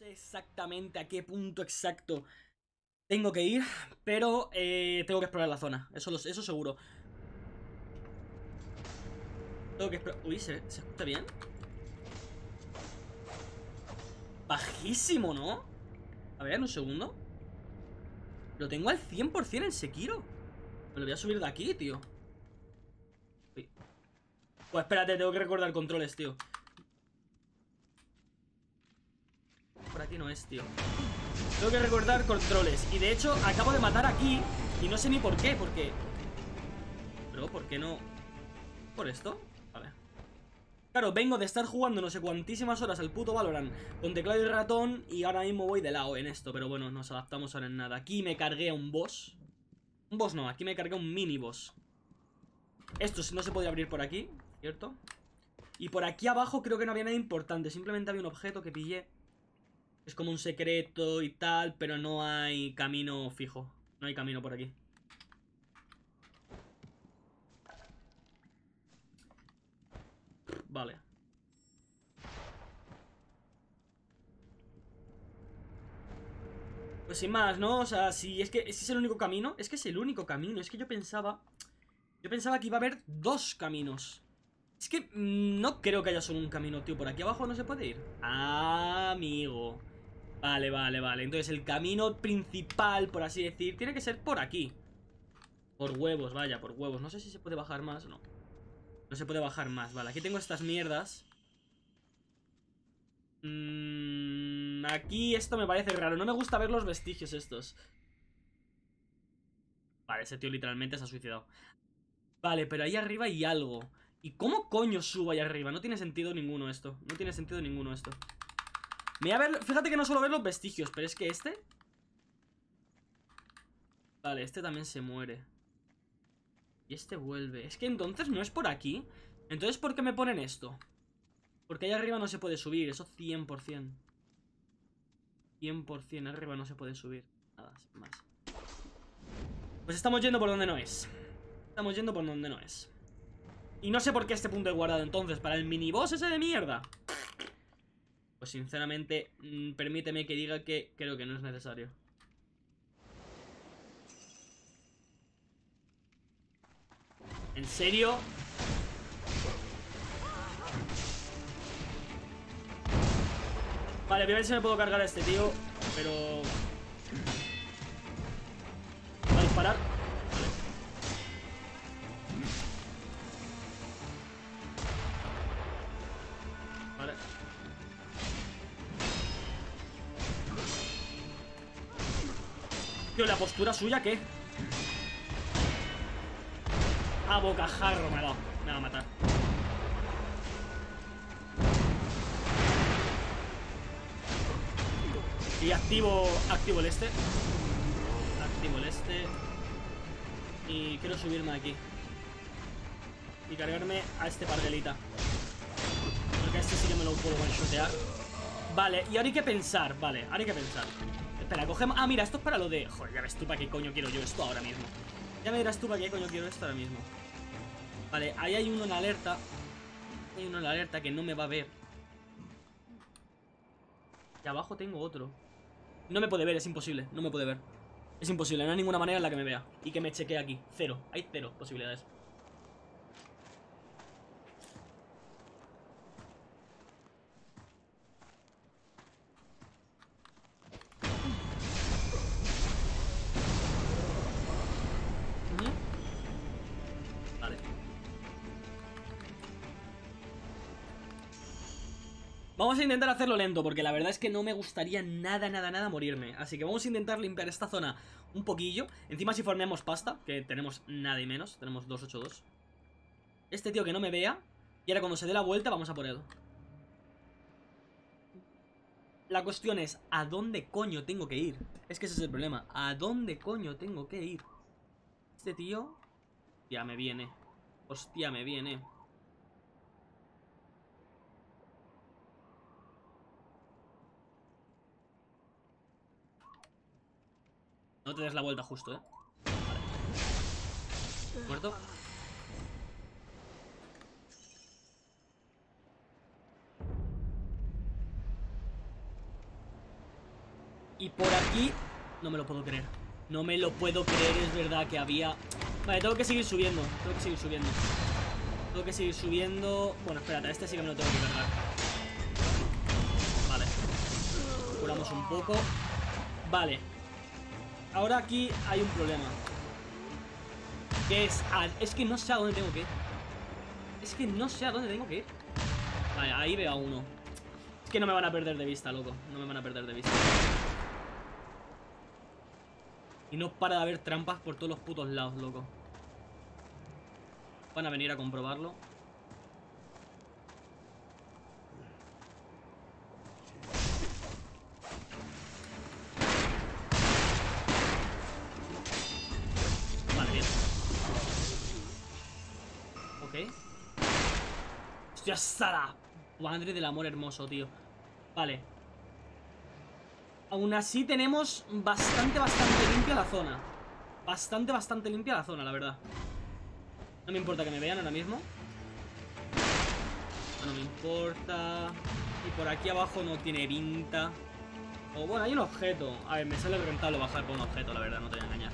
exactamente a qué punto exacto tengo que ir, pero eh, tengo que explorar la zona. Eso, eso seguro. Tengo que explorar... Uy, ¿se, ¿se escucha bien? Bajísimo, ¿no? A ver, un segundo. Lo tengo al 100% en Sekiro. Me lo voy a subir de aquí, tío. Uy. Pues espérate, tengo que recordar controles, tío. Aquí no es, tío. Tengo que recordar controles. Y de hecho, acabo de matar aquí. Y no sé ni por qué, porque... Pero, ¿por qué no? ¿Por esto? Vale. Claro, vengo de estar jugando no sé cuantísimas horas al puto Valorant con teclado y ratón y ahora mismo voy de lado en esto, pero bueno, nos adaptamos ahora en nada. Aquí me cargué a un boss. Un boss no, aquí me cargué a un mini boss. Esto no se podía abrir por aquí, ¿cierto? Y por aquí abajo creo que no había nada importante, simplemente había un objeto que pillé. Es como un secreto y tal, pero no hay camino fijo. No hay camino por aquí. Vale. Pues sin más, ¿no? O sea, si es que ese es el único camino. Es que es el único camino. Es que yo pensaba... Yo pensaba que iba a haber dos caminos. Es que mm, no creo que haya solo un camino, tío. Por aquí abajo no se puede ir. amigo. Vale, vale, vale. Entonces el camino principal, por así decir, tiene que ser por aquí. Por huevos, vaya, por huevos. No sé si se puede bajar más no. No se puede bajar más, vale. Aquí tengo estas mierdas. Mm, aquí esto me parece raro. No me gusta ver los vestigios estos. Vale, ese tío literalmente se ha suicidado. Vale, pero ahí arriba hay algo. ¿Y cómo coño subo ahí arriba? No tiene sentido ninguno esto. No tiene sentido ninguno esto. Me a ver... Fíjate que no suelo ver los vestigios, pero es que este... Vale, este también se muere. Y este vuelve. Es que entonces no es por aquí. Entonces, ¿por qué me ponen esto? Porque ahí arriba no se puede subir, eso 100%. 100% arriba no se puede subir. Nada, sin más. Pues estamos yendo por donde no es. Estamos yendo por donde no es. Y no sé por qué este punto he guardado entonces. Para el miniboss ese de mierda. Pues sinceramente, mm, permíteme que diga que creo que no es necesario. ¿En serio? Vale, voy a ver si me puedo cargar a este tío Pero... Va a disparar La postura suya, ¿qué? A bocajarro me ha dado. Me va a matar. Y activo, activo el este. Activo el este. Y quiero subirme aquí. Y cargarme a este pardelita. Porque a este sí que me lo puedo one-shotear. Vale, y ahora hay que pensar. Vale, ahora hay que pensar. Espera, cogemos... Ah, mira, esto es para lo de... Joder, ya ves tú para qué coño quiero yo esto ahora mismo. Ya me dirás tú para qué coño quiero esto ahora mismo. Vale, ahí hay uno en alerta. Hay uno en alerta que no me va a ver. Y abajo tengo otro. No me puede ver, es imposible. No me puede ver. Es imposible, no hay ninguna manera en la que me vea. Y que me chequee aquí. Cero. Hay cero posibilidades. Vamos a intentar hacerlo lento, porque la verdad es que no me gustaría nada, nada, nada morirme. Así que vamos a intentar limpiar esta zona un poquillo. Encima si formemos pasta, que tenemos nada y menos, tenemos 282. Este tío que no me vea, y ahora cuando se dé la vuelta vamos a por él. La cuestión es, ¿a dónde coño tengo que ir? Es que ese es el problema, ¿a dónde coño tengo que ir? Este tío... Ya me viene. Hostia, me viene. No te des la vuelta justo, ¿eh? Vale. ¿Muerto? Y por aquí... No me lo puedo creer. No me lo puedo creer, es verdad que había... Vale, tengo que seguir subiendo. Tengo que seguir subiendo. Tengo que seguir subiendo... Bueno, espérate, este sí que me lo tengo que cargar. Vale. Curamos un poco. Vale. Ahora aquí hay un problema. Que es... es que no sé a dónde tengo que ir. Es que no sé a dónde tengo que ir. Vale, ahí veo a uno. Es que no me van a perder de vista, loco. No me van a perder de vista. Y no para de haber trampas por todos los putos lados, loco. Van a venir a comprobarlo. Sara. Madre del amor hermoso, tío. Vale. Aún así tenemos bastante, bastante limpia la zona. Bastante, bastante limpia la zona, la verdad. No me importa que me vean ahora mismo. No me importa. Y por aquí abajo no tiene pinta. O bueno, hay un objeto. A ver, me sale rentable bajar por un objeto, la verdad, no te voy a engañar.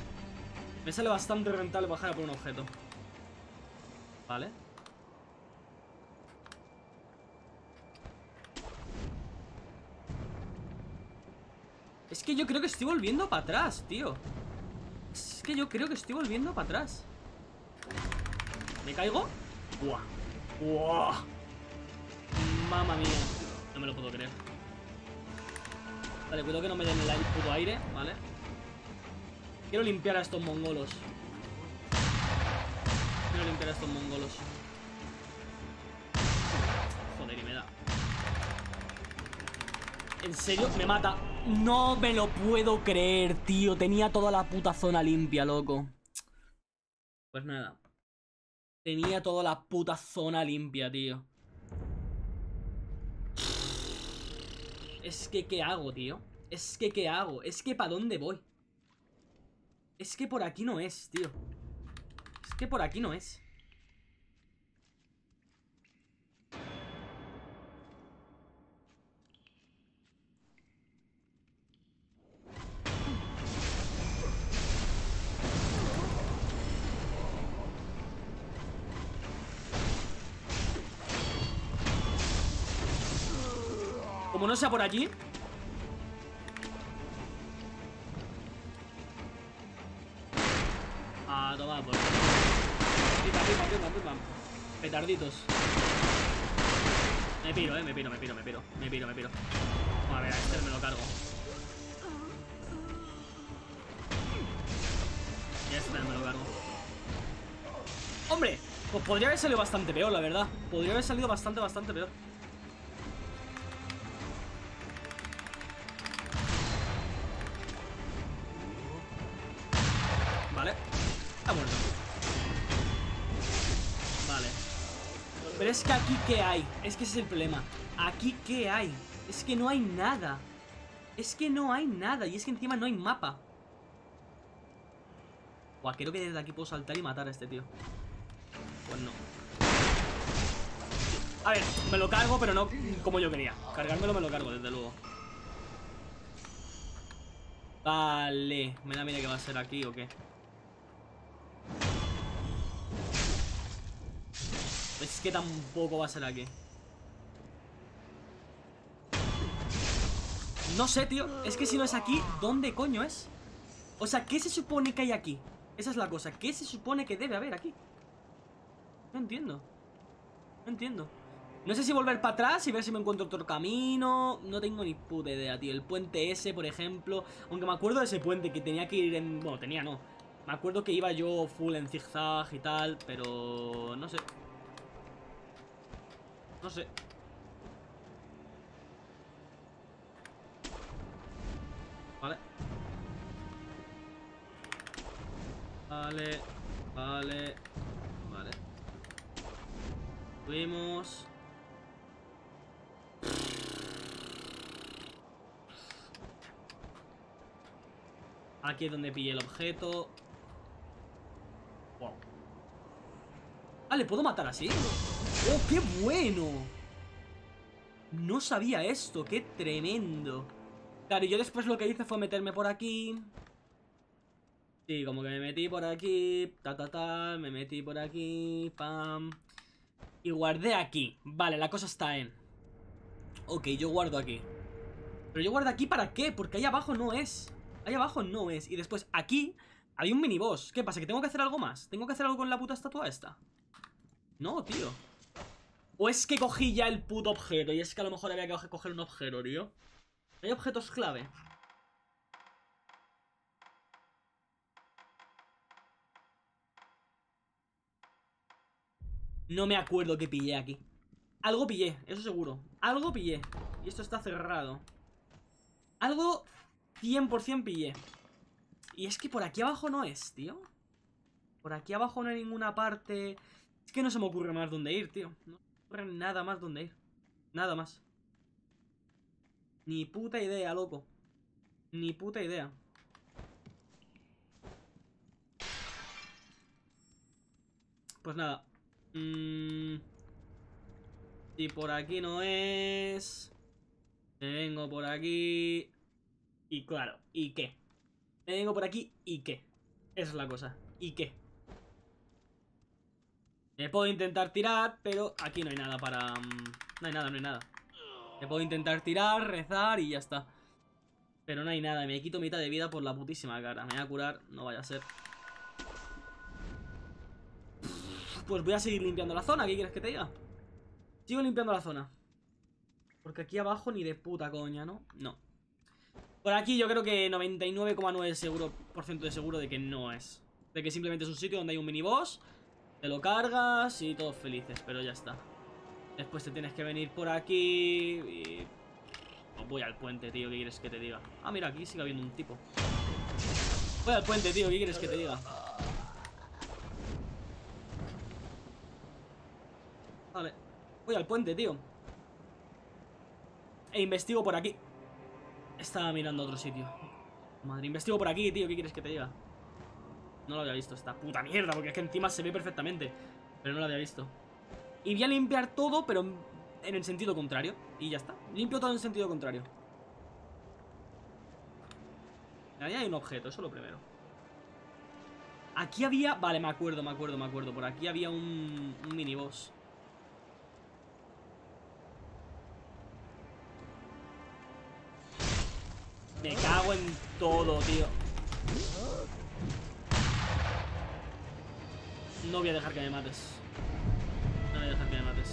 Me sale bastante rentable bajar por un objeto. Vale. Es que yo creo que estoy volviendo para atrás, tío Es que yo creo que estoy volviendo para atrás ¿Me caigo? ¡Buah! ¡Buah! Mamma mía No me lo puedo creer Vale, cuidado que no me den el puto aire, ¿vale? Quiero limpiar a estos mongolos Quiero limpiar a estos mongolos Joder, y me da ¿En serio? Me mata no me lo puedo creer, tío. Tenía toda la puta zona limpia, loco. Pues nada. Tenía toda la puta zona limpia, tío. Es que, ¿qué hago, tío? Es que, ¿qué hago? Es que, ¿para dónde voy? Es que por aquí no es, tío. Es que por aquí no es. Como no sea por allí Ah, toma, por Pipa, pipa, Petarditos. Me piro, eh, me piro, me piro, me piro. Me piro, me piro. A ver, a este me lo cargo. Y este me lo cargo. ¡Hombre! Pues podría haber salido bastante peor, la verdad. Podría haber salido bastante, bastante peor es que aquí ¿qué hay? Es que ese es el problema. Aquí ¿qué hay? Es que no hay nada. Es que no hay nada. Y es que encima no hay mapa. Buah, creo que desde aquí puedo saltar y matar a este tío. Pues no. A ver, me lo cargo, pero no como yo quería. Cargármelo me lo cargo, desde luego. Vale. Me da miedo que va a ser aquí o qué Es que tampoco va a ser aquí. No sé, tío. Es que si no es aquí, ¿dónde coño es? O sea, ¿qué se supone que hay aquí? Esa es la cosa. ¿Qué se supone que debe haber aquí? No entiendo. No entiendo. No sé si volver para atrás y ver si me encuentro otro camino. No tengo ni puta idea, tío. El puente ese, por ejemplo. Aunque me acuerdo de ese puente que tenía que ir en... Bueno, tenía no. Me acuerdo que iba yo full en zigzag y tal Pero... No sé no sé. Vale. Vale. Vale. Vale. Fuimos. Aquí es donde pillé el objeto. Wow. Ah, ¿le puedo matar así? ¡Oh, qué bueno! No sabía esto, qué tremendo Claro, yo después lo que hice fue meterme por aquí. Sí, como que me metí por aquí, ta ta ta, me metí por aquí, pam. Y guardé aquí. Vale, la cosa está en. Ok, yo guardo aquí. Pero yo guardo aquí para qué? Porque ahí abajo no es. Ahí abajo no es. Y después aquí hay un miniboss. ¿Qué pasa? ¿Que tengo que hacer algo más? ¿Tengo que hacer algo con la puta estatua esta? No, tío. ¿O es que cogí ya el puto objeto? Y es que a lo mejor había que coger un objeto, tío. Hay objetos clave. No me acuerdo qué pillé aquí. Algo pillé, eso seguro. Algo pillé. Y esto está cerrado. Algo 100% pillé. Y es que por aquí abajo no es, tío. Por aquí abajo no hay ninguna parte... Es que no se me ocurre más dónde ir, tío. No se me ocurre nada más dónde ir. Nada más. Ni puta idea, loco. Ni puta idea. Pues nada. Mmm... Si por aquí no es... Me vengo por aquí... Y claro, ¿y qué? Me vengo por aquí y qué. Esa es la cosa. ¿Y qué? Me puedo intentar tirar, pero aquí no hay nada para... Mm, no hay nada, no hay nada. Me puedo intentar tirar, rezar y ya está. Pero no hay nada, me quito mitad de vida por la putísima cara. Me voy a curar, no vaya a ser. Pues voy a seguir limpiando la zona, ¿qué quieres que te diga? Sigo limpiando la zona. Porque aquí abajo ni de puta coña, ¿no? No. Por aquí yo creo que 99,9% seguro, por ciento de seguro de que no es. De que simplemente es un sitio donde hay un miniboss, te lo cargas y todos felices, pero ya está. Después te tienes que venir por aquí y... voy al puente, tío, ¿qué quieres que te diga? Ah, mira, aquí sigue habiendo un tipo. Voy al puente, tío, ¿qué quieres que te diga? Vale, voy al puente, tío. E investigo por aquí. Estaba mirando a otro sitio. Madre, investigo por aquí, tío, ¿qué quieres que te diga? No lo había visto, esta puta mierda, porque es que encima se ve perfectamente. Pero no lo había visto. Y voy a limpiar todo, pero en el sentido contrario. Y ya está. Limpio todo en sentido contrario. Ahí hay un objeto, eso es lo primero. Aquí había... Vale, me acuerdo, me acuerdo, me acuerdo. Por aquí había un, un miniboss. Me cago en todo, tío. No voy a dejar que me mates. No voy a dejar que me mates.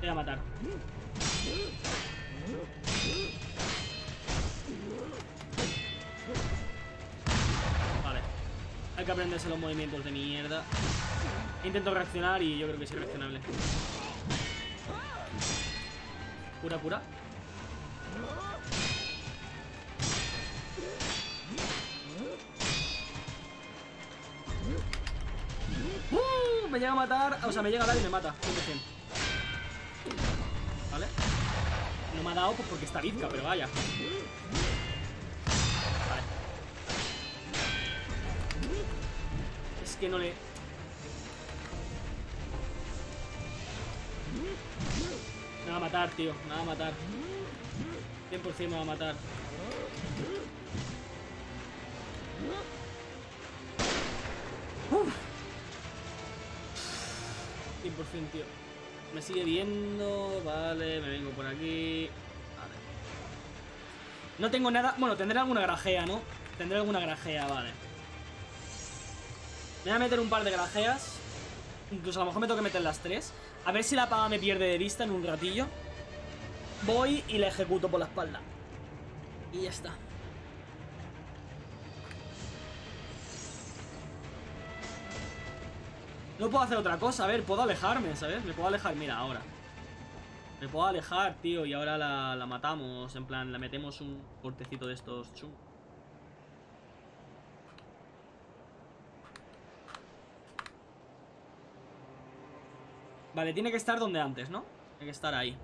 Te voy a matar. Vale. Hay que aprenderse los movimientos de mierda. Intento reaccionar y yo creo que es reaccionable. Cura, cura. ¡Uh! Me llega a matar, o sea, me llega a dar y me mata 100%. ¿Vale? No me ha dado pues porque está bizca, pero vaya Vale Es que no le... Me va a matar, tío, me va a matar 100% me va a matar Uf. 100%, tío. Me sigue viendo. Vale, me vengo por aquí. Vale. No tengo nada. Bueno, tendré alguna grajea, ¿no? Tendré alguna grajea, vale. Me voy a meter un par de grajeas. Incluso a lo mejor me tengo que meter las tres. A ver si la paga me pierde de vista en un ratillo. Voy y la ejecuto por la espalda. Y ya está. No puedo hacer otra cosa, a ver, puedo alejarme, ¿sabes? Me puedo alejar, mira, ahora Me puedo alejar, tío, y ahora la, matamos En plan, la metemos un cortecito de estos chung Vale, tiene que estar donde antes, ¿no? Tiene que estar ahí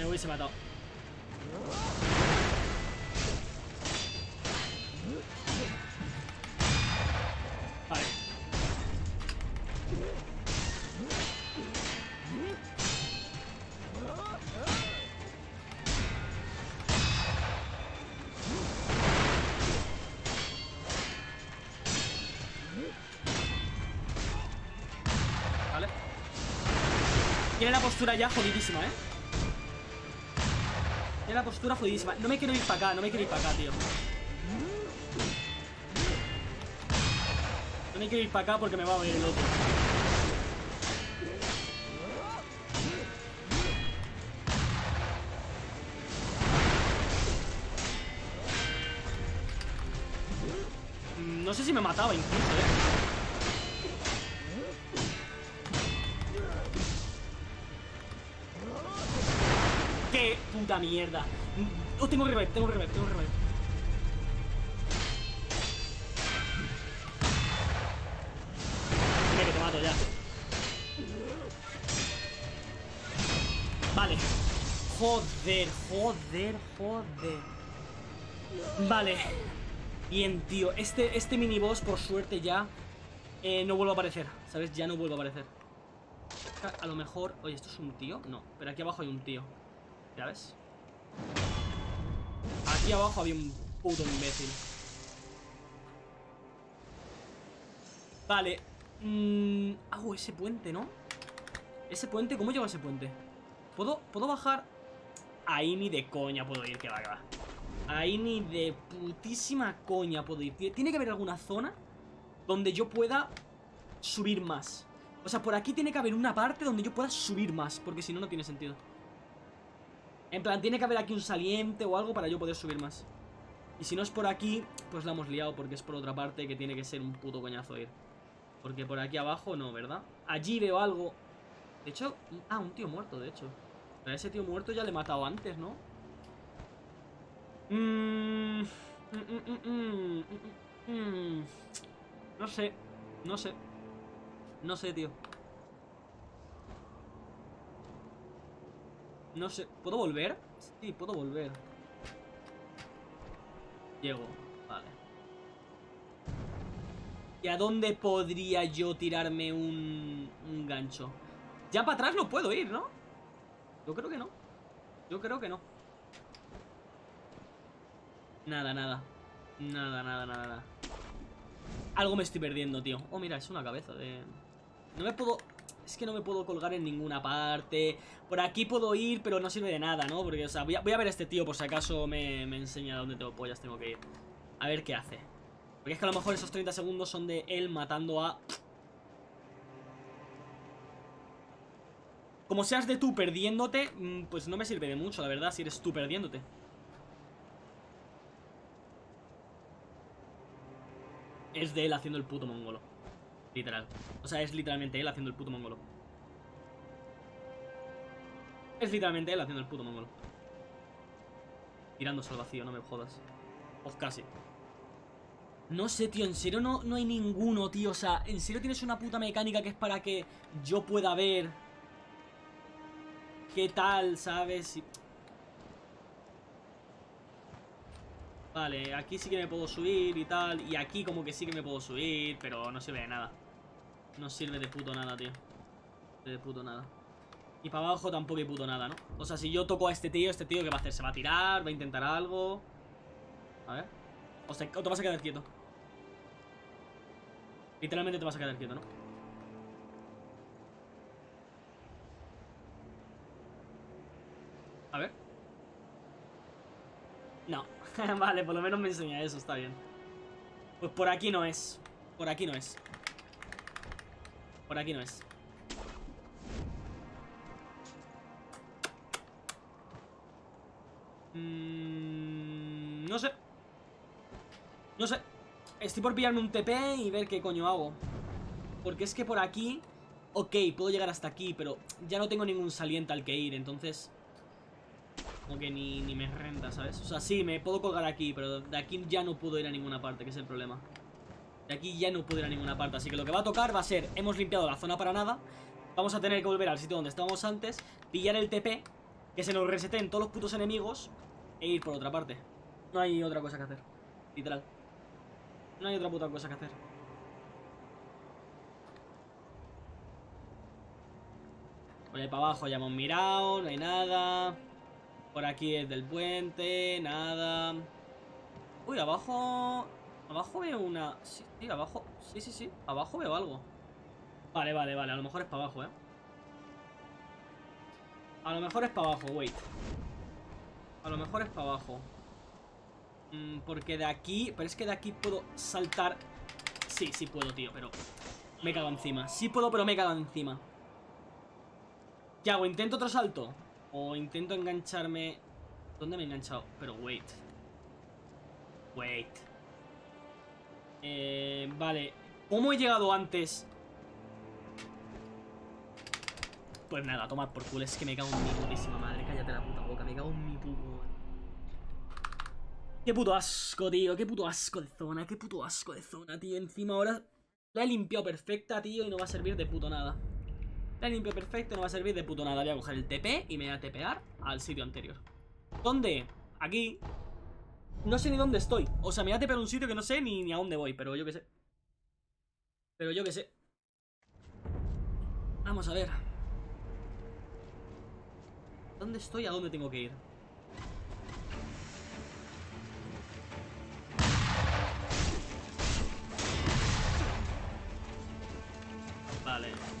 Me hubiese matado. Vale. Vale. Tiene la postura ya jodidísima, ¿eh? Tiene la postura jodidísima. No me quiero ir para acá, no me quiero ir para acá, tío. No me quiero ir para acá porque me va a ver el otro. Mm, No sé si me mataba incluso, eh. Mierda! Oh, tengo revive, tengo revive, tengo revive. Que te mato ya. Vale. Joder, joder, joder. Vale. Bien, tío. Este, este miniboss, por suerte, ya eh, no vuelve a aparecer. ¿Sabes? Ya no vuelve a aparecer. A lo mejor... Oye, ¿esto es un tío? No, pero aquí abajo hay un tío. ¿Ya ves? Aquí abajo había un puto imbécil. Vale. Mm, hago ese puente, ¿no? Ese puente, ¿cómo llevo ese puente? ¿Puedo, ¿Puedo bajar? Ahí ni de coña puedo ir, que va, que va. Ahí ni de putísima coña puedo ir. Tiene que haber alguna zona donde yo pueda subir más. O sea, por aquí tiene que haber una parte donde yo pueda subir más, porque si no, no tiene sentido. En plan, tiene que haber aquí un saliente o algo para yo poder subir más. Y si no es por aquí, pues la hemos liado porque es por otra parte que tiene que ser un puto coñazo ir. Porque por aquí abajo no, ¿verdad? Allí veo algo. De hecho, ah, un tío muerto, de hecho. A ese tío muerto ya le he matado antes, ¿no? Mm, mm, mm, mm, mm, mm. No sé, no sé. No sé, tío. No sé, ¿puedo volver? Sí, puedo volver. Llego, vale. ¿Y a dónde podría yo tirarme un, un gancho? Ya para atrás no puedo ir, ¿no? Yo creo que no. Yo creo que no. Nada, nada. Nada, nada, nada, nada. Algo me estoy perdiendo, tío. Oh, mira, es una cabeza de... No me puedo... Es que no me puedo colgar en ninguna parte. Por aquí puedo ir, pero no sirve de nada, ¿no? Porque, o sea, voy a, ver a este tío por si acaso me, me enseña dónde tengo pollas tengo que ir. A ver qué hace. Porque es que a lo mejor esos 30 segundos son de él matando a... Como seas de tú perdiéndote, mm, pues no me sirve de mucho, la verdad, si eres tú perdiéndote. Es de él haciendo el puto mongolo. Literal. O sea, es literalmente él haciendo el puto mongolo. Es literalmente él haciendo el puto mongolo. Tirándose al vacío, no me jodas. O casi. No sé, tío, en serio no, no hay ninguno, tío. O sea, en serio tienes una puta mecánica que es para que yo pueda ver qué tal, ¿sabes? Y- Vale, aquí sí que me puedo subir y tal. Y aquí como que sí que me puedo subir, pero no sirve de nada. No sirve de puto nada, tío. De puto nada. Y para abajo tampoco hay puto nada, ¿no? O sea, si yo toco a este tío, este tío, ¿qué va a hacer? ¿Se va a tirar? ¿Va a intentar algo? A ver. O, sea, o te vas a quedar quieto. Literalmente te vas a quedar quieto, ¿no? A ver. No. vale, por lo menos me enseña eso, está bien. Pues por aquí no es. Por aquí no es. Por aquí no es. Mm, no sé. No sé. Estoy por pillarme un TP y ver qué coño hago. Porque es que por aquí... Ok, puedo llegar hasta aquí, pero ya no tengo ningún saliente al que ir, entonces... Como que ni, ni me renta, ¿sabes? O sea, sí, me puedo colgar aquí, pero de aquí ya no puedo ir a ninguna parte, que es el problema. De aquí ya no puedo ir a ninguna parte, así que lo que va a tocar va a ser... Hemos limpiado la zona para nada, vamos a tener que volver al sitio donde estábamos antes, pillar el TP que se nos reseten todos los putos enemigos e ir por otra parte. No hay otra cosa que hacer. Literal. No hay otra puta cosa que hacer. Ahí para abajo ya hemos mirado, no hay nada. Por aquí es del puente, nada. Uy, abajo... Abajo veo una... Sí, sí, abajo... Sí, sí, sí. Abajo veo algo. Vale, vale, vale. A lo mejor es para abajo, ¿eh? A lo mejor es para abajo, wait. A lo mejor es para abajo. Mm, porque de aquí... Pero es que de aquí puedo saltar... Sí, sí puedo, tío, pero... Me cago encima. Sí puedo, pero me cago encima. ¿Qué hago? ¿Intento otro salto? O intento engancharme... ¿Dónde me he enganchado? Pero wait. Wait. Eh, vale. ¿Cómo he llegado antes? Pues nada, tomad por culo. Es que me cago en mi putísima madre. Cállate la puta boca. Me cago en mi puto... Qué puto asco, tío. Qué puto asco de zona. Qué puto asco de zona, tío. Encima ahora la he limpiado perfecta, tío. Y no va a servir de puto nada. La perfecta y no va a servir de puto nada. Voy a coger el TP y me voy a tepear al sitio anterior. ¿Dónde? Aquí. No sé ni dónde estoy. O sea, me voy a tepear un sitio que no sé ni, ni a dónde voy. Pero yo qué sé. Pero yo qué sé. Vamos a ver. ¿Dónde estoy? ¿A dónde tengo que ir? Vale.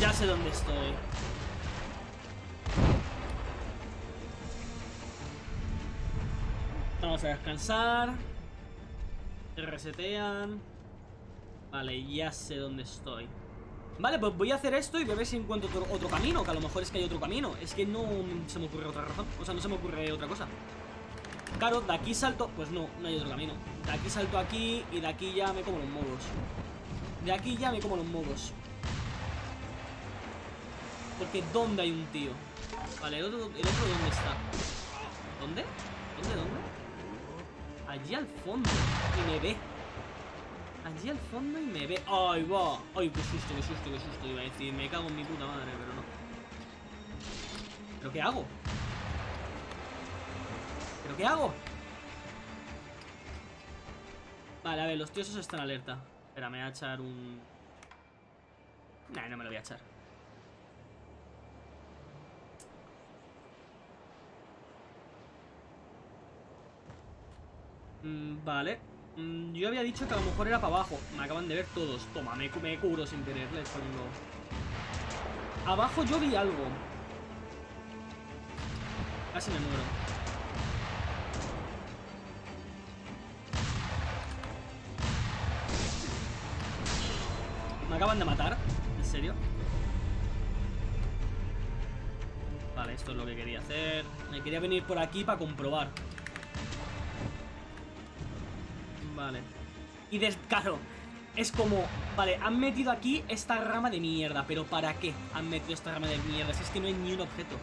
Ya sé dónde estoy. Vamos a descansar. Se resetean. Vale, ya sé dónde estoy. Vale, pues voy a hacer esto y voy a ver si encuentro otro, otro, camino Que a lo mejor es que hay otro camino Es que no se me ocurre otra razón O sea, no se me ocurre otra cosa Claro, de aquí salto... Pues no, no hay otro camino De aquí salto aquí y de aquí ya me como los mogos De aquí ya me como los mogos Porque ¿dónde hay un tío? Vale, el otro, el otro ¿dónde está? ¿Dónde? ¿Dónde, dónde? Allí al fondo Y me ve Allí al fondo y me ve. ¡Ay, va! ¡Ay, qué susto, qué susto, qué susto! Iba a decir, me cago en mi puta madre, pero no. ¿Pero qué hago? ¿Pero qué hago? Vale, a ver, los tíos están alerta. Espera, me voy a echar un... Nah, no me lo voy a echar. Mm, vale. Mm, yo había dicho que a lo mejor era para abajo. Me acaban de ver todos. Toma, me, me curo sin querer. Les. Abajo yo vi algo. Casi me muero. Me acaban de matar. ¿En serio? Vale, esto es lo que quería hacer. Me quería venir por aquí para comprobar. Vale. Y des claro, es como, vale, han metido aquí esta rama de mierda, pero ¿para qué han metido esta rama de mierda? Si es que no hay ni un objeto.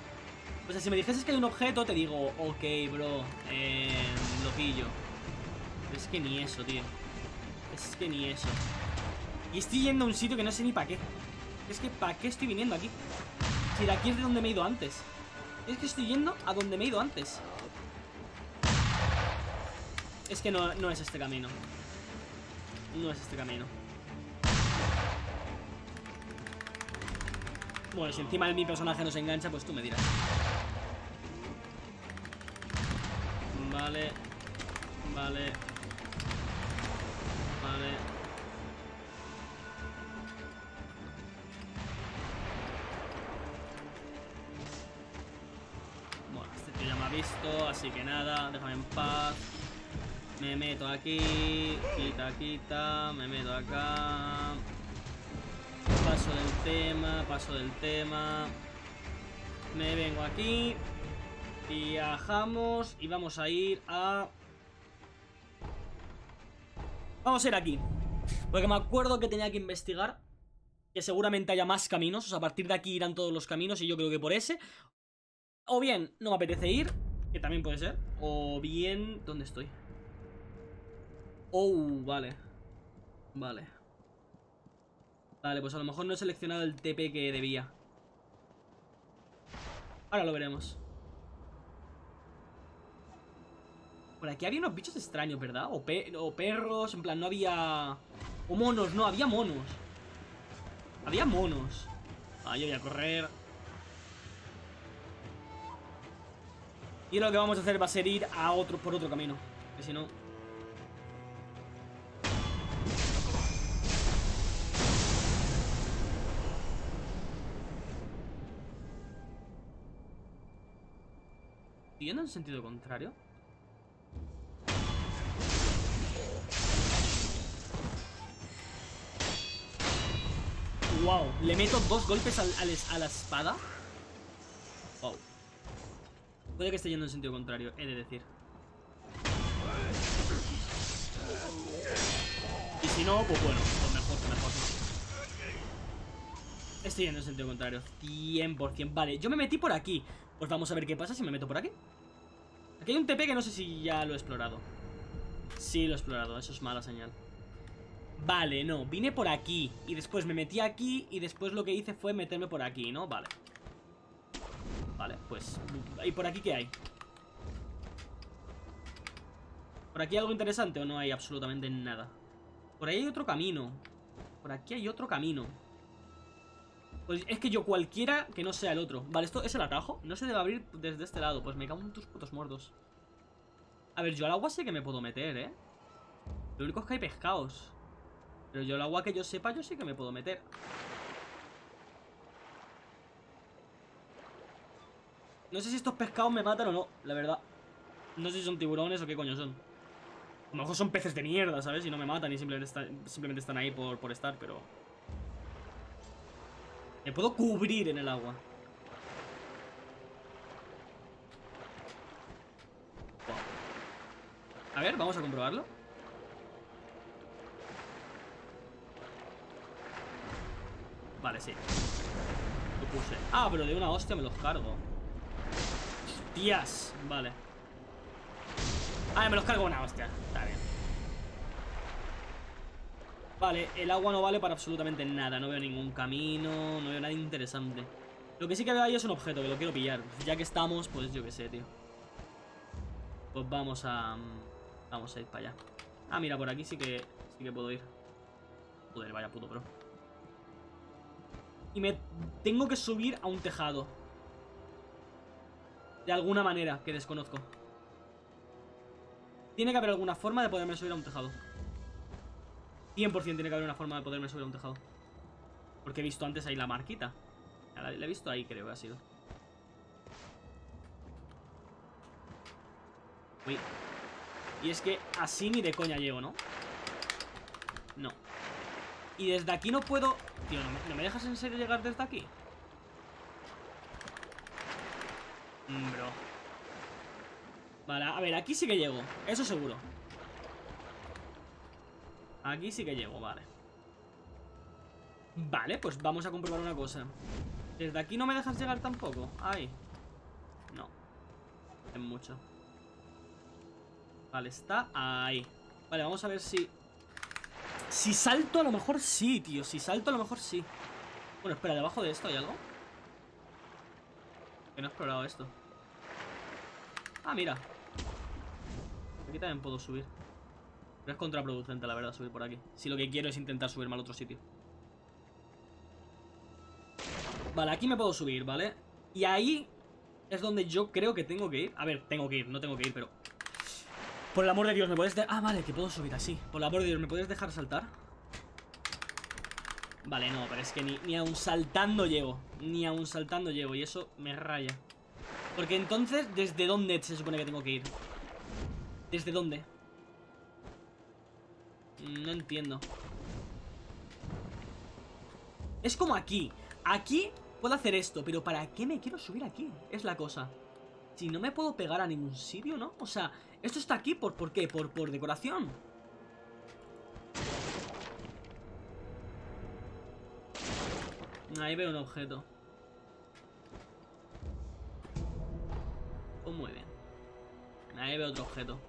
O sea, si me dijeses que hay un objeto, te digo, ok, bro, eh, lo pillo. Pero es que ni eso, tío. Es que ni eso. Y estoy yendo a un sitio que no sé ni para qué. Es que, ¿para qué estoy viniendo aquí? Si de aquí es de donde me he ido antes. Es que estoy yendo a donde me he ido antes. Es que no, no es este camino. No es este camino. Bueno, si encima de mi personaje no se engancha, pues tú me dirás. Vale. Vale. Vale. Bueno, este tío ya me ha visto, así que nada, déjame en paz. Me meto aquí, quita, quita, me meto acá. Paso del tema, paso del tema. Me vengo aquí. Viajamos y vamos a ir a... Vamos a ir aquí. Porque me acuerdo que tenía que investigar. Que seguramente haya más caminos. O sea, a partir de aquí irán todos los caminos y yo creo que por ese. O bien, no me apetece ir. Que también puede ser. O bien... ¿Dónde estoy? Oh, vale. Vale. Vale, pues a lo mejor no he seleccionado el TP que debía. Ahora lo veremos. Por aquí había unos bichos extraños, ¿verdad? O, perros, en plan, no había... O monos, no, había monos. Había monos. Ah, yo voy a correr. Y lo que vamos a hacer va a ser ir a otro, por otro camino. Que si no... ¿Yendo en sentido contrario? Wow, le meto dos golpes a la espada Wow. Puede que esté yendo en sentido contrario, he de decir. Y si no, pues bueno, pues mejor, mejor. Estoy yendo en sentido contrario 100% Vale, yo me metí por aquí. Pues vamos a ver qué pasa si me meto por aquí Aquí hay un TP que no sé si ya lo he explorado Sí, lo he explorado, eso es mala señal Vale, no, vine por aquí Y después me metí aquí Y después lo que hice fue meterme por aquí, ¿no? Vale Vale, pues ¿Y por aquí qué hay? ¿Por aquí hay algo interesante o no hay absolutamente nada? Por ahí hay otro camino Por aquí hay otro camino Pues es que yo cualquiera que no sea el otro Vale, ¿esto es el atajo? No se debe abrir desde este lado Pues me cago en tus putos muertos A ver, yo al agua sé que me puedo meter, ¿eh? Lo único es que hay pescados pero yo el agua que yo sepa, yo sí que me puedo meter. No sé si estos pescados me matan o no, la verdad. No sé si son tiburones o qué coño son. A lo mejor son peces de mierda, ¿sabes? Y no me matan y simplemente, simplemente están ahí por, por estar, pero... Me puedo cubrir en el agua. A ver, vamos a comprobarlo. Vale, sí. Lo puse. Ah, pero de una hostia me los cargo. Hostias Vale. Ah, me los cargo una hostia. Está bien Vale, el agua no vale para absolutamente nada No veo ningún camino No veo nada interesante Lo que sí que veo ahí es un objeto Que lo quiero pillar Ya que estamos, pues yo qué sé, tío Pues vamos a... Vamos a ir para allá Ah, mira, por aquí sí que... Sí que puedo ir Joder, vaya puto pro y me tengo que subir a un tejado. De alguna manera, que desconozco. Tiene que haber alguna forma de poderme subir a un tejado. 100% tiene que haber una forma de poderme subir a un tejado. Porque he visto antes ahí la marquita. La, he visto ahí, creo que ha sido. Uy. Y es que así ni de coña llego, ¿no? No. Y desde aquí no puedo... Tío, ¿no me, dejas en serio llegar desde aquí? Mm, bro. Vale, a ver, aquí sí que llego. Eso seguro. Aquí sí que llego, vale. Vale, pues vamos a comprobar una cosa. Desde aquí no me dejas llegar tampoco. Ahí. No. Es mucho. Vale, está ahí. Vale, vamos a ver si si salto a lo mejor sí, tío Si salto a lo mejor sí Bueno, espera, ¿debajo de esto hay algo? Que no he explorado esto Ah, mira Aquí también puedo subir Pero es contraproducente, la verdad, subir por aquí Si lo que quiero es intentar subirme al otro sitio Vale, aquí me puedo subir, ¿vale? Y ahí es donde yo creo que tengo que ir A ver, tengo que ir, no tengo que ir, pero por el amor de Dios, ¿me puedes... Ah, vale, que puedo subir así Por el amor de Dios, ¿me puedes dejar saltar? Vale, no, pero es que ni, ni aún saltando llego Ni aún saltando llego Y eso me raya Porque entonces, ¿desde dónde se supone que tengo que ir? ¿Desde dónde? No entiendo Es como aquí Aquí puedo hacer esto Pero ¿para qué me quiero subir aquí? Es la cosa si no me puedo pegar a ningún sitio, ¿no? O sea, esto está aquí por, ¿por qué? ¿Por, por decoración? Ahí veo un objeto Pues muy Ahí veo otro objeto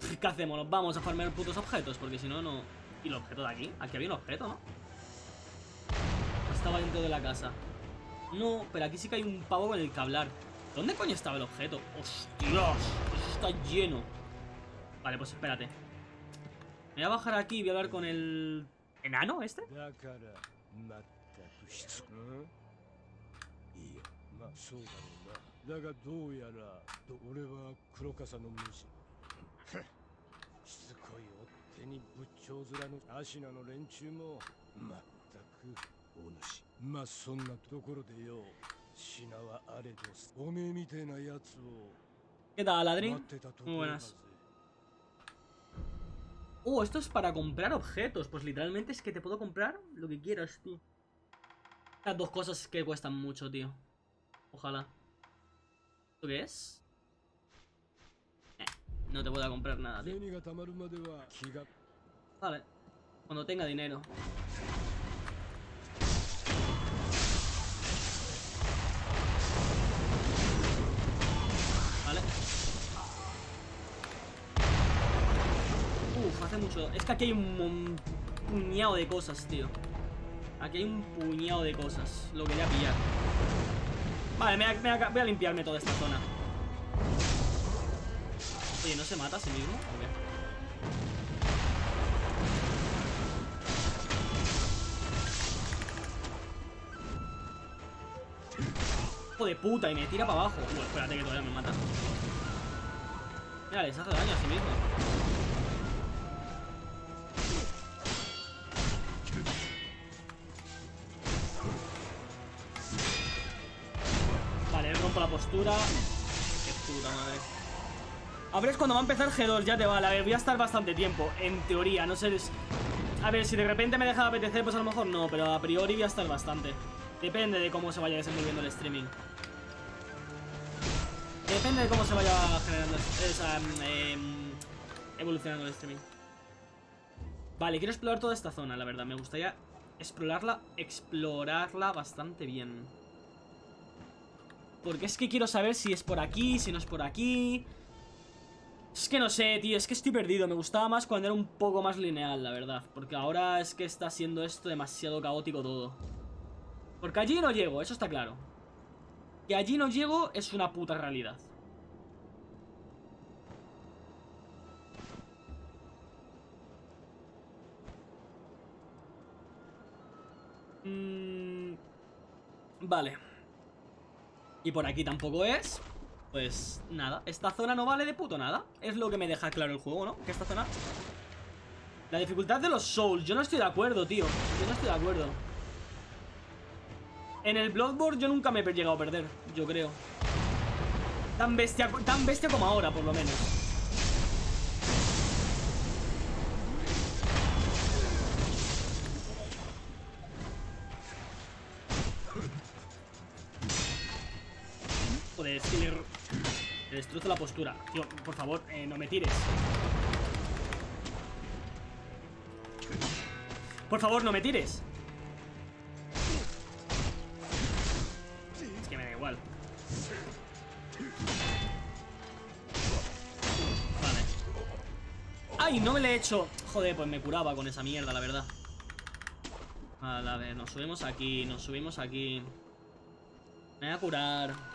¿Qué hacemos? Nos vamos a farmear putos objetos Porque si no, no... ¿Y el objeto de aquí? Aquí había un objeto, ¿no? Estaba dentro de la casa No, pero aquí sí que hay un pavo con el que hablar. ¿Dónde coño estaba el objeto? ¡Hostias! Eso está lleno. Vale, pues espérate. Me voy a bajar aquí y voy a hablar con el... ¿Enano este? しつこい追っ手に仏頂面のアシナの連中もまったくお主まあそんなところでよ品はあれどすおめえみてえなやつを ¿Qué tal, 待 Adri? ってたとこ Muy ろだ buenas. ぜ Oh, esto es para comprar objetos. Pues literalmente es que te puedo comprar lo que quieras, tío. Las dos cosas que cuestan mucho, tío. Ojalá. ¿Esto qué es? no te voy a comprar nada, tío. Vale. Cuando tenga dinero. Vale. Uf, hace mucho. Es que aquí hay un puñado de cosas, tío. Aquí hay un puñado de cosas. Lo quería pillar. Vale, me voy me voy a limpiarme toda esta zona. Oye, ¿no se mata a sí mismo? ¿O qué? Hijo de puta, y me tira para abajo. Bueno, espérate que todavía me mata. Mira, les hace daño a sí mismo. Vale, rompo la postura. Qué puta madre. A ver, es cuando va a empezar G2, ya te vale. A ver, voy a estar bastante tiempo. En teoría, no sé. A ver, si de repente me deja de apetecer, pues a lo mejor no. Pero a priori voy a estar bastante. Depende de cómo se vaya desenvolviendo el streaming. Depende de cómo se vaya generando. Esa, em, evolucionando el streaming. Vale, quiero explorar toda esta zona, la verdad. Me gustaría explorarla, explorarla bastante bien. Porque es que quiero saber si es por aquí, si no es por aquí. Es que no sé, tío, es que estoy perdido. Me gustaba más cuando era un poco más lineal, la verdad. Porque ahora es que está siendo esto demasiado caótico todo. Porque allí no llego, eso está claro. Que allí no llego es una puta realidad. Mm, vale. Y por aquí tampoco es. Pues nada, esta zona no vale de puto nada. Es lo que me deja claro el juego, ¿no? Que esta zona... La dificultad de los souls. Yo no estoy de acuerdo, tío. Yo no estoy de acuerdo. En el Bloodborne yo nunca me he llegado a perder, yo creo. Tan bestia, tan bestia como ahora, por lo menos. Joder, es que le, le destrozo la postura. Tío, por favor, eh, no me tires. Por favor, no me tires. Es que me da igual. Vale. ¡Ay! No me le he hecho. Joder, pues me curaba con esa mierda, la verdad. Vale, a ver, nos subimos aquí, nos subimos aquí. Me voy a curar.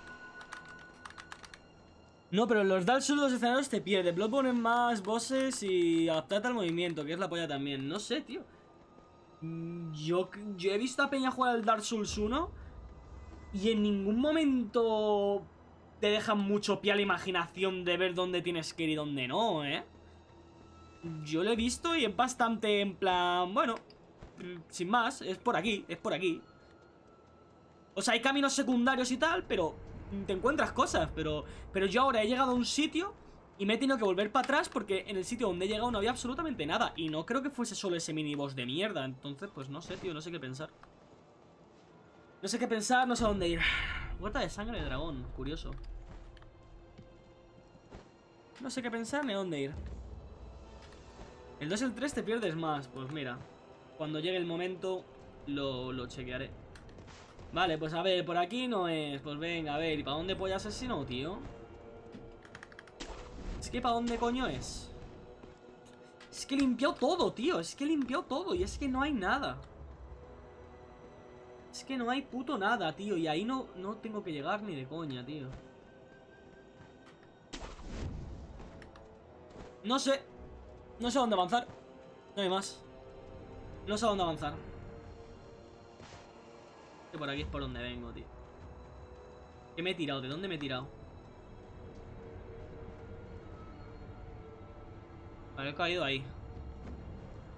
No, pero los Dark Souls los escenarios te pierde. Bloodborne es más bosses y adaptarte al movimiento, que es la polla también. No sé, tío. Mm, Yo, yo he visto a Peña jugar al Dark Souls 1 y en ningún momento te dejan mucho pie a la imaginación de ver dónde tienes que ir y dónde no, ¿eh? Yo lo he visto y es bastante en plan, bueno, mm, sin más, es por aquí, es por aquí. O sea, hay caminos secundarios y tal, pero te encuentras cosas, pero, pero yo ahora he llegado a un sitio y me he tenido que volver para atrás porque en el sitio donde he llegado no había absolutamente nada. Y no creo que fuese solo ese miniboss de mierda. Entonces, pues no sé, tío, no sé qué pensar. No sé qué pensar, no sé a dónde ir. Gota de sangre de dragón, curioso. No sé qué pensar ni a dónde ir. El 2 y el 3 te pierdes más. Pues mira, cuando llegue el momento lo, lo chequearé. Vale, pues a ver, por aquí no es. Pues venga, a ver, ¿y para dónde pollas es si no, tío? Es que ¿para dónde coño es? Es que he limpiado todo, tío. Es que he limpiado todo y es que no hay nada. Es que no hay puto nada, tío. Y ahí no, no tengo que llegar ni de coña, tío. No sé. No sé dónde avanzar. No hay más. No sé dónde avanzar. Que por aquí es por donde vengo, tío. ¿Qué me he tirado? ¿De dónde me he tirado? Vale, he caído ahí.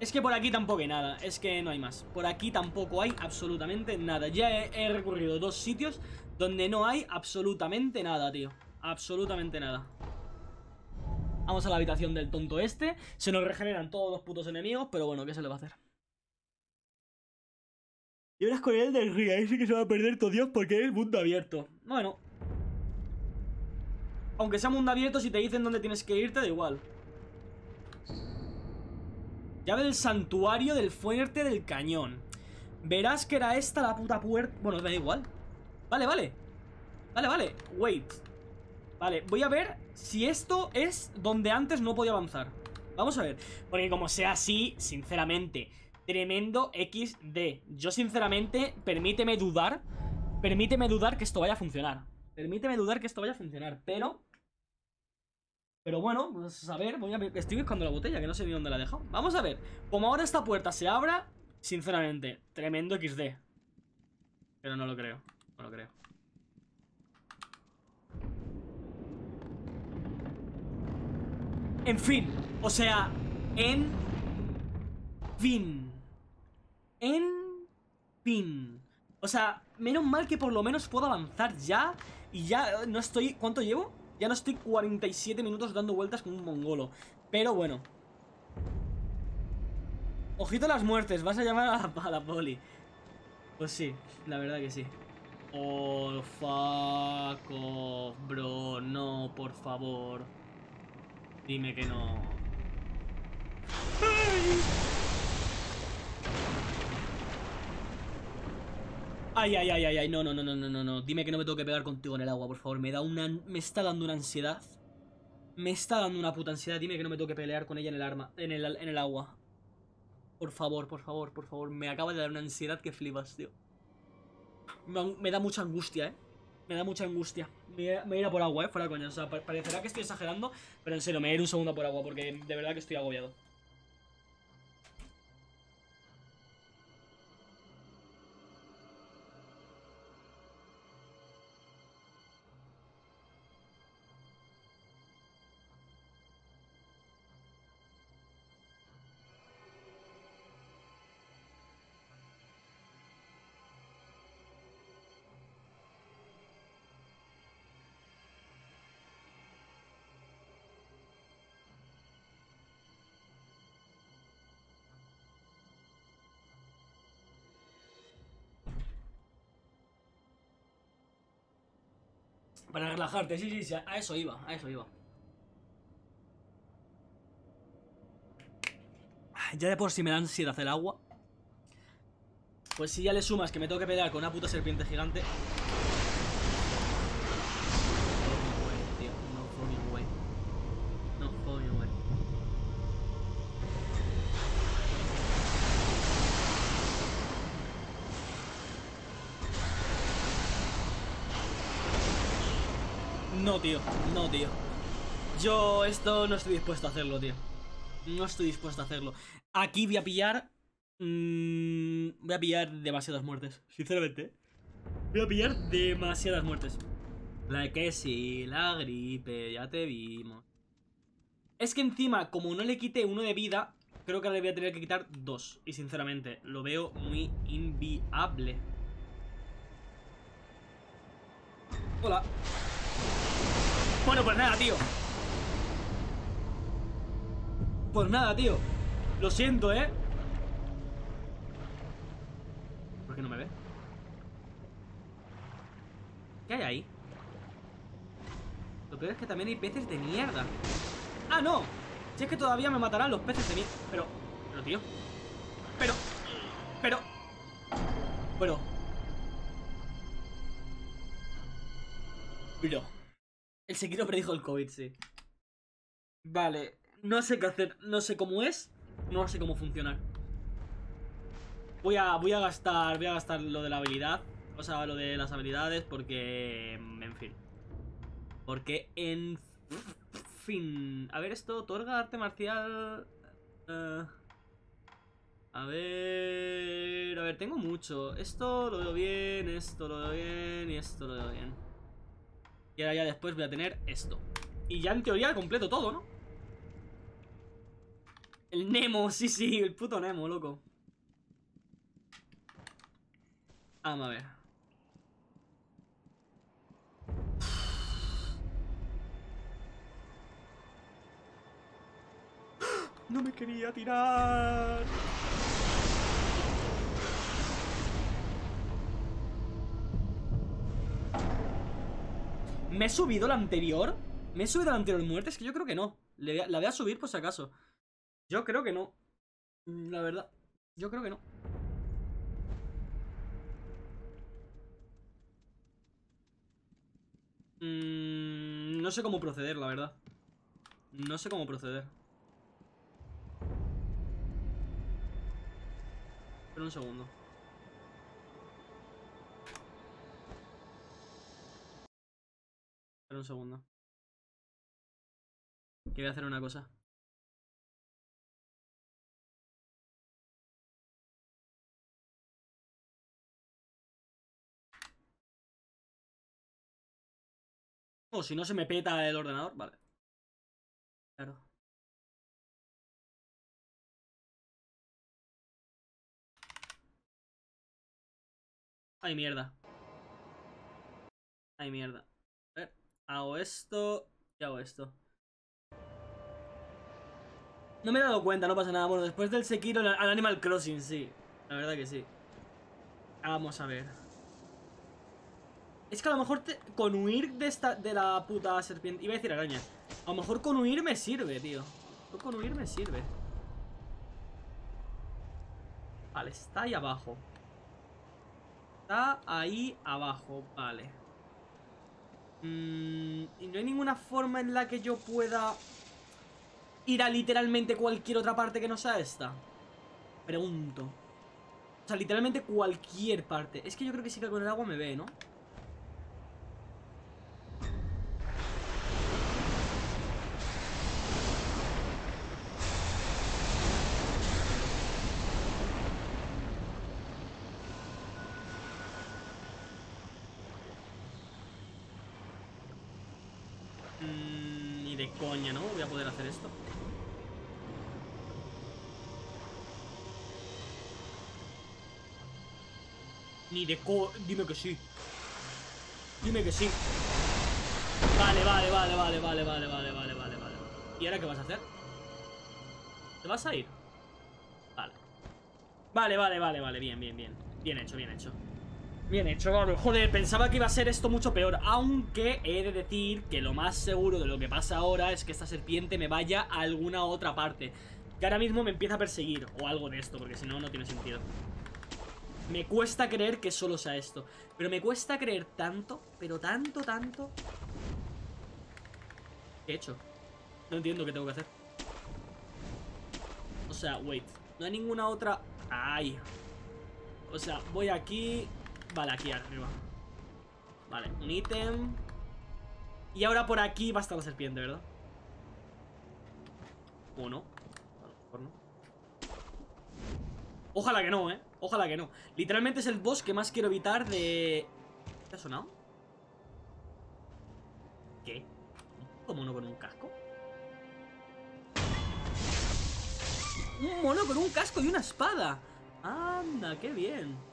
Es que por aquí tampoco hay nada, es que no hay más Por aquí tampoco hay absolutamente nada Ya he, he, recurrido dos sitios donde no hay absolutamente nada, tío Absolutamente nada Vamos a la habitación del tonto este Se nos regeneran todos los putos enemigos Pero bueno, ¿qué se le va a hacer? Y ahora es con el del río Ahí sí que se va a perder todo Dios porque es mundo abierto Bueno Aunque sea mundo abierto, si te dicen dónde tienes que irte, da igual Llave del santuario del fuerte del cañón. Verás que era esta la puta puerta... Bueno, da igual. Vale, vale. Vale, vale. Wait. Vale, voy a ver si esto es donde antes no podía avanzar. Vamos a ver. Porque como sea así, sinceramente, tremendo XD. Yo sinceramente, permíteme dudar. Permíteme dudar que esto vaya a funcionar. Permíteme dudar que esto vaya a funcionar. Pero pero bueno, pues a ver, voy a. Estoy buscando la botella, que no sé ni dónde la he dejado. Vamos a ver. Como ahora esta puerta se abra, sinceramente, tremendo XD. Pero no lo creo. No lo creo. En fin. O sea, en fin. En fin. O sea, menos mal que por lo menos puedo avanzar ya. Y ya no estoy... ¿Cuánto llevo? Ya no estoy 47 minutos dando vueltas como un mongolo. Pero bueno. Ojito a las muertes. Vas a llamar a la, poli. Pues sí, la verdad que sí. Oh, fuck bro. No, por favor. Dime que no. Ay, ay, ay, ay, no, no, no, no, no, no, no. Dime que no me tengo que pegar contigo en el agua, por favor. Me da una... Me está dando una ansiedad. Me está dando una puta ansiedad. Dime que no me tengo que pelear con ella en el arma. En el, en el agua. Por favor, por favor, por favor. Me acaba de dar una ansiedad que flipas, tío. Me, da mucha angustia, eh. Me da mucha angustia. Me, me iré a por agua, eh. Fuera coña. O sea, parecerá que estoy exagerando. Pero en serio, me iré un segundo por agua. Porque de verdad que estoy agobiado. Para relajarte, sí, sí, sí, a eso iba, a eso iba. Ya de por si me da ansiedad el agua. Pues si ya le sumas que me tengo que pelear con una puta serpiente gigante. Tío, no, tío. Yo esto no estoy dispuesto a hacerlo, tío. No estoy dispuesto a hacerlo. Aquí voy a pillar mmm, Voy a pillar demasiadas muertes Sinceramente. Voy a pillar demasiadas muertes. La que sí, la gripe Ya te vimos. Es que encima, como no le quité uno de vida Creo que le voy a tener que quitar dos. Y sinceramente, lo veo muy inviable. Hola bueno, pues nada, tío Pues nada, tío Lo siento, ¿eh? ¿Por qué no me ve? ¿Qué hay ahí? Lo peor es que también hay peces de mierda ¡Ah, no! Si es que todavía me matarán los peces de mierda Pero, pero tío Pero, pero Bueno Pero el Sekiro predijo el COVID, sí. Vale, no sé qué hacer, no sé cómo es, no sé cómo funcionar. Voy a, voy a gastar. Voy a gastar lo de la habilidad. O sea, lo de las habilidades. Porque. En fin. Porque en fin. A ver, esto otorga arte marcial. eh, a ver. A ver, tengo mucho. Esto lo veo bien, esto lo veo bien y esto lo veo bien. Y ahora ya después voy a tener esto. Y ya en teoría completo todo, ¿no? El Nemo, sí, sí, el puto Nemo, loco. Vamos a ver. No me quería tirar. ¿Me he subido la anterior? ¿Me he subido la anterior muerte? Es que yo creo que no. La voy a subir por si acaso. Yo creo que no. Mm, La verdad. Yo creo que no. Mm, no sé cómo proceder, la verdad. No sé cómo proceder. Espera un segundo. Un segundo. Que voy a hacer una cosa. O si no se me peta el ordenador, vale. Claro. Ay, mierda. Ay, mierda. Hago esto y hago esto. No me he dado cuenta, no pasa nada. Bueno, después del Sekiro al al Animal Crossing, sí. La verdad que sí. Vamos a ver. Es que a lo mejor con huir de esta de la puta serpiente. Iba a decir araña. A lo mejor con huir me sirve, tío. Con huir me sirve. Vale, está ahí abajo. Está ahí abajo, vale. Mm, y no hay ninguna forma en la que yo pueda ir a literalmente cualquier otra parte que no sea esta. Pregunto. O sea, literalmente cualquier parte. Es que yo creo que sí que con el agua me ve, ¿no? Mm, ni de coña, ¿no? Voy a poder hacer esto. Ni de co... Dime que sí. Dime que sí. Vale, vale, vale, vale, vale, vale, vale, vale, vale, vale. ¿Y ahora qué vas a hacer? ¿Te vas a ir? Vale. Vale, vale, vale, vale, bien, bien, bien. Bien hecho, bien hecho. Bien hecho, vale. Joder, pensaba que iba a ser esto mucho peor. Aunque he de decir que lo más seguro de lo que pasa ahora es que esta serpiente me vaya a alguna otra parte. Que ahora mismo me empieza a perseguir. O algo de esto, porque si no, no tiene sentido. Me cuesta creer que solo sea esto. Pero me cuesta creer tanto, pero tanto, tanto. ¿Qué he hecho? No entiendo qué tengo que hacer. O sea, wait. No hay ninguna otra... ¡Ay! O sea, voy aquí... Vale, aquí arriba. Vale, un ítem. Y ahora por aquí va a estar la serpiente, ¿verdad? ¿O no? Mejor no. Ojalá que no, ¿eh? Ojalá que no. Literalmente es el boss que más quiero evitar de... ¿Qué ha sonado? ¿Qué? ¿Un mono con un casco? Un mono con un casco y una espada. Anda, qué bien.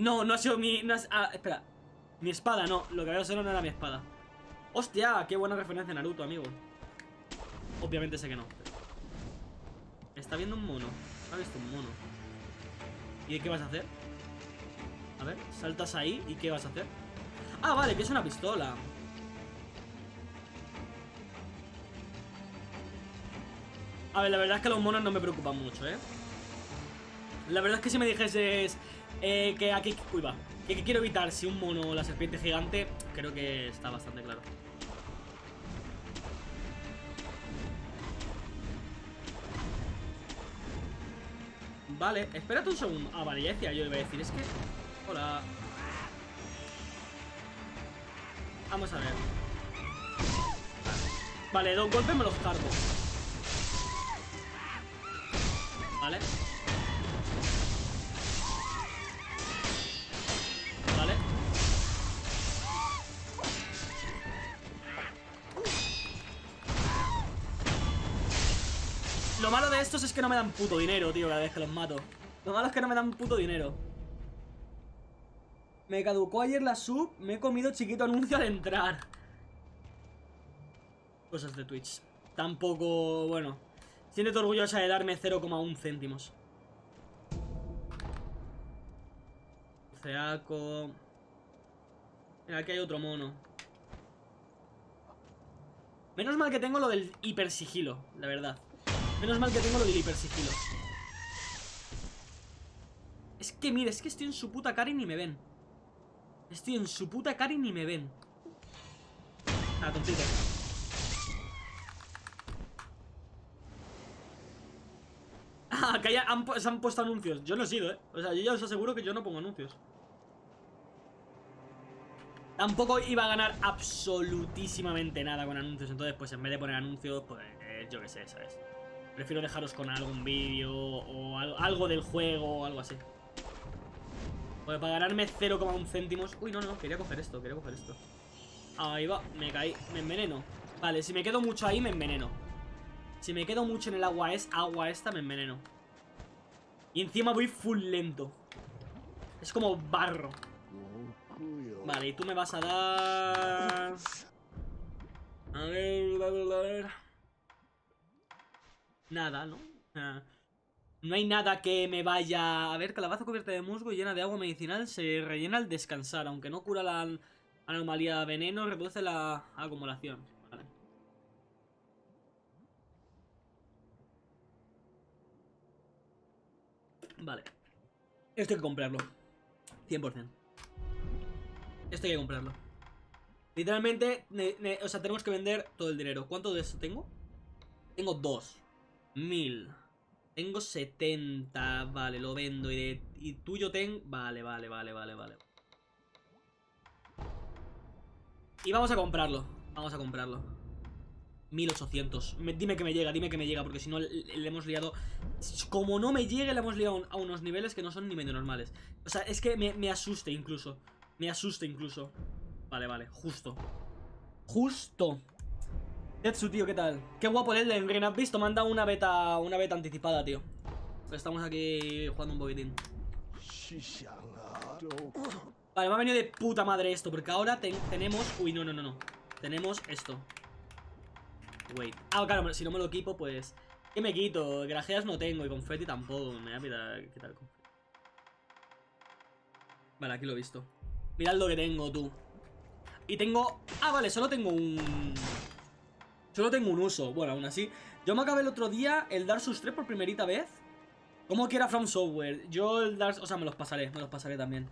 No, no ha sido mi... No ha- ah, espera. Mi espada, no. Lo que había sido no era mi espada. Hostia, qué buena referencia Naruto, amigo. Obviamente sé que no. Está viendo un mono. Ha visto un mono. ¿Y qué vas a hacer? A ver, saltas ahí y ¿qué vas a hacer? Ah, vale, que es una pistola. A ver, la verdad es que los monos no me preocupan mucho, ¿eh? La verdad es que si me dijeses eh, que aquí... Uy, va. Que, quiero evitar si un mono o la serpiente gigante, creo que está bastante claro. Vale, espérate un segundo. Ah, vale, ya decía yo, iba a decir, es que... Hola. Vamos a ver. Vale, dos golpes me los cargo. Vale. Estos es que no me dan puto dinero, tío, cada vez que los mato. Lo malo es que no me dan puto dinero. Me caducó ayer la sub, me he comido chiquito anuncio al entrar. Cosas de Twitch. Tampoco, bueno. Siéntete orgullosa de darme 0,1 céntimos. Ceaco. Mira, aquí hay otro mono. Menos mal que tengo lo del hipersigilo, la verdad. Menos mal que tengo lo del hipersigilo. Es que, mira, es que estoy en su puta cara y ni me ven. Estoy en su puta cara y ni me ven. Ah, tontito. Ah, que han, se han puesto anuncios. Yo no he sido, ¿eh? O sea, yo ya os aseguro que yo no pongo anuncios. Tampoco iba a ganar absolutísimamente nada con anuncios. Entonces, pues en vez de poner anuncios, pues yo qué sé, ¿sabes? Prefiero dejaros con algún vídeo o algo, del juego o algo así. Pues para ganarme 0,1 céntimos... Uy, no, no, quería coger esto, quería coger esto. Ahí va, me caí, me enveneno. Vale, si me quedo mucho ahí, me enveneno. Si me quedo mucho en el agua es agua esta, me enveneno. Y encima voy full lento. Es como barro. Vale, y tú me vas a dar... A ver, a ver, a ver. Nada, ¿no? no hay nada que me vaya... A ver, calabaza cubierta de musgo y llena de agua medicinal se rellena al descansar. Aunque no cura la anomalía veneno, reduce la acumulación. Vale. Esto hay que comprarlo. 100%. Esto hay que comprarlo. Literalmente, o sea, tenemos que vender todo el dinero. ¿Cuánto de esto tengo? Tengo dos. Mil. Tengo 70. Vale, lo vendo. Y, de, y tuyo tengo... Vale, vale, vale, vale, vale. Y vamos a comprarlo. Vamos a comprarlo. 1800. dime que me llega, dime que me llega, porque si no le, hemos liado... Como no me llegue, le hemos liado a unos niveles que no son ni medio normales. O sea, es que me, asuste incluso. Me asuste incluso. Vale, vale, justo. Justo. Tetsu, tío, ¿qué tal? Qué guapo el Elden Ring, ¿has visto? Manda una beta, una beta anticipada, tío. Estamos aquí jugando un poquitín. Vale, me ha venido de puta madre esto, porque ahora tenemos... Uy, no, no, no, no. Tenemos esto. Wait. Ah, claro, si no me lo equipo, pues... ¿Qué me quito? Grajeas no tengo y confeti tampoco. Me voy a qué tal confeti. Vale, aquí lo he visto. Mirad lo que tengo, tú. Y tengo... Ah, vale, solo tengo un... Solo tengo un uso. Bueno, aún así. Yo me acabé el otro día el Dark Souls 3 por primerita vez. Como que era From Software. Yo el Dark... O sea, me los pasaré. Me los pasaré también.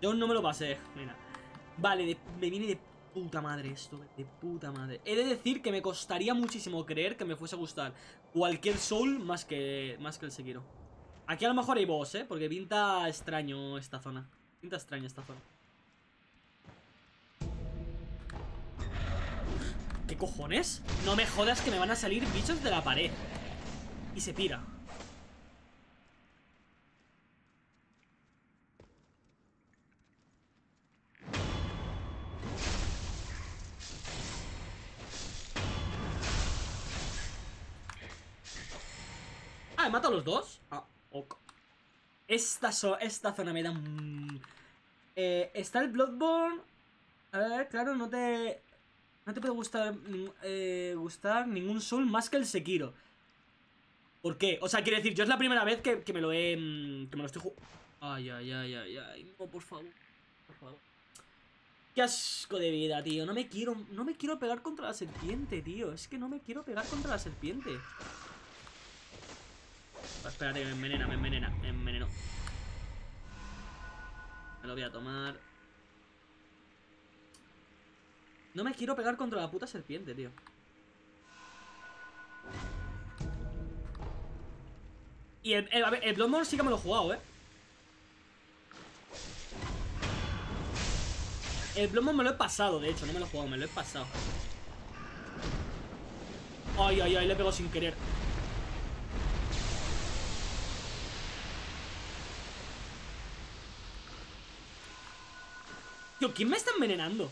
Yo no me lo pasé. Mira. Vale, me viene de puta madre esto, de puta madre. He de decir que me costaría muchísimo creer que me fuese a gustar cualquier Soul más que, más que el Sekiro. Aquí a lo mejor hay boss, ¿eh? Porque pinta extraño esta zona. Pinta extraño esta zona. ¿Qué cojones? No me jodas que me van a salir bichos de la pared. Y se pira. ¿he matado a los dos? Ah, ok. Esta, esta zona me da... Eh, está el Bloodborne. A ver, claro, no te... No te puede gustar, eh, gustar ningún Soul más que el Sekiro. ¿Por qué? O sea, quiere decir, yo es la primera vez que, me lo he... Mm, que me lo estoy jugando. Ay, ay, ay, ay, ay. No, por favor. Por favor. Qué asco de vida, tío. No me quiero... No me quiero pegar contra la serpiente, tío. Es que no me quiero pegar contra la serpiente. Espérate que me envenena, me envenena, me envenenó. Me lo voy a tomar. No me quiero pegar contra la puta serpiente, tío. Y el, a ver, el Bloodborne sí que me lo he jugado, ¿eh? El Bloodborne me lo he pasado, de hecho, no me lo he jugado, me lo he pasado. Ay, ay, ay, le pego sin querer. Tío, ¿quién me está envenenando?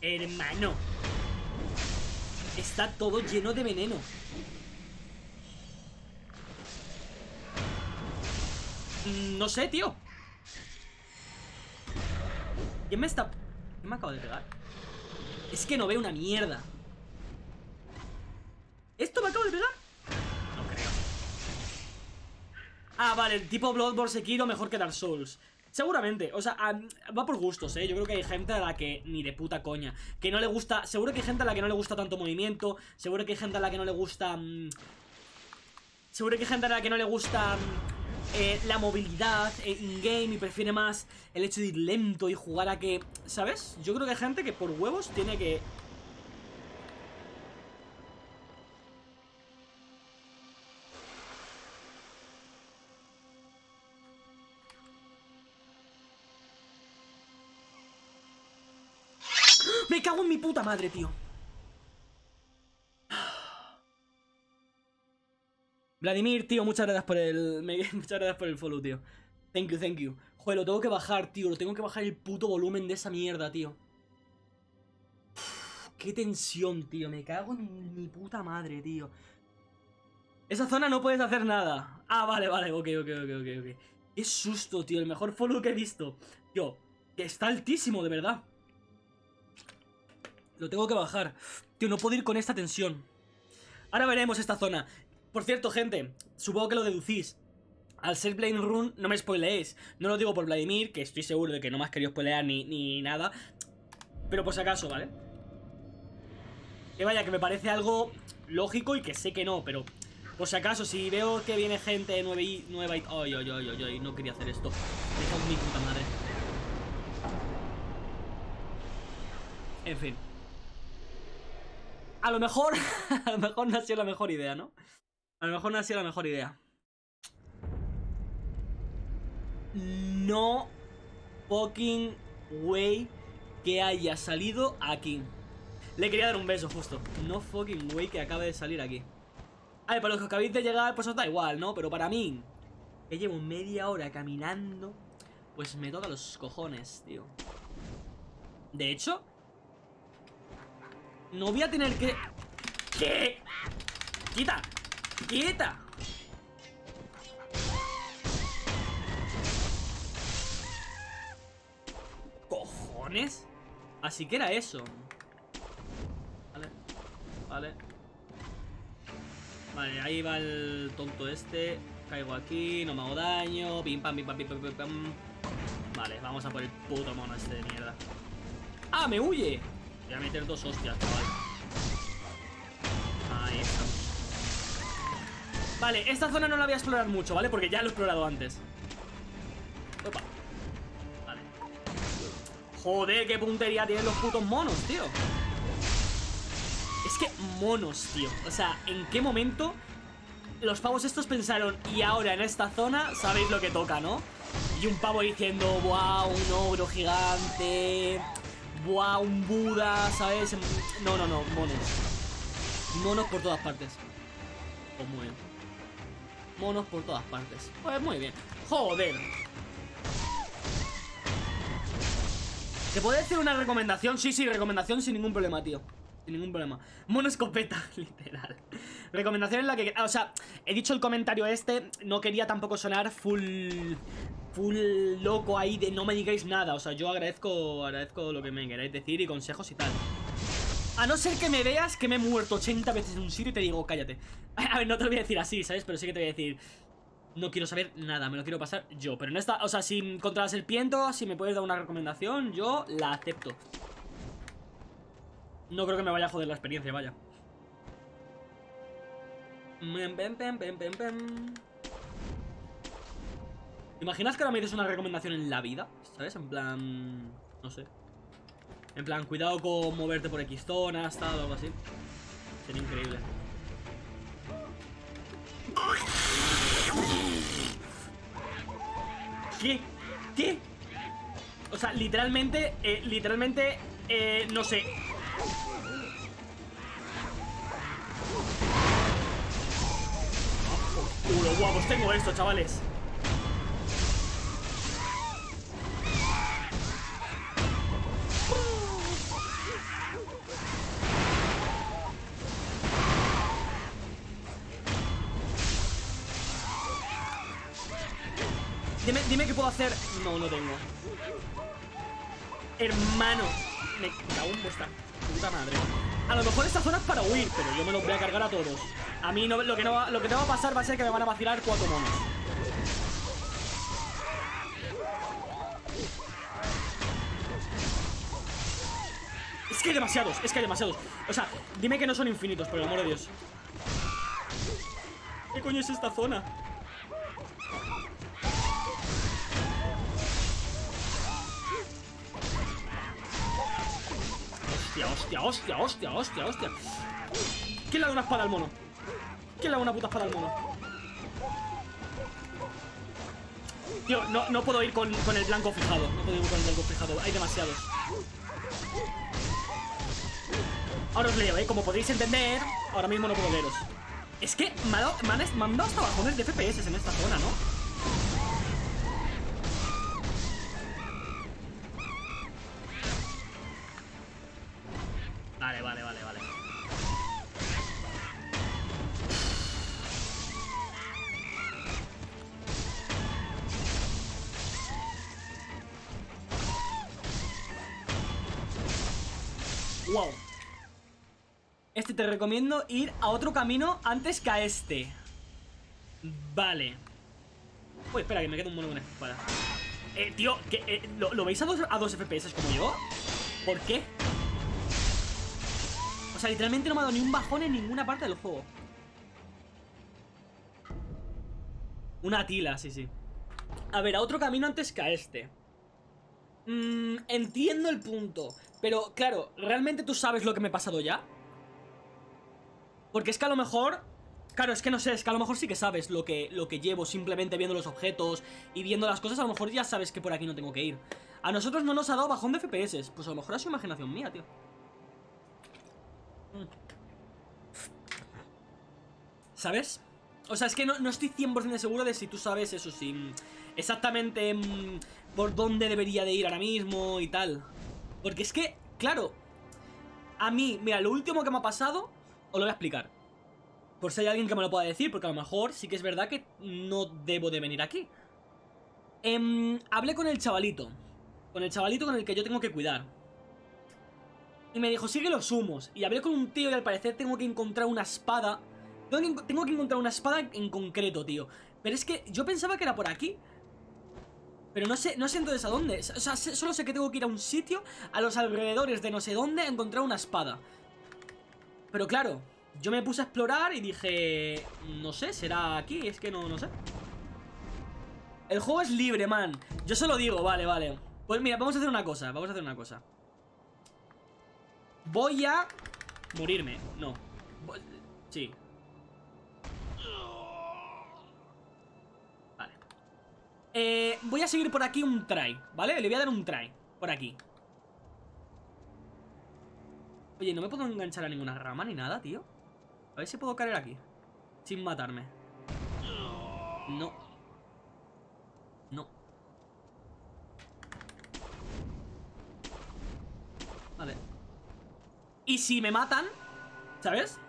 Hermano. Está todo lleno de veneno. Mm, No sé, tío. ¿Quién me está...? ¿Quién me acaba de pegar? Es que no veo una mierda. ¿Esto me acaba de pegar? No creo. Ah, vale, el tipo Bloodborne Sekiro mejor que Dark Souls. Seguramente, o sea, va por gustos, ¿eh? Yo creo que hay gente a la que ni de puta coña. Que no le gusta. Seguro que hay gente a la que no le gusta tanto movimiento. Seguro que hay gente a la que no le gusta. seguro que hay gente a la que no le gusta. eh, la movilidad eh, in-game y prefiere más el hecho de ir lento y jugar a que. ¿Sabes? Yo creo que hay gente que por huevos tiene que. Puta madre, tío. Vladimir, tío, muchas gracias por el. muchas gracias por el follow, tío. Thank you, thank you. Joder, lo tengo que bajar, tío. Lo tengo que bajar el puto volumen de esa mierda, tío. Uf, qué tensión, tío. Me cago en mi puta madre, tío. Esa zona no puedes hacer nada. Ah, vale, vale, ok, ok, ok, ok, ok. Qué susto, tío. El mejor follow que he visto. Tío, que está altísimo, de verdad. Lo tengo que bajar. Tío, no puedo ir con esta tensión. Ahora veremos esta zona. Por cierto, gente, supongo que lo deducís. Al ser Blame Run, no me spoileéis. No lo digo por Vladimir, que estoy seguro de que no me has querido spoilear ni, ni nada. Pero por si acaso, ¿vale? Que vaya, que me parece algo lógico y que sé que no, pero por si acaso, si veo que viene gente nueva y... Nueva y ay, ay, ay, ay, ay, no quería hacer esto. Me cago en mi puta madre. En fin. A lo mejor, a lo mejor sido la mejor idea, ¿no? A lo mejor sido la mejor idea. No fucking way que haya salido aquí. Le quería dar un beso justo. No fucking way que acabe de salir aquí. A ver, para los que acabéis de llegar, pues os da igual, ¿no? Pero para mí, que llevo media hora caminando, pues me toca los cojones, tío. De hecho, no voy a tener que... ¿Qué? ¡Quita! ¡Quita! ¿Cojones? Así que era eso. Vale. Vale. Vale, ahí va el tonto este. Caigo aquí, no me hago daño. Pim pam, pim pam, pim pam, pim pam. Vale, vamos a por el puto mono este de mierda. ¡Ah, me huye! Voy a meter dos hostias, chaval. Ahí estamos. Vale, esta zona no la voy a explorar mucho, ¿vale? Porque ya lo he explorado antes. Opa. Vale. Joder, qué puntería tienen los putos monos, tío. Es que monos, tío. O sea, ¿en qué momento los pavos estos pensaron y ahora en esta zona sabéis lo que toca, ¿no? Y un pavo diciendo, ¡buah, un ogro gigante! ¡Buah, un Buda! ¿Sabes? No, no, no, monos. Monos por todas partes. Pues muy bien. Monos por todas partes. Pues muy bien. ¡Joder! ¿Te puedo decir una recomendación? Sí, sí, recomendación sin ningún problema, tío. Sin ningún problema. Mono escopeta, literal. Recomendación en la que... O sea, he dicho el comentario este, no quería tampoco sonar full... Full loco ahí de no me digáis nada. O sea, yo agradezco, agradezco lo que me queráis decir y consejos y tal. A no ser que me veas que me he muerto 80 veces en un sitio y te digo, cállate. A ver, no te lo voy a decir así, ¿sabes? Pero sí que te voy a decir... No quiero saber nada, me lo quiero pasar yo. Pero en esta, o sea, si contra la serpiente, si me puedes dar una recomendación, yo la acepto. No creo que me vaya a joder la experiencia, vaya. ¿Imaginas que ahora me dices una recomendación en la vida? ¿Sabes? En plan... No sé. En plan, cuidado con moverte por X zonas, tal, o algo así. Sería increíble. ¿Qué? ¿Qué? O sea, literalmente, eh, literalmente, eh, no sé, Culo, guapos, tengo esto, chavales. Dime, dime qué puedo hacer. No, no tengo. Hermano. Me cago en vuestra puta madre. A lo mejor esta zona es para huir, pero yo me los voy a cargar a todos. A mí no, lo, que no, va- va a pasar va a ser que me van a vacilar cuatro monos. Es que hay demasiados, es que hay demasiados. O sea, dime que no son infinitos, por el amor de Dios. ¿Qué coño es esta zona? Hostia, hostia, hostia, hostia, hostia, hostia. ¿Quién le da una espada al mono? ¿Quién le da una puta espada al mono? Tío, no, no puedo ir con, con el blanco fijado. No puedo ir con el blanco fijado. Hay demasiados. Ahora os leo, ¿eh? Como podéis entender, ahora mismo no puedo leeros. Es que me, ha dado, me, han, me han dado hasta bajones de FPS en esta zona, ¿no? Vale, vale, vale. Wow. Este te recomiendo ir a otro camino antes que a este. Vale. Uy, espera, que me queda un mono con espada. Eh, tío, ¿qué, eh, ¿lo, lo veis a dos, a dos FPS como yo? ¿Por qué? O sea, literalmente no me ha dado ni un bajón en ninguna parte del juego. Una tila, sí, sí. A ver, a otro camino antes que a este. Mm, entiendo el punto. Pero, claro, ¿realmente tú sabes lo que me he pasado ya? Porque es que a lo mejor... Claro, es que no sé, es que a lo mejor sí que sabes lo que, lo que llevo simplemente viendo los objetos y viendo las cosas, a lo mejor ya sabes que por aquí no tengo que ir. A nosotros no nos ha dado bajón de FPS, pues a lo mejor ha sido imaginación mía, tío. ¿Sabes? O sea, es que no, no estoy 100% seguro de si tú sabes eso, si mm, exactamente mm, por dónde debería de ir ahora mismo y tal. Porque es que, claro, a mí, mira, lo último que me ha pasado, os lo voy a explicar. Por si hay alguien que me lo pueda decir, porque a lo mejor sí que es verdad que no debo de venir aquí. Em, hablé con el chavalito. Con el chavalito con el que yo tengo que cuidar. Y me dijo, sigue los humos. Y hablé con un tío y al parecer tengo que encontrar una espada. Tengo que, encontrar una espada en concreto, tío. Pero es que yo pensaba que era por aquí. Pero no sé, no sé entonces a dónde. O sea, solo sé que tengo que ir a un sitio, a los alrededores de no sé dónde, a encontrar una espada. Pero claro, yo me puse a explorar y dije... No sé, será aquí, es que no, no sé. El juego es libre, man. Yo se lo digo, vale, vale. Pues mira, vamos a hacer una cosa, vamos a hacer una cosa. Voy a... Morirme, no. Sí. Vale. Eh, voy a seguir por aquí un try, ¿vale? Le voy a dar un try, por aquí. Oye, no me puedo enganchar a ninguna rama ni nada, tío. A ver si puedo caer aquí. Sin matarme. No. Vale. Y si me matan, ¿sabes?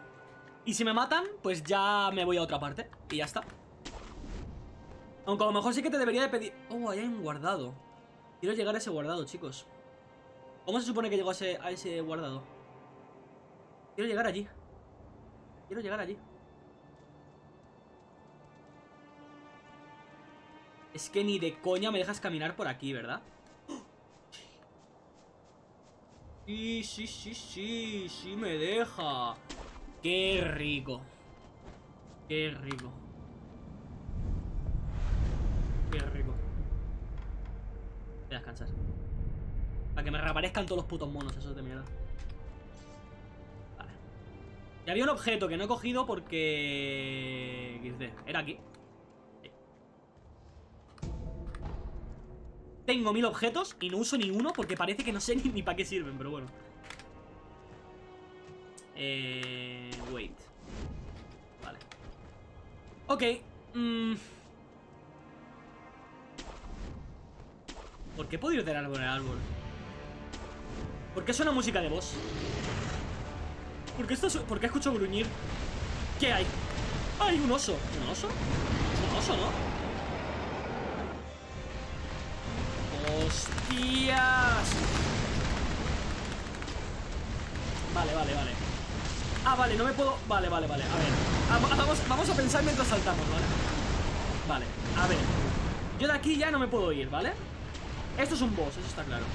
Y si me matan, pues ya me voy a otra parte. Y ya está. Aunque a lo mejor sí que te debería de pedir... Oh, ahí hay un guardado. Quiero llegar a ese guardado, chicos. ¿Cómo se supone que llego a ese, a ese guardado? Quiero llegar allí. Quiero llegar allí. Es que ni de coña me dejas caminar por aquí, ¿verdad? Sí, sí, sí, sí, sí me deja. Qué rico. Qué rico. Qué rico. Voy a descansar. Para que me reaparezcan todos los putos monos, esos de mierda. Vale. Y había un objeto que no he cogido porque... Era aquí. Tengo mil objetos y no uso ni uno porque parece que no sé ni, para qué sirven, pero bueno. Eh... Wait. Vale. Ok. mm. ¿Por qué puedo ir del árbol al árbol? ¿Por qué suena música de voz? ¿Por qué, esto su- ¿Por qué escucho gruñir? ¿Qué hay? ¡Hay un oso! ¿Un oso? Un oso, ¿no? ¡Hostias! Vale, vale, vale Ah, vale, no me puedo... Vale, vale, vale, a ver Ah, Vamos, vamos a pensar mientras saltamos, ¿vale? Vale, a ver Yo de aquí ya no me puedo ir, ¿vale? Esto es un boss, eso está claro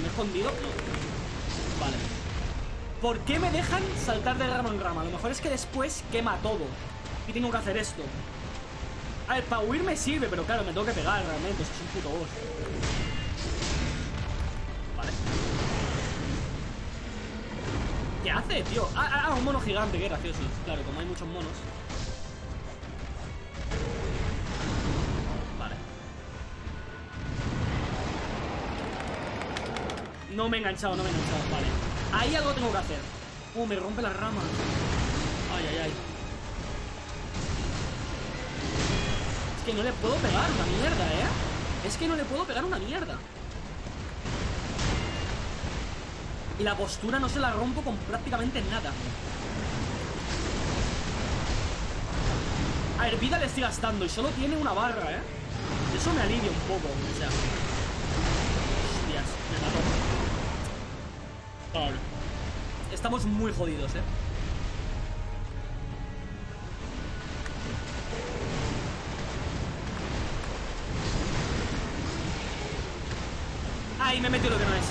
¿Me he escondido? No Vale ¿Por qué me dejan saltar de rama en rama? A lo mejor es que después quema todo Y tengo que hacer esto A ver, para huir me sirve, pero claro, me tengo que pegar realmente, eso es un puto boss. Vale. ¿Qué hace, tío? Ah, ah, ah, un mono gigante, qué gracioso. Claro, como hay muchos monos. Vale. No me he enganchado, no me he enganchado, vale. Ahí algo tengo que hacer. Uh, me rompe las ramas Ay, ay, ay no le puedo pegar una mierda, ¿eh? Es que no le puedo pegar una mierda Y la postura no se la rompo con prácticamente nada A ver, vida le estoy gastando Y solo tiene una barra, ¿eh? Eso me alivia un poco, o sea Hostias, me mató. Estamos muy jodidos, ¿eh? Ay, me he metido lo que no es.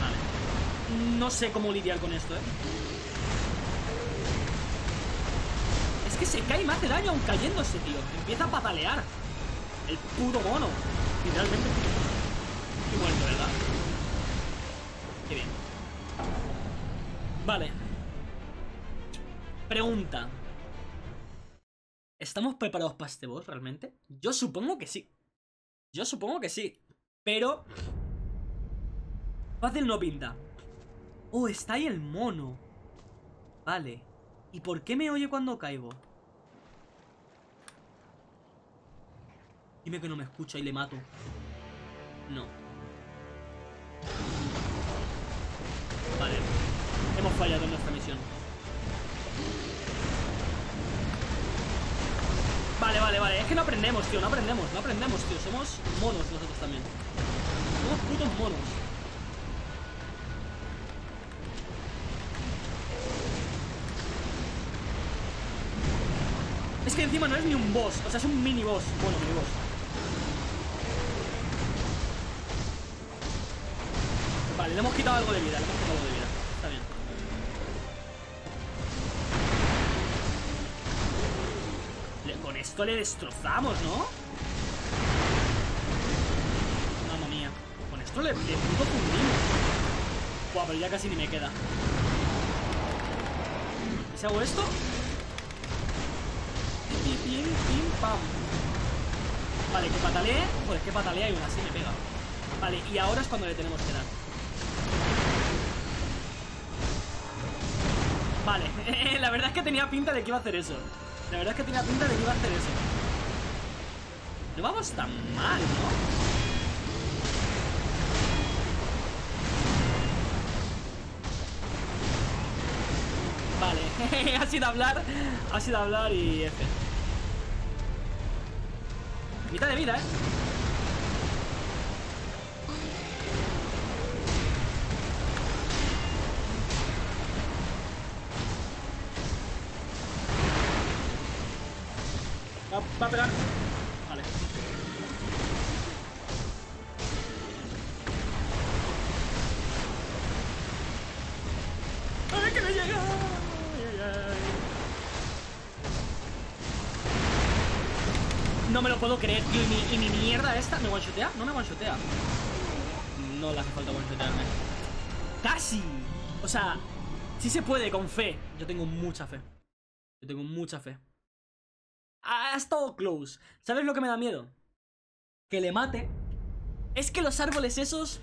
Vale. No sé cómo lidiar con esto, ¿eh? Es que se cae y me hace daño aún cayéndose, tío. Empieza a patalear. El puto mono. Literalmente. Estoy muerto, ¿verdad? Qué bien. Vale. Pregunta. ¿Estamos preparados para este boss realmente? Yo supongo que sí Yo supongo que sí Pero Fácil no pinta. Oh, está ahí el mono. Vale. ¿Y por qué me oye cuando caigo? Dime que no me escucha y le mato. No. Vale. Hemos fallado en nuestra misión Vale, vale, vale. Es que no aprendemos, tío, no aprendemos No aprendemos, tío, somos monos nosotros también. Somos putos monos. Es que encima no es ni un boss O sea, es un mini boss. Bueno, mini boss. Vale, le hemos quitado algo de vida Le hemos quitado algo de vida esto le destrozamos, ¿no? Mamma mía Con esto le, le puto fundimos. Buah, pero ya casi ni me queda. ¿Y si hago esto? Pim, pim, pim, pam. Vale, que patalee. Joder, que patalea y aún así me pega. Vale, y ahora es cuando le tenemos que dar. Vale, la verdad es que tenía pinta de que iba a hacer eso La verdad es que tenía pinta de que iba a hacer eso No vamos tan mal, ¿no? Vale, ha sido hablar Ha sido hablar y F Mitad de vida, ¿eh? Va, a pegar. Vale. ¡Ay, que me llega! No me lo puedo creer, tío. ¿Y mi, mierda esta me one-shotea? No me one-shotea. No le hace falta one-shotearme. ¡Casi! O sea, sí se puede con fe. Yo tengo mucha fe. Yo tengo mucha fe. Ha estado close. ¿Sabes lo que me da miedo? Que le mate. Es que los árboles esos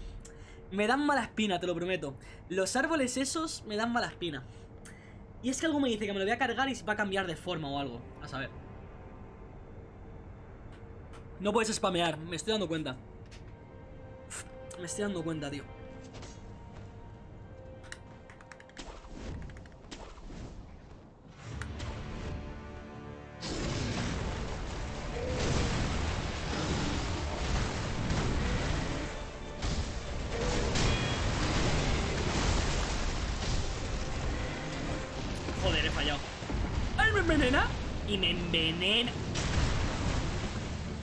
me dan mala espina, te lo prometo. Los árboles esos me dan mala espina. Y es que algo me dice que me lo voy a cargar y va a cambiar de forma o algo. A saber. No puedes spamear, me estoy dando cuenta. Me estoy dando cuenta, tío. Y me envenena.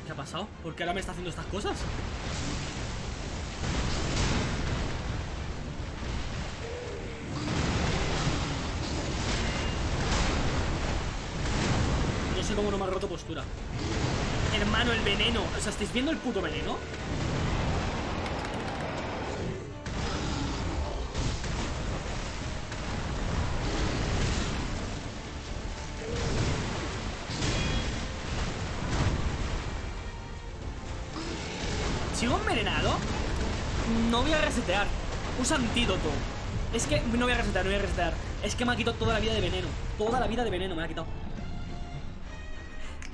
¿Qué ha pasado? ¿Por qué ahora me está haciendo estas cosas? No sé cómo no me ha roto postura. Hermano, el veneno. O sea, ¿estáis viendo el puto veneno? Usa antídoto. Es que no voy a resetear, no voy a resetear. Es que me ha quitado toda la vida de veneno. Toda la vida de veneno me ha quitado.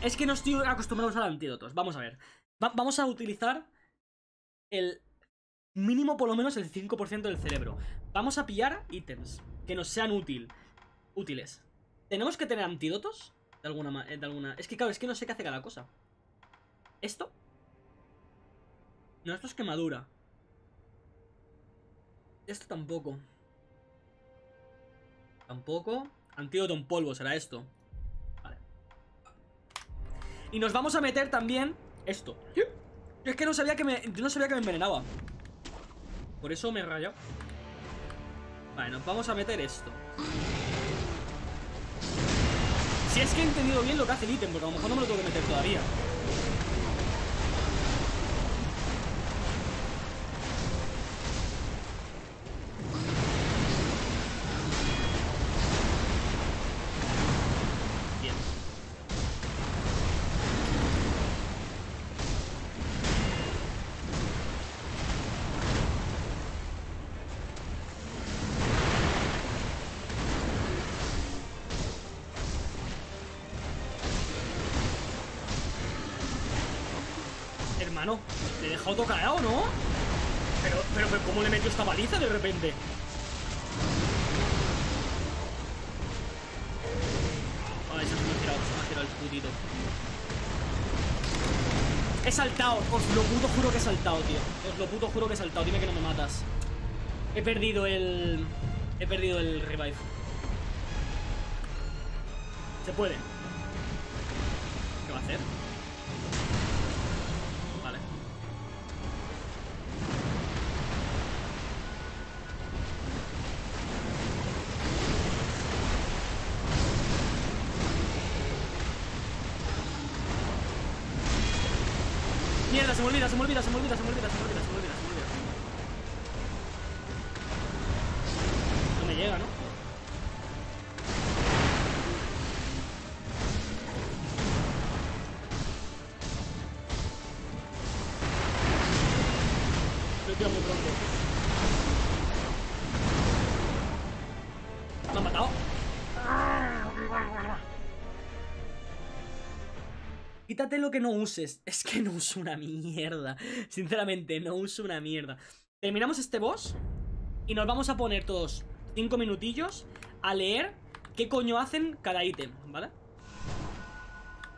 Es que no estoy acostumbrado a usar antídotos. Vamos a ver. Va- vamos a utilizar el mínimo, por lo menos, el 5% del cerebro. Vamos a pillar ítems que nos sean útil, útiles. ¿Tenemos que tener antídotos? De alguna, eh, de alguna... Es que, claro, es que no sé qué hace cada cosa. ¿Esto? No, esto es quemadura. Esto tampoco. Tampoco. Antídoto en polvo será esto. Vale. Y nos vamos a meter también esto. Es que no sabía que me. No sabía que me envenenaba. Por eso me he rayado. Vale, nos vamos a meter esto. Si es que he entendido bien lo que hace el ítem, porque a lo mejor no me lo tengo que meter todavía. Tocado, ¿no? Pero, pero, pero, ¿cómo le metió esta baliza de repente? Ay, se me ha girado, se me ha girado el putito. He saltado, os lo puto juro que he saltado, tío. Os lo puto juro que he saltado, dime que no me matas. He perdido el... He perdido el revive. Se puede. Lo que no uses. Es que no uso una mierda. Sinceramente, no uso una mierda. Terminamos este boss y nos vamos a poner todos 5 minutillos a leer qué coño hacen cada ítem, ¿vale?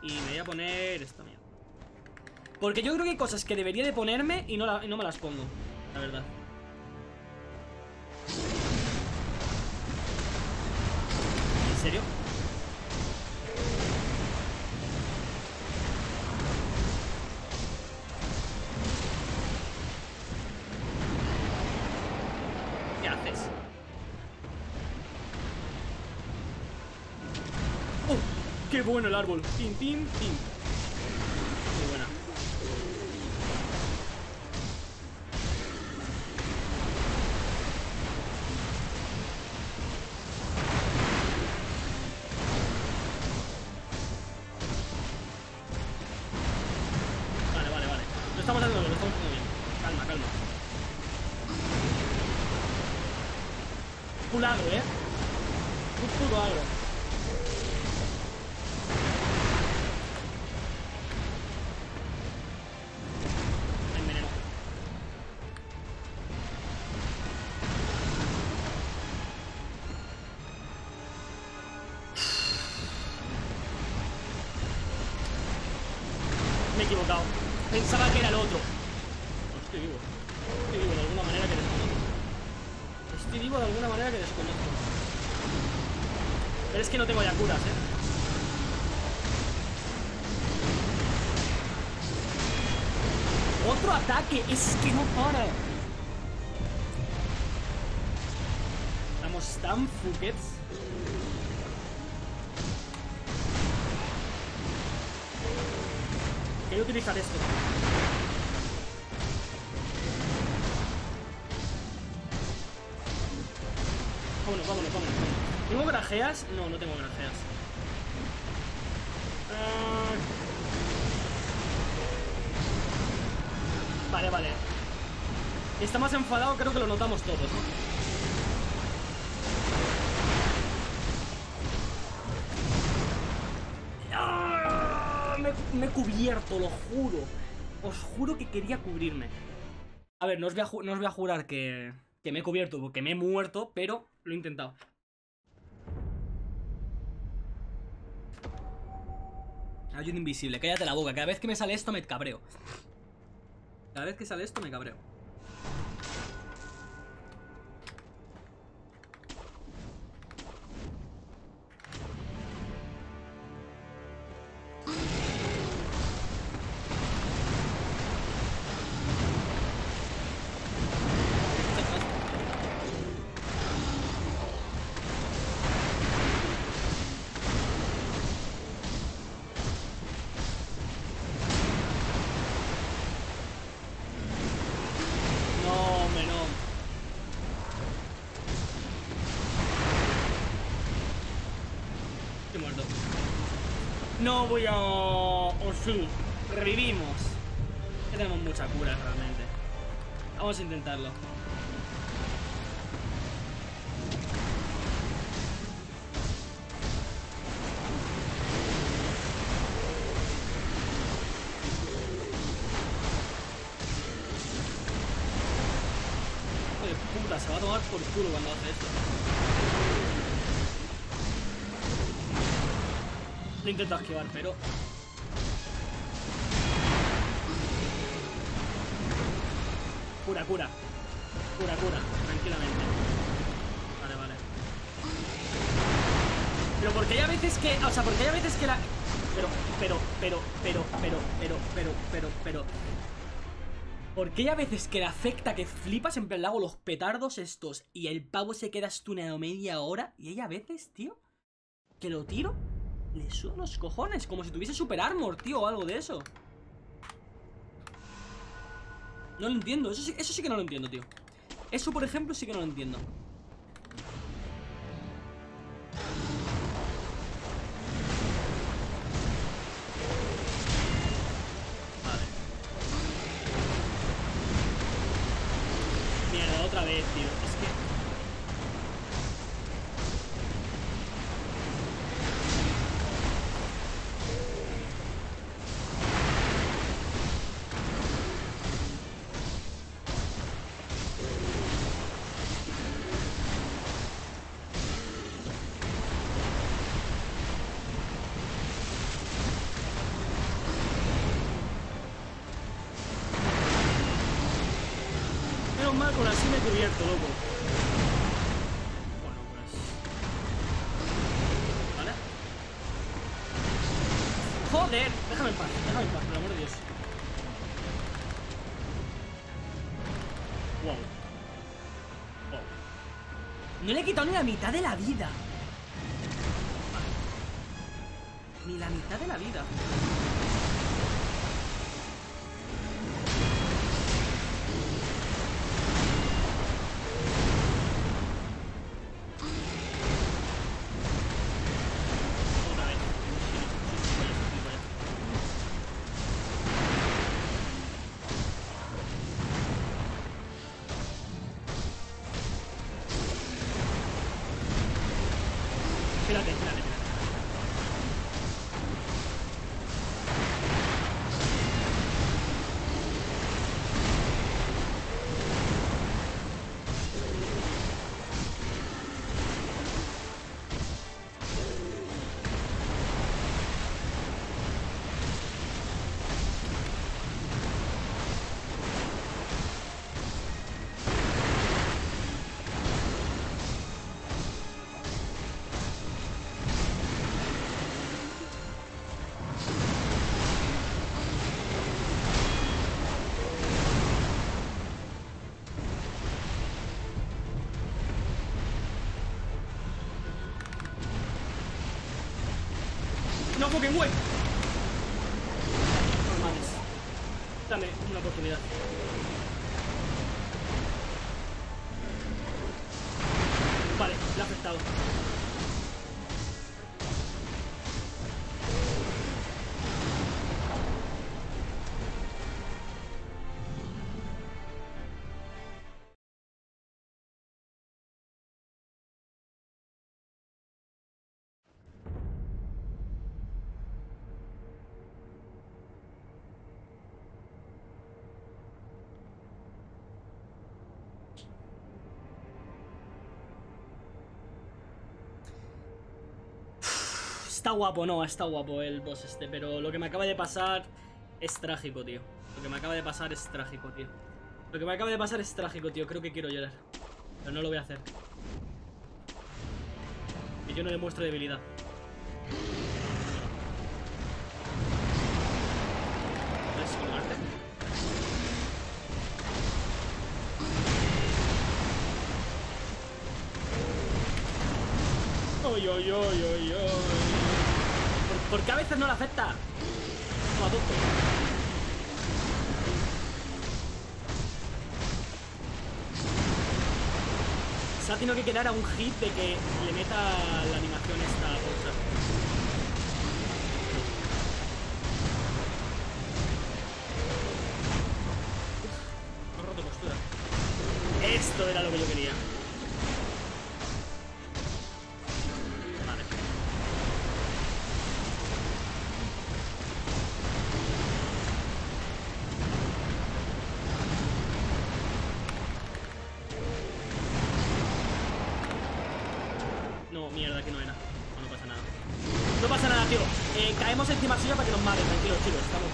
Y me voy a poner esta mierda. Porque yo creo que hay cosas que debería de ponerme y no, y no me las pongo, la verdad. ¿En serio? Bueno el árbol! ¡Tin, tin, tin! Que no para. Estamos tan fuckets. Quiero utilizar esto. Vámonos, vámonos, vámonos. ¿Tengo granjeas? No, no tengo granjeas. Más enfadado, creo que lo notamos todos, ¿no? ¡Ah! Me, he cubierto, lo juro. Os juro que quería cubrirme. A ver, no os voy a, no os voy a jurar que, que me he cubierto porque me he muerto, pero lo he intentado. Ayuda invisible, cállate la boca. Cada vez que me sale esto me cabreo. Cada vez que sale esto me cabreo. No voy a... O sí, revivimos. Tenemos mucha cura realmente. Vamos a intentarlo. Se va a tomar por culo cuando Lo intento esquivar, pero... Cura, cura. Cura, cura. Tranquilamente. Vale, vale. Pero porque hay a veces que... O sea, porque hay a veces que la... Pero, pero, pero, pero, pero, pero, pero, pero, pero... ¿Por qué hay a veces que le afecta que flipas en plan le los petardos estos y el pavo se queda stuneado media hora? Y hay a veces, tío, que lo tiro, le sudo los cojones, como si tuviese super armor, tío, o algo de eso. No lo entiendo, eso eso sí que no lo entiendo, tío. Eso, por ejemplo, sí que no lo entiendo. son la mitad de la vida. No fucking Está guapo, no, está guapo el boss este, pero lo que me acaba de pasar es trágico, tío. Lo que me acaba de pasar es trágico, tío. Lo que me acaba de pasar es trágico, tío. Creo que quiero llorar. Pero no lo voy a hacer. Y yo no demuestro debilidad. ¿Puedes colgarte? Oy, oy, oy, oy, oy. ¿Por, por qué a veces no le afecta? Toma, tonto. Se ha tenido que quedar a un hit de que le meta la animación esta cosa. Caemos encima suya para que nos mate. Tranquilos, chicos, estamos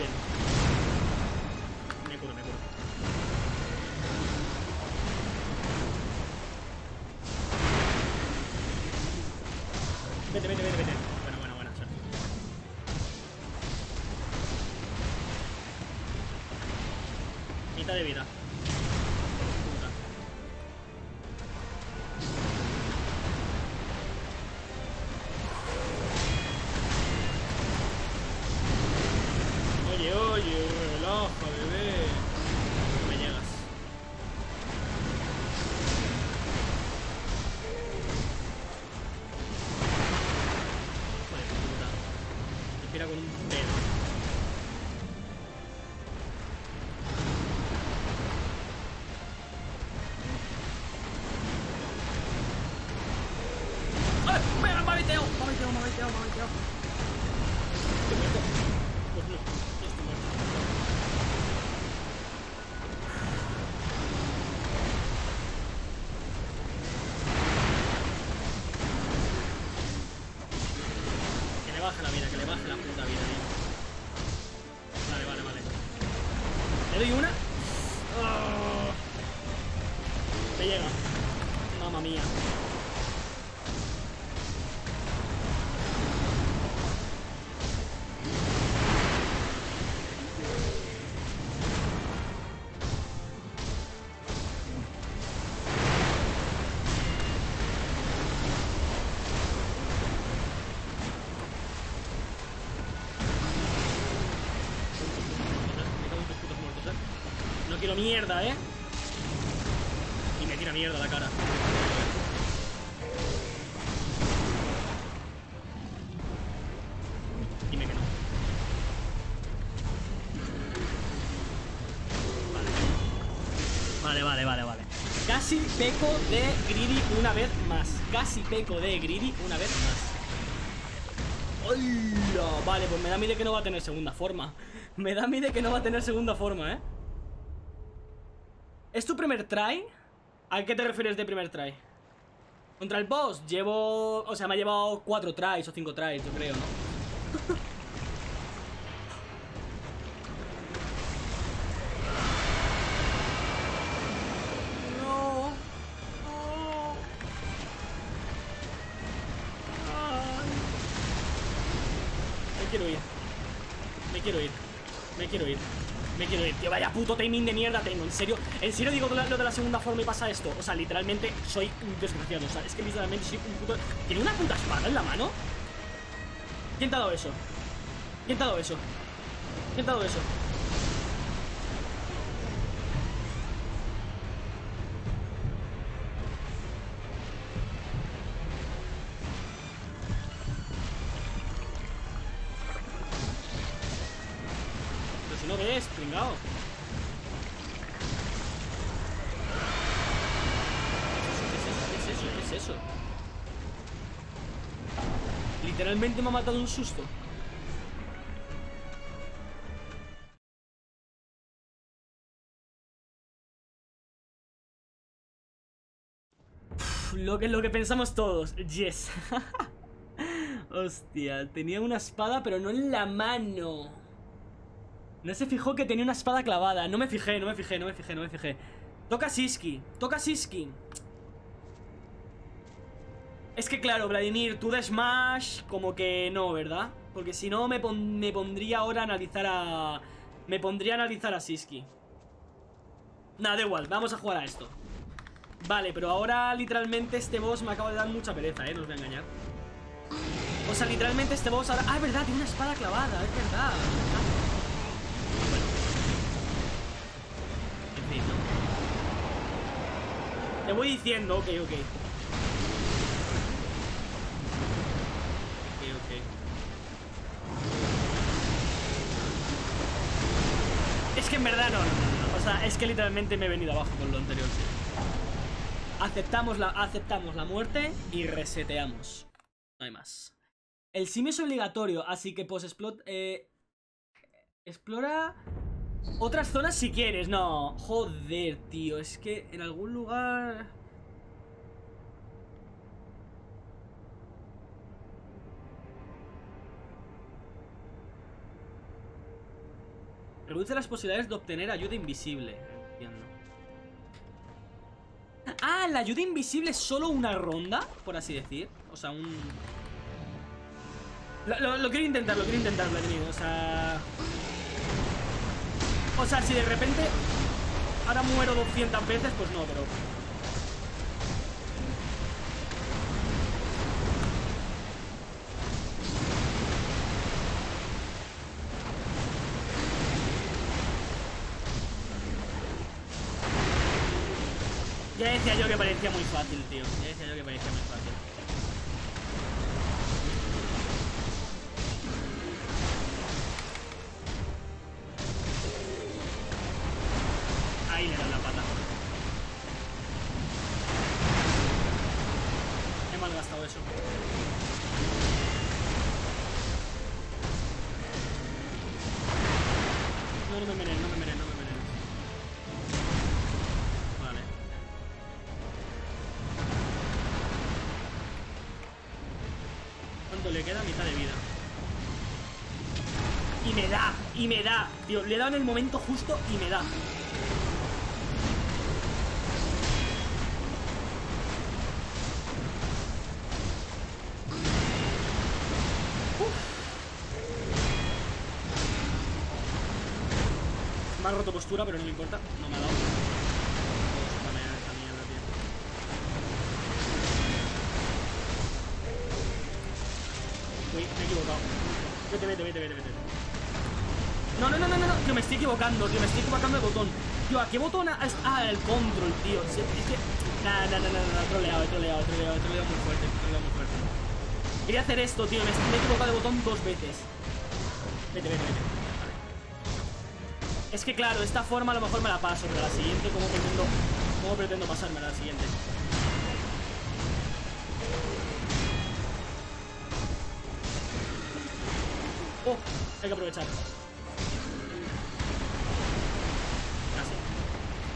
mierda, eh. Y me tira mierda la cara. Dime que no. Vale. Vale, vale, vale. Casi peco de greedy una vez más. Casi peco de greedy una vez más. ¡Hola! Vale, pues me da de que no va a tener segunda forma. Me da de que no va a tener segunda forma, ¿eh? ¿Es tu primer try? ¿A qué te refieres de primer try? Contra el boss llevo... O sea, me ha llevado cuatro tries o cinco tries, yo creo, no. puto timing de mierda tengo. En serio, en serio digo lo de la segunda forma y pasa esto. O sea, literalmente soy un desgraciado. O sea, es que literalmente soy un puto. ¿Tiene una puta espada en la mano? ¿Quién te ha dado eso? ¿Quién te ha dado eso? ¿Quién te ha dado eso? Me ha matado un susto. Lo que, lo que pensamos todos. Yes. Hostia, tenía una espada pero no en la mano. No se fijó que tenía una espada clavada. No me fijé, no me fijé, no me fijé, no me fijé. Toca Siski, toca Siski. Es que claro, Vladimir, tú de Smash como que no, ¿verdad? Porque si no me, me pondría ahora a analizar a... Me pondría a analizar a Siski. Nada, da igual, vamos a jugar a esto. Vale, pero ahora literalmente este boss me acaba de dar mucha pereza, ¿eh? No os voy a engañar. O sea, literalmente este boss ahora... Ah, es verdad, tiene una espada clavada, es verdad. Ah. Bueno. En fin, ¿no? Te voy diciendo, ok. Ok, ok. Es que en verdad no. O sea, es que literalmente me he venido abajo con lo anterior. Aceptamos la, aceptamos la muerte y reseteamos. No hay más. El simio es obligatorio, así que pues explota... Eh, explora otras zonas si quieres. No, joder, tío. Es que en algún lugar... Reduce las posibilidades de obtener ayuda invisible. Entiendo. Ah, la ayuda invisible es solo una ronda, por así decir. O sea, un... Lo, quiero intentar, lo quiero intentar, Vladimir. O sea... O sea, si de repente ahora muero 200 veces, pues no, pero... Ya decía yo que parecía muy fácil, tío. Tío, le he dado en el momento justo y me da. Me ha roto postura, pero no me importa. Equivocando, tío. Me estoy equivocando de botón. Tío, ¿a qué botón? Ah, el control, tío. Es que... Nah, nah, nah, he troleado, troleado, troleado, troleado muy fuerte, troleado muy fuerte. Quería hacer esto, tío. Me he equivocado de botón dos veces. Vete, vete, vete. Es que claro, esta forma a lo mejor me la paso, pero la siguiente, ¿cómo pretendo, cómo pretendo pasarme a la siguiente? Hay que aprovechar.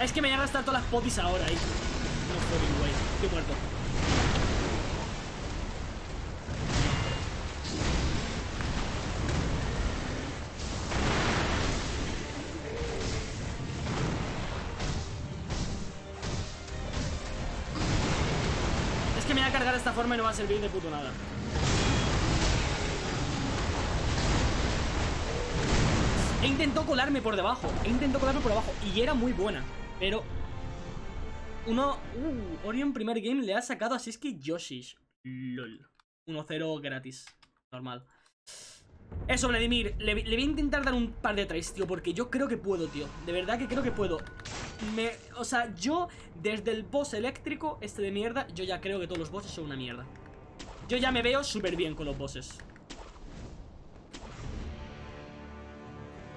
Es que me voy a gastar todas las potis ahora ahí. No fucking way. Estoy muerto. Es que me voy a cargar de esta forma y no va a servir de puto nada. E intentó colarme por debajo. E intentó colarme por debajo. Y era muy buena. Pero. Uno. Uh, Orion primer game le ha sacado a Siski Yoshish. LOL. 1-0 gratis. Normal. Eso, Vladimir. Le, voy a intentar dar un par de tries, tío. Porque yo creo que puedo, tío. De verdad que creo que puedo. O sea, yo, desde el boss eléctrico, este de mierda, yo ya creo que todos los bosses son una mierda. Yo ya me veo súper bien con los bosses.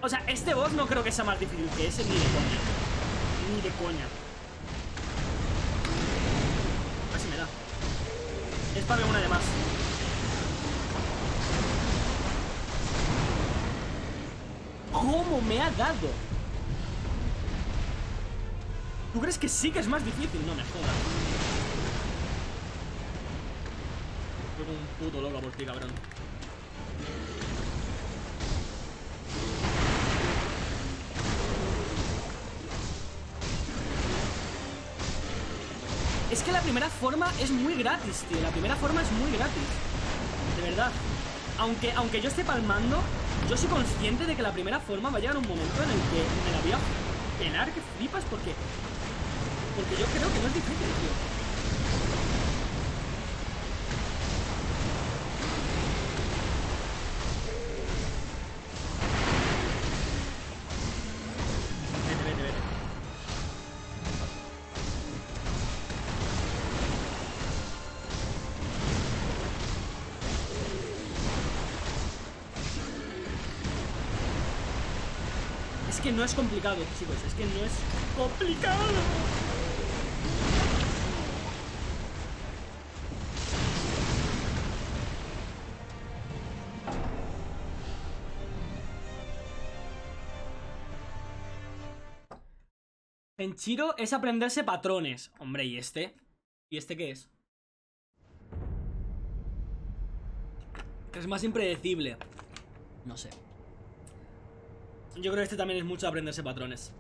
O sea, este boss no creo que sea más difícil que ese ni de. Ni de coña. Casi me da. Es para una de más. ¿Cómo me ha dado? ¿Tú crees que sí que es más difícil? No me jodas. Soy como un puto loco por ti, cabrón. Es que la primera forma es muy gratis, tío. La primera forma es muy gratis. De verdad. Aunque, aunque yo esté palmando, yo soy consciente de que la primera forma va a llegar un momento en el que me la voy a penar que flipas porque... Porque yo creo que no es difícil, tío. Es complicado, chicos. Es que no es complicado. Enchiro es aprenderse patrones. Hombre, ¿y este? ¿Y este qué es? Es más impredecible. No sé. Yo creo que este también es mucho aprenderse patrones.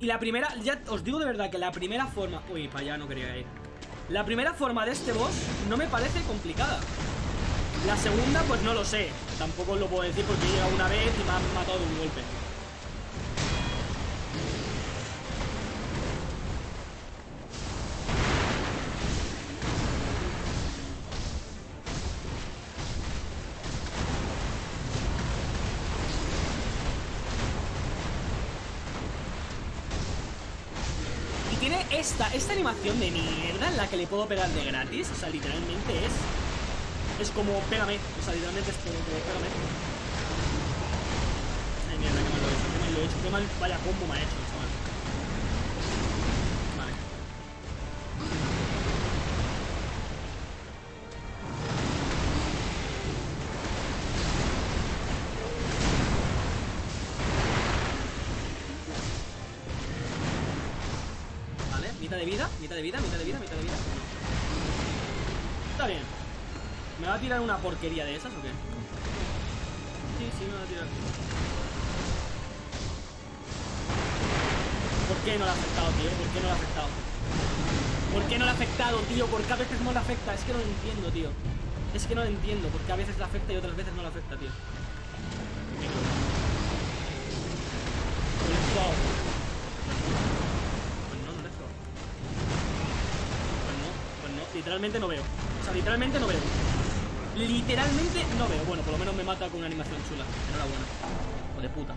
Y la primera, ya os digo de verdad que la primera forma... Uy, para allá no quería ir. La primera forma de este boss no me parece complicada. La segunda, pues no lo sé. Tampoco os lo puedo decir porque he llegado una vez y me han matado de un golpe. Animación de mierda en la que le puedo pegar de gratis. O sea, literalmente es. Es como pégame. O sea, literalmente es como, pégame. Ay, mierda, qué mal lo he hecho. Qué mal lo he hecho. Qué mal. Vaya combo me ha hecho, una porquería de esas o qué? Sí, sí, me va a tirar. ¿Por qué no le ha afectado, tío? ¿Por qué no le ha afectado? ¿Por qué no le ha afectado, tío? ¿Por qué a veces no le afecta? Es que no lo entiendo, tío. Es que no lo entiendo. Porque a veces le afecta y otras veces no le afecta, tío. Let's go. Pues no, no let's go. Pues no, pues no. Literalmente no veo. O sea, literalmente no veo. Literalmente no veo. Bueno, por lo menos me mata con una animación chula. Enhorabuena. O de puta.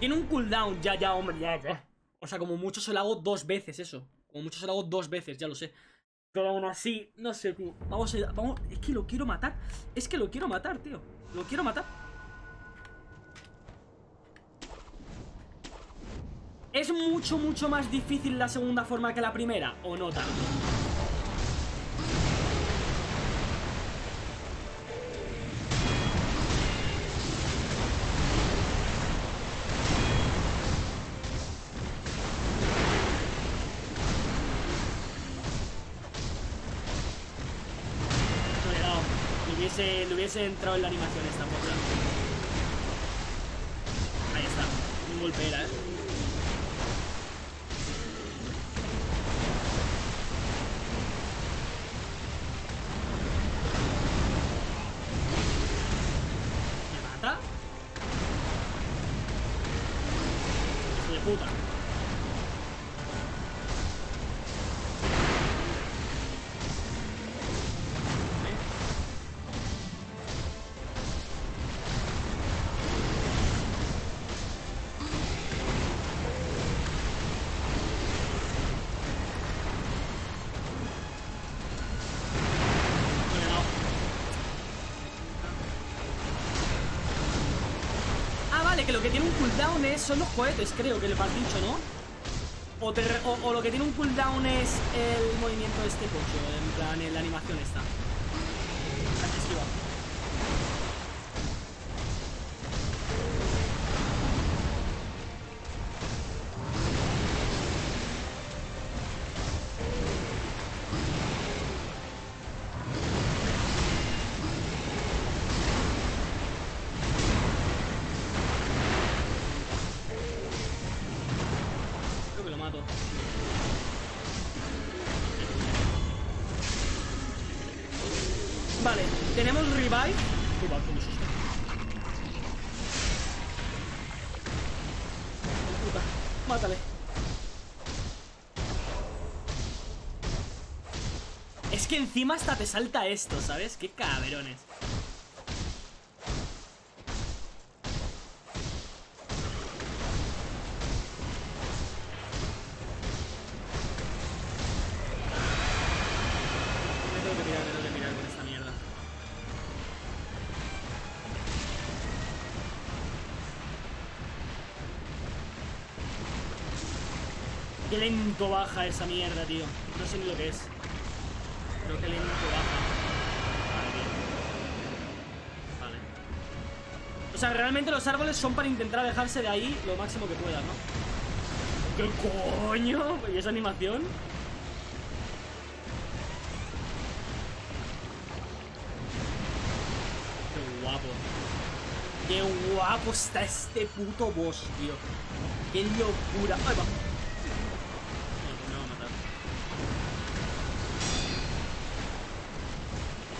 Tiene un cooldown. Ya, ya, hombre, ya, ya. O sea, como mucho se lo hago dos veces eso. Como mucho se lo hago dos veces, ya lo sé. Pero aún así, no sé. Vamos a... Vamos... Es que lo quiero matar. Es que lo quiero matar, tío. Lo quiero matar. ¿Es mucho, mucho más difícil la segunda forma que la primera? ¿O no tanto? En la animación son los cohetes, creo que le has dicho, ¿no? O, te o- o lo que tiene un cooldown es el movimiento de este coche, en plan, en la animación esta. Encima hasta te salta esto, ¿sabes? Qué cabrones. Qué lento baja esa mierda, tío. No sé ni lo que es. Pero qué lento baja. Vale, bien. Vale. Realmente los árboles son para intentar alejarse de ahí lo máximo que puedas, ¿no? ¿Qué coño? ¿Y esa animación? Qué guapo. Qué guapo está este puto boss, tío. Qué locura. Ahí va.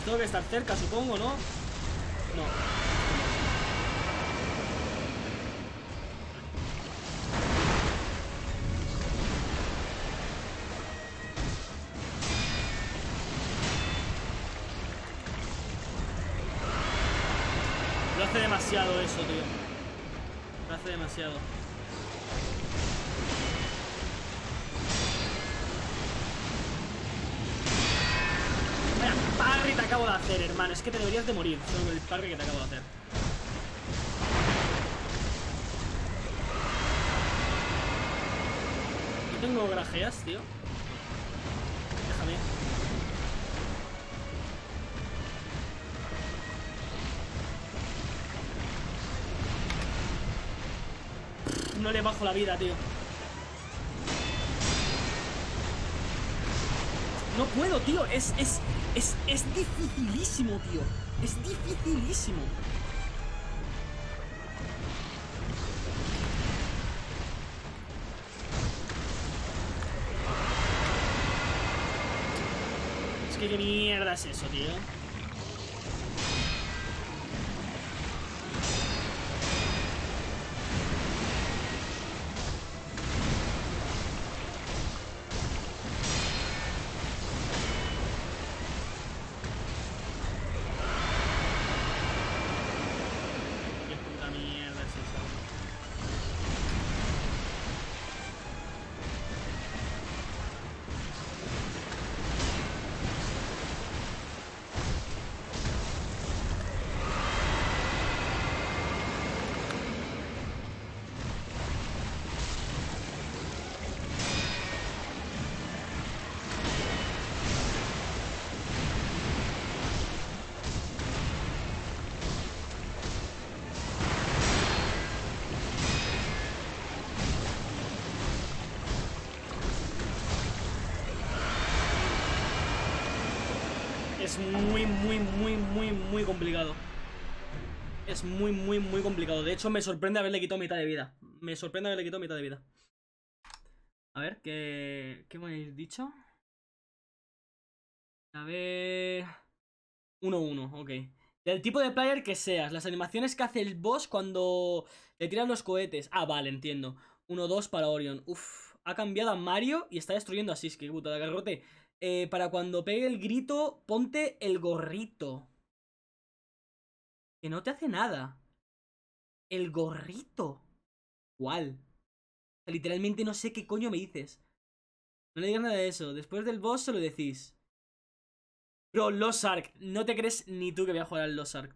Tengo que estar cerca, supongo, ¿no? No. Eso. Lo hace demasiado. Vaya parry te acabo de hacer, hermano. Es que te deberías de morir solo el parry que te acabo de hacer. No tengo grajeas, tío. No le bajo la vida, tío. No puedo, tío. Es, es, es, es dificilísimo, tío. Es dificilísimo. Es que qué mierda es eso, tío. Muy, muy, muy, muy, complicado. Es muy, muy, muy complicado. De hecho, me sorprende haberle quitado mitad de vida. Me sorprende haberle quitado mitad de vida. A ver, ¿qué, qué me habéis dicho? A ver... 1-1, ok. Del tipo de player que seas. Las animaciones que hace el boss cuando le tiran los cohetes. Ah, vale, entiendo. 1-2 para Orion. Uf, ha cambiado a Mario y está destruyendo a Siski. Puta de garrote. Eh, para cuando pegue el grito, ponte el gorrito. Que no te hace nada. El gorrito. ¿Cuál? Literalmente no sé qué coño me dices. No le digas nada de eso. Después del boss se lo decís. Bro, Lost Ark. No te crees ni tú que voy a jugar al Lost Ark.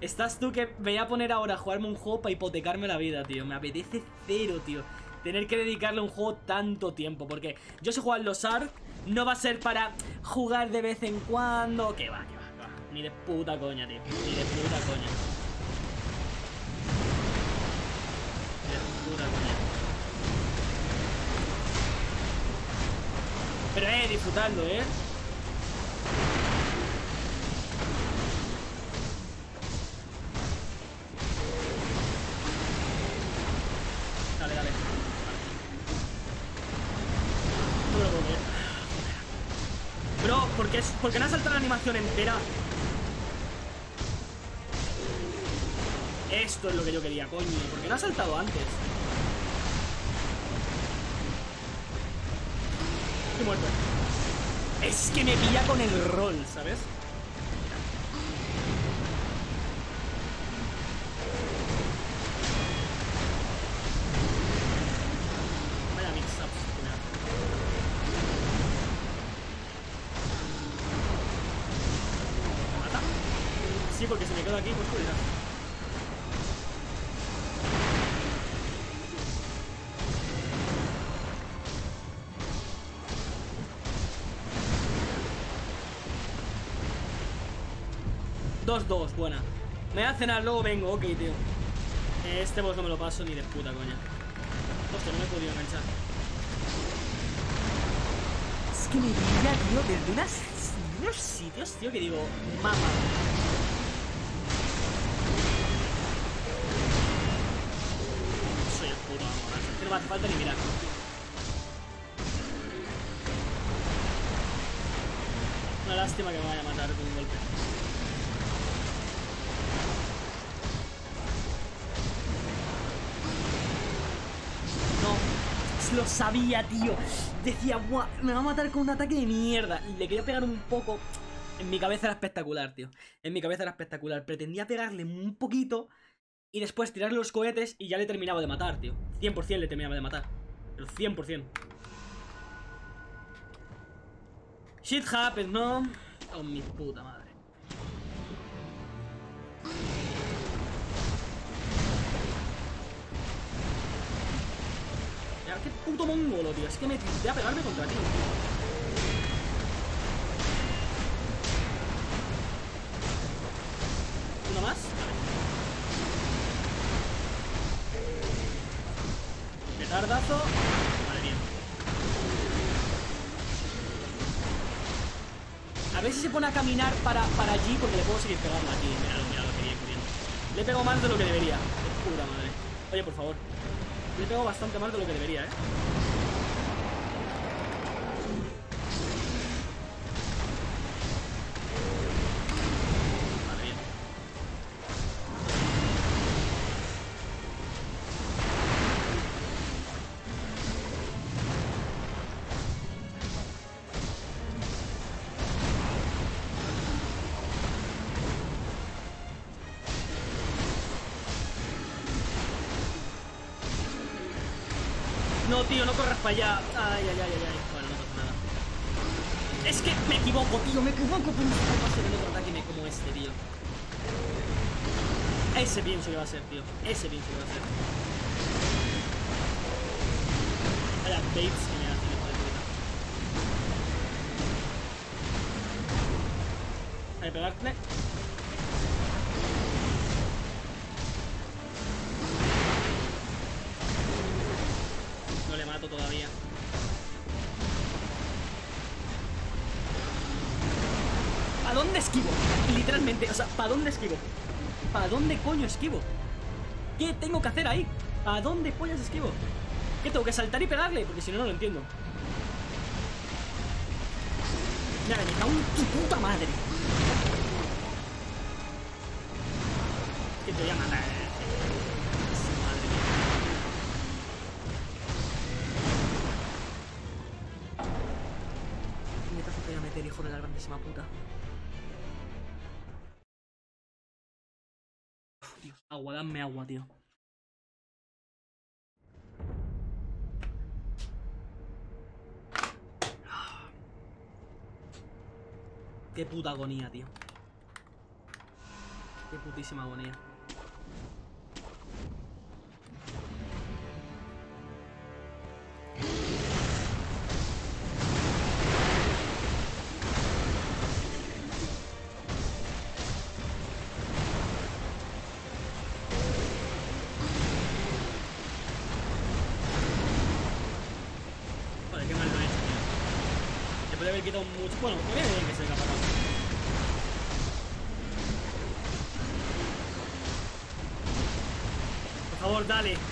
Estás tú que me voy a poner ahora a jugarme un juego para hipotecarme la vida, tío. Me apetece cero, tío. Tener que dedicarle a un juego tanto tiempo. Porque yo sé jugar al Lost Ark. No va a ser para jugar de vez en cuando. Que va, que va, que va. Ni de puta coña, tío. Ni de puta coña. Ni de puta coña. Pero eh, disfrutando, eh. ¿Por qué, por no ha saltado la animación entera? Esto es lo que yo quería, coño. ¿Por qué no ha saltado antes? Estoy muerto. Es que me pilla con el rol, ¿sabes? Buena. Me voy a cenar, luego vengo, ok, tío. Este boss no me lo paso ni de puta coña. Hostia, no me he podido enganchar. Es que me pilla, tío, desde unas, unos sitios, tío, que digo, mamá. Soy el puto amo, macho. Es que no me hace falta ni mirar. Una lástima que me vaya a matar con un golpe. Sabía, tío. Decía, Buah, me va a matar con un ataque de mierda. Le quería pegar un poco. En mi cabeza era espectacular, tío. En mi cabeza era espectacular. Pretendía pegarle un poquito y después tirarle los cohetes y ya le terminaba de matar, tío. 100% le terminaba de matar. Pero 100%. Shit happens, ¿no? Oh, mi puta madre. Puto mongolo, tío. Es que me voy a pegarme contra ti. ¿Uno más? Vale. Petardazo. Vale, bien. A ver si se pone a caminar para, para allí porque le puedo seguir pegando aquí. Míralo, que bien, que bien. Le pego más de lo que debería. Puta madre. Oye, por favor. Le pego bastante más de lo que debería, ¿eh? Pegarle. No le mato todavía. ¿Para dónde esquivo? Literalmente, o sea, ¿para dónde esquivo? ¿Para dónde coño esquivo? ¿Qué tengo que hacer ahí? ¿Para dónde pollas esquivo? ¿Qué tengo que saltar y pegarle? Porque si no, no lo entiendo. Mira, me cago en tu puta madre. Madre mía. ¿Qué puñetazo te voy a meter, hijo de la grandísima puta? Dios, agua, dame agua, tío. Qué puta agonía, tío. Qué putísima agonía. Mucho. Bueno, me viene bien que se venga para acá. Por favor, dale.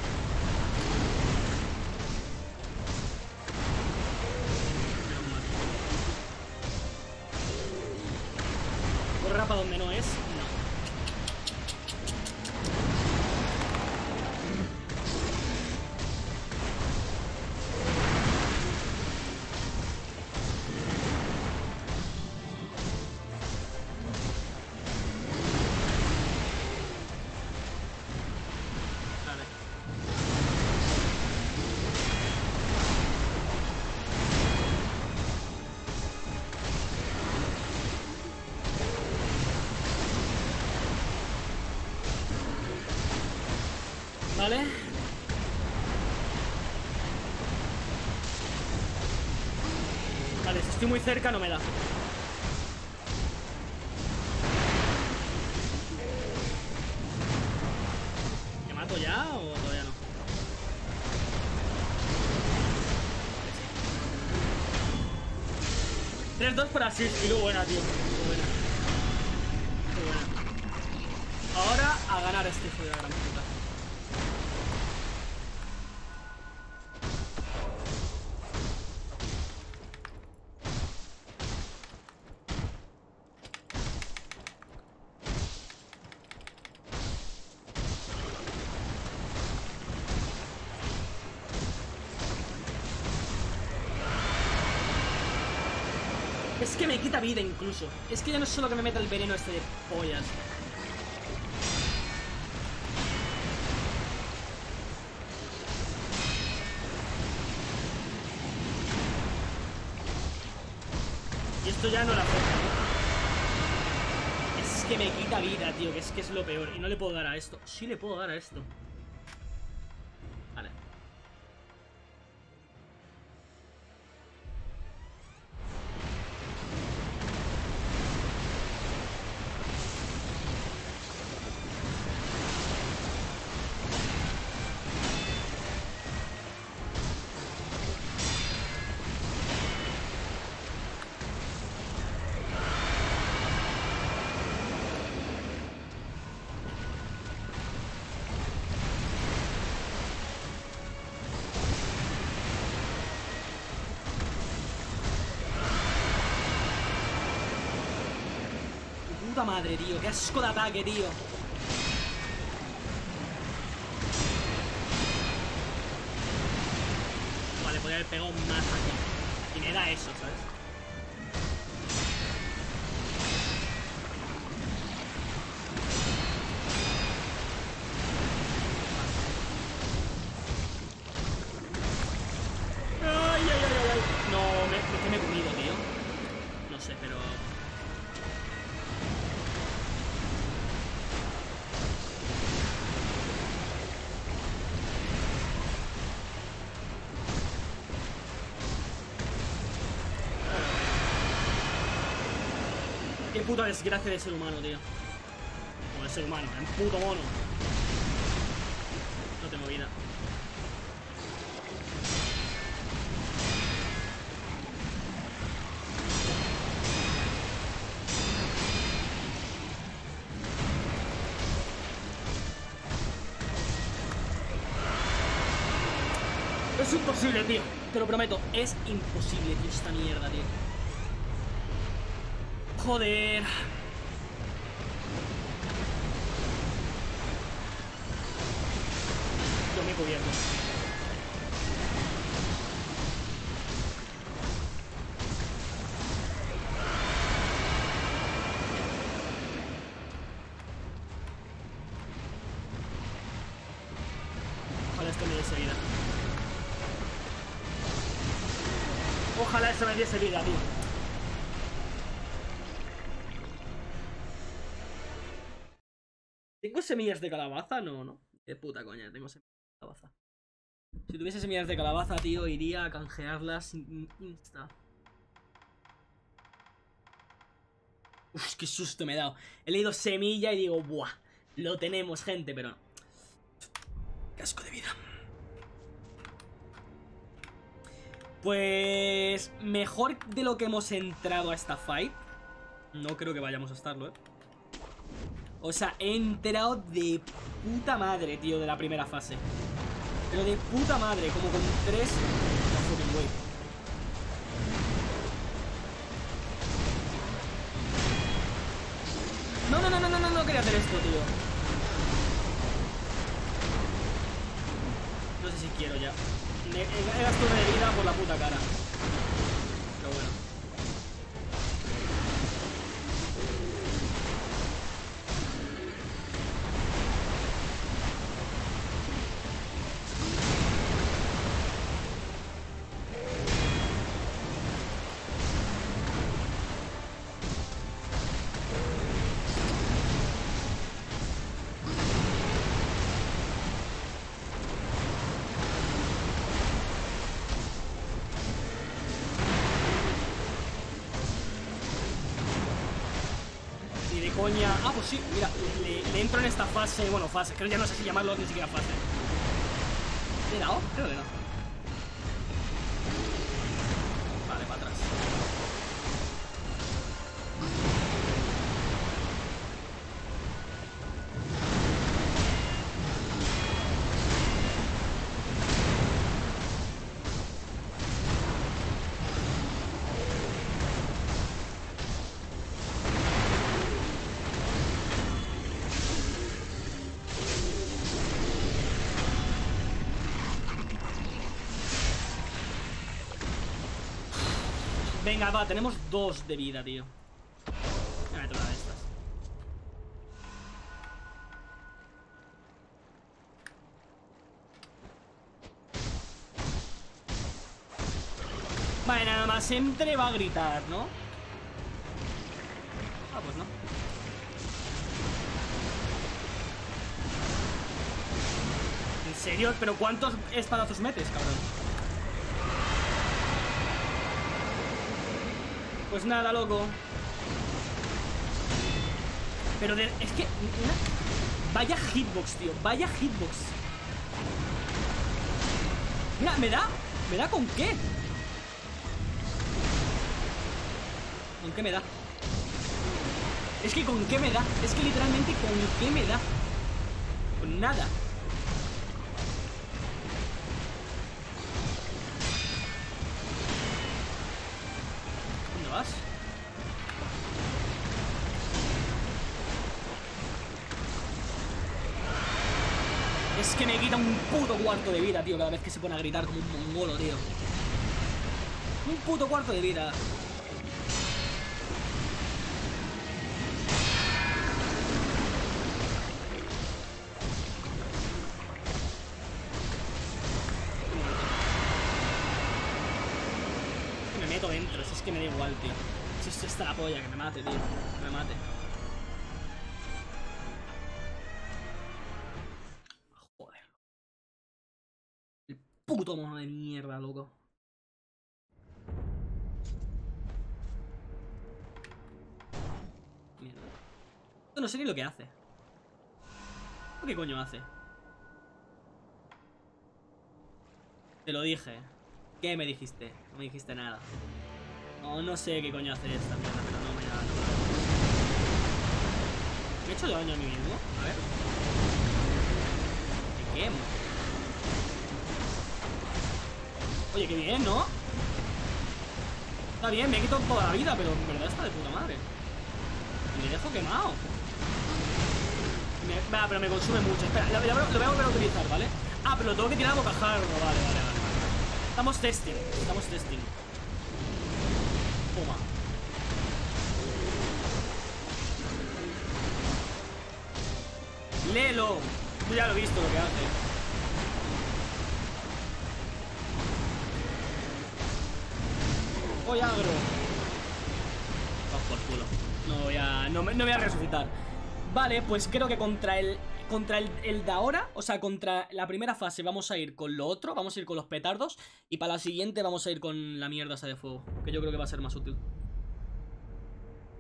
Cerca no me da. ¿Me mato ya o todavía no? Vale, sí. 3-2 por assist. Y luego buena, tío. Vida incluso. Es que ya no es solo que me meta el veneno este de pollas. Y esto ya no la afecta. Es que me quita vida, tío, que es que es lo peor. Y no le puedo dar a esto. Sí le puedo dar a esto. Asco de ataque, tío. Vale, podría haber pegado más aquí. Y me da eso, ¿sabes? Qué puta desgracia de ser humano, tío. O de ser humano, es puto mono. No tengo vida. Es imposible, tío. Te lo prometo, es imposible, tío, esta mierda, tío. Joder. Yo me he cubierto. Ojalá esto me diese vida. Ojalá esto me diese vida, tío. Semillas de calabaza? No, no. Qué puta coña, tengo semillas de calabaza. Si tuviese semillas de calabaza, tío, iría a canjearlas in- insta. Uf, qué susto me he dado. He leído semilla y digo, buah, lo tenemos, gente, pero no. Casco de vida. Pues mejor de lo que hemos entrado a esta fight. No creo que vayamos a estarlo, eh. O sea, he entrado de puta madre, tío, de la primera fase. Pero de puta madre, como con tres... No, fucking way. No, no, no, no, no, no, quería hacer esto, tío. No sé si quiero ya. He, he gastado una de vida por la puta cara. Pero bueno. Fase. Bueno, fase, creo ya no sé si llamarlo ni siquiera fase. ¿Le he dado? Creo que no. Venga, va, tenemos dos de vida, tío. Voy a meter una de estas. Vale, nada más entre va a gritar, ¿no? Ah, pues no. ¿En serio? ¿Pero cuántos espadazos metes, cabrón? Pues nada, loco. Pero de- es que... Vaya hitbox, tío. Vaya hitbox. Mira, ¿me da? ¿Me da con qué? ¿Con qué me da? Es que con qué me da. Es que literalmente con qué me da. Con nada. Cuarto de vida, tío, cada vez que se pone a gritar como un mongolo, tío. Un puto cuarto de vida. Me meto dentro, si es que me da igual, tío. Si esto está la polla, que me mate, tío. Que me mate. Puto mono de mierda, loco. Mierda. Esto no sé ni lo que hace. ¿Esto ¿Qué coño hace? Te lo dije. ¿Qué me dijiste? No me dijiste nada. No, no sé qué coño hace esta mierda, pero no me da. no ¿Me he hecho daño a mí mismo? A ver. Me quemo. Oye, qué bien, ¿no? Está bien, me he quitado toda la vida, pero en verdad está de puta madre. Y me dejo quemado. Me, va, pero me consume mucho. Espera, lo, lo- voy a volver a utilizar, ¿vale? Ah, pero lo tengo que tirar a bocajarro. Vale, vale, vale. Estamos testing, estamos testing. Toma. Léelo. Tú ya lo he visto lo que hace. Voy agro. Por culo. No voy a. No, me- no voy a resucitar. Vale, pues creo que contra el. Contra el, el de ahora, o sea, contra la primera fase vamos a ir con lo otro, vamos a ir con los petardos. Y para la siguiente vamos a ir con la mierda esa de fuego. Que yo creo que va a ser más útil.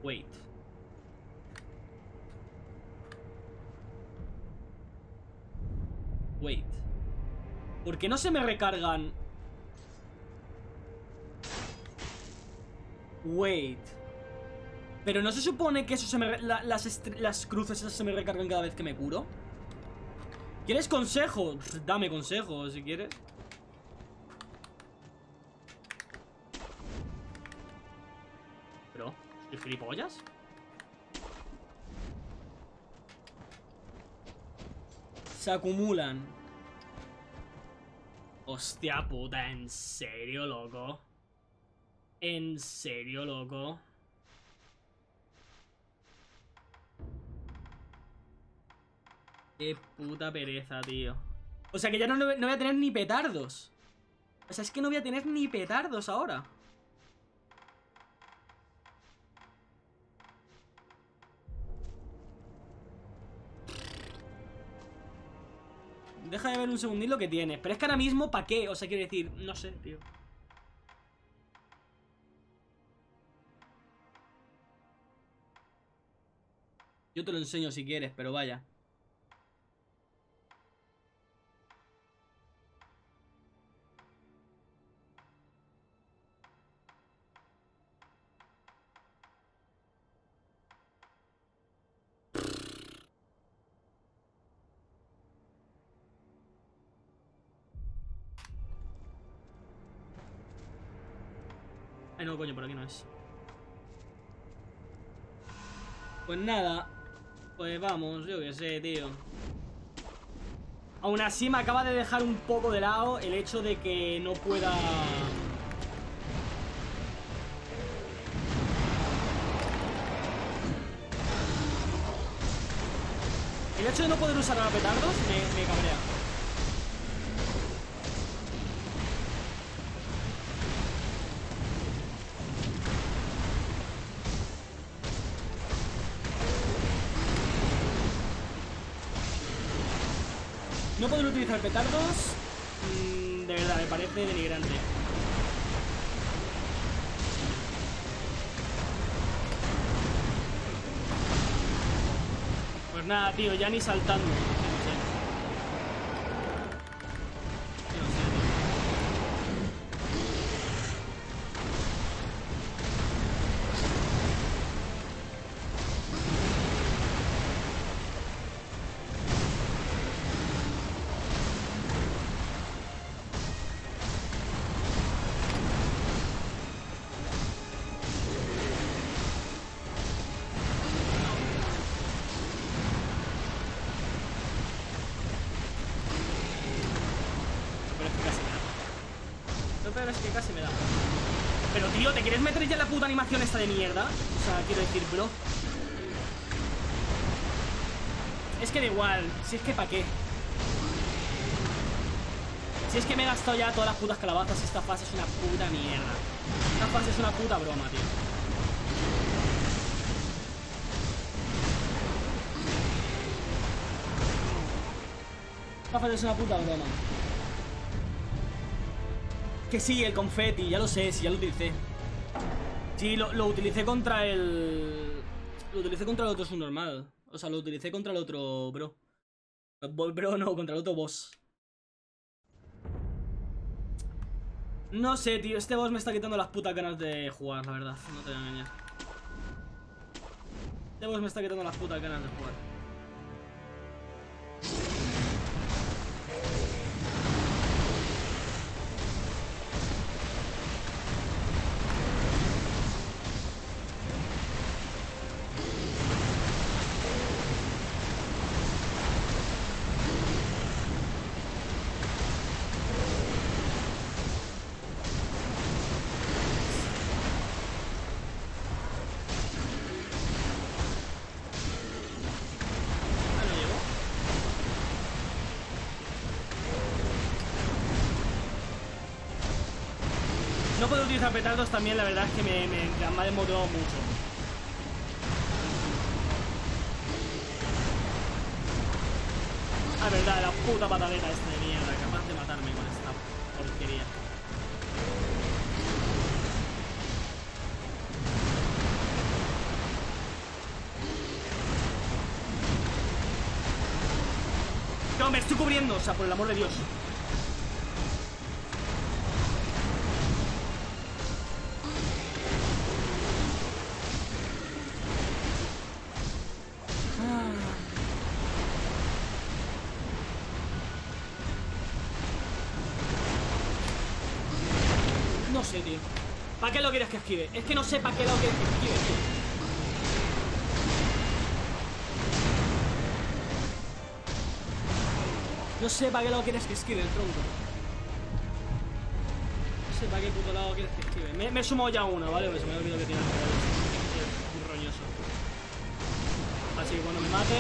Wait. Wait. ¿Por qué no se me recargan? Wait. Pero no se supone que eso se me la- las, las cruces esas se me recargan cada vez que me curo. ¿Quieres consejo? Dame consejo si quieres. Pero, ¿soy gilipollas? Se acumulan. Hostia puta, ¿en serio, loco? ¿En serio, loco? Qué puta pereza, tío. O sea que ya no, no voy a tener ni petardos. O sea, es que no voy a tener ni petardos ahora. Deja de ver un segundín lo que tienes. Pero es que ahora mismo, ¿para qué? O sea, quiero decir, no sé, tío. Yo te lo enseño si quieres, pero vaya. Ay, no, coño, por aquí no es. Pues nada. Pues vamos, yo qué sé, tío. Aún así me acaba de dejar un poco de lado el hecho de que no pueda... El hecho de no poder usar ahora petardos me, me cabrea. Utilizar petardos, mm, de verdad, me parece denigrante. Pues nada, tío, ya ni saltando. De mierda? O sea, quiero decir, bro. Es que da igual, si es que pa' qué. Si es que me he gastado ya todas las putas calabazas, esta fase es una puta mierda. Esta fase es una puta broma, tío. Esta fase es una puta broma. Que sí, el confeti, ya lo sé, sí, ya lo utilicé. Sí, lo, utilicé contra el... Lo utilicé contra el otro subnormal. O sea, lo utilicé contra el otro bro. Bro, no, contra el otro boss. No sé, tío, este boss me está quitando las putas ganas de jugar, la verdad. No te voy a engañar. Este boss me está quitando las putas ganas de jugar. Utilizar petardos también, la verdad es que me, me, me ha desmotivado mucho. Ah, verdad, la puta patadera esta de mierda, capaz de matarme con esta porquería. No, me estoy cubriendo, o sea, por el amor de Dios. Es que no sé para qué lo quieres que esquive. No sé para qué lado quieres que esquive el tronco. No sé para qué puto lado quieres que esquive. Me, me sumo ya uno, ¿vale? Pues me he olvidado que tiene un roñoso. Así que cuando me mate,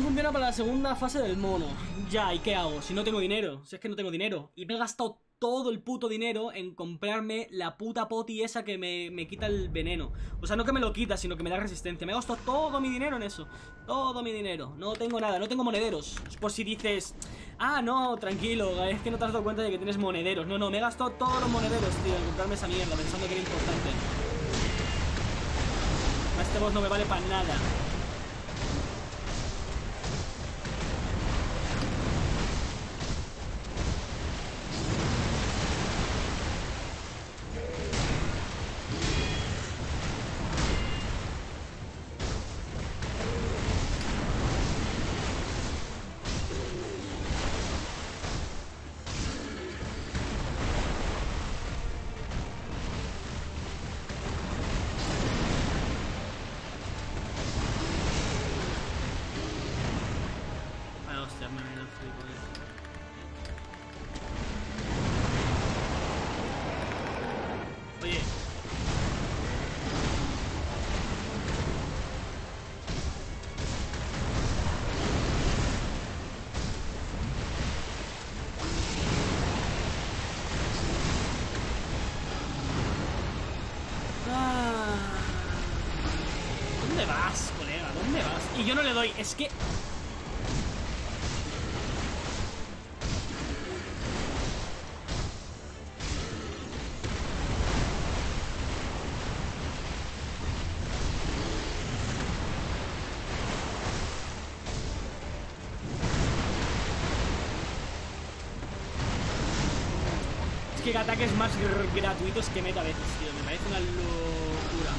También funciona para la segunda fase del mono. Ya, ¿y qué hago? Si no tengo dinero. Si es que no tengo dinero. Y me he gastado todo el puto dinero en comprarme la puta poti esa que me, me, quita el veneno. O sea, no que me lo quita, sino que me da resistencia. Me he gastado todo mi dinero en eso. Todo mi dinero. No tengo nada, no tengo monederos. Por si dices, ah, no, tranquilo, es que no te has dado cuenta de que tienes monederos. No, no, me he gastado todos los monederos, tío, en comprarme esa mierda, pensando que era importante. Este boss no me vale para nada. Es que ataques más gr- gratuitos que meta a veces, tío. Me parece una locura.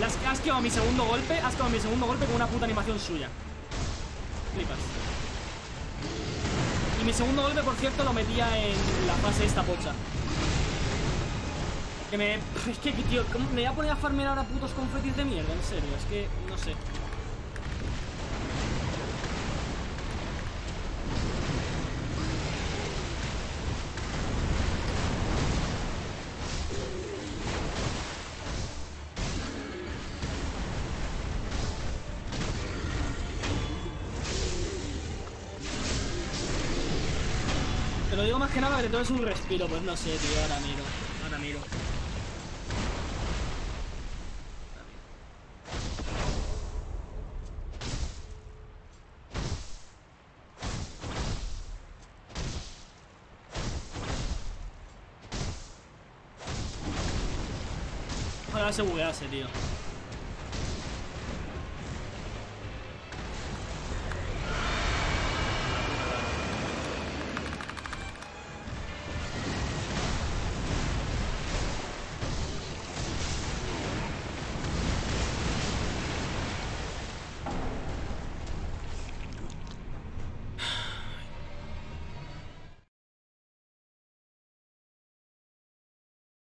Las has quemado mi segundo golpe, has quemado mi segundo golpe con una puta animación suya. Flipas. Y mi segundo golpe, por cierto, lo metía en la fase esta pocha. Que me... Es que, tío, ¿cómo me voy a poner a farmear ahora putos confetis de mierda? En serio, es que... No sé. Te lo digo más que nada que te tomes un respiro, pues no sé, tío, ahora miro.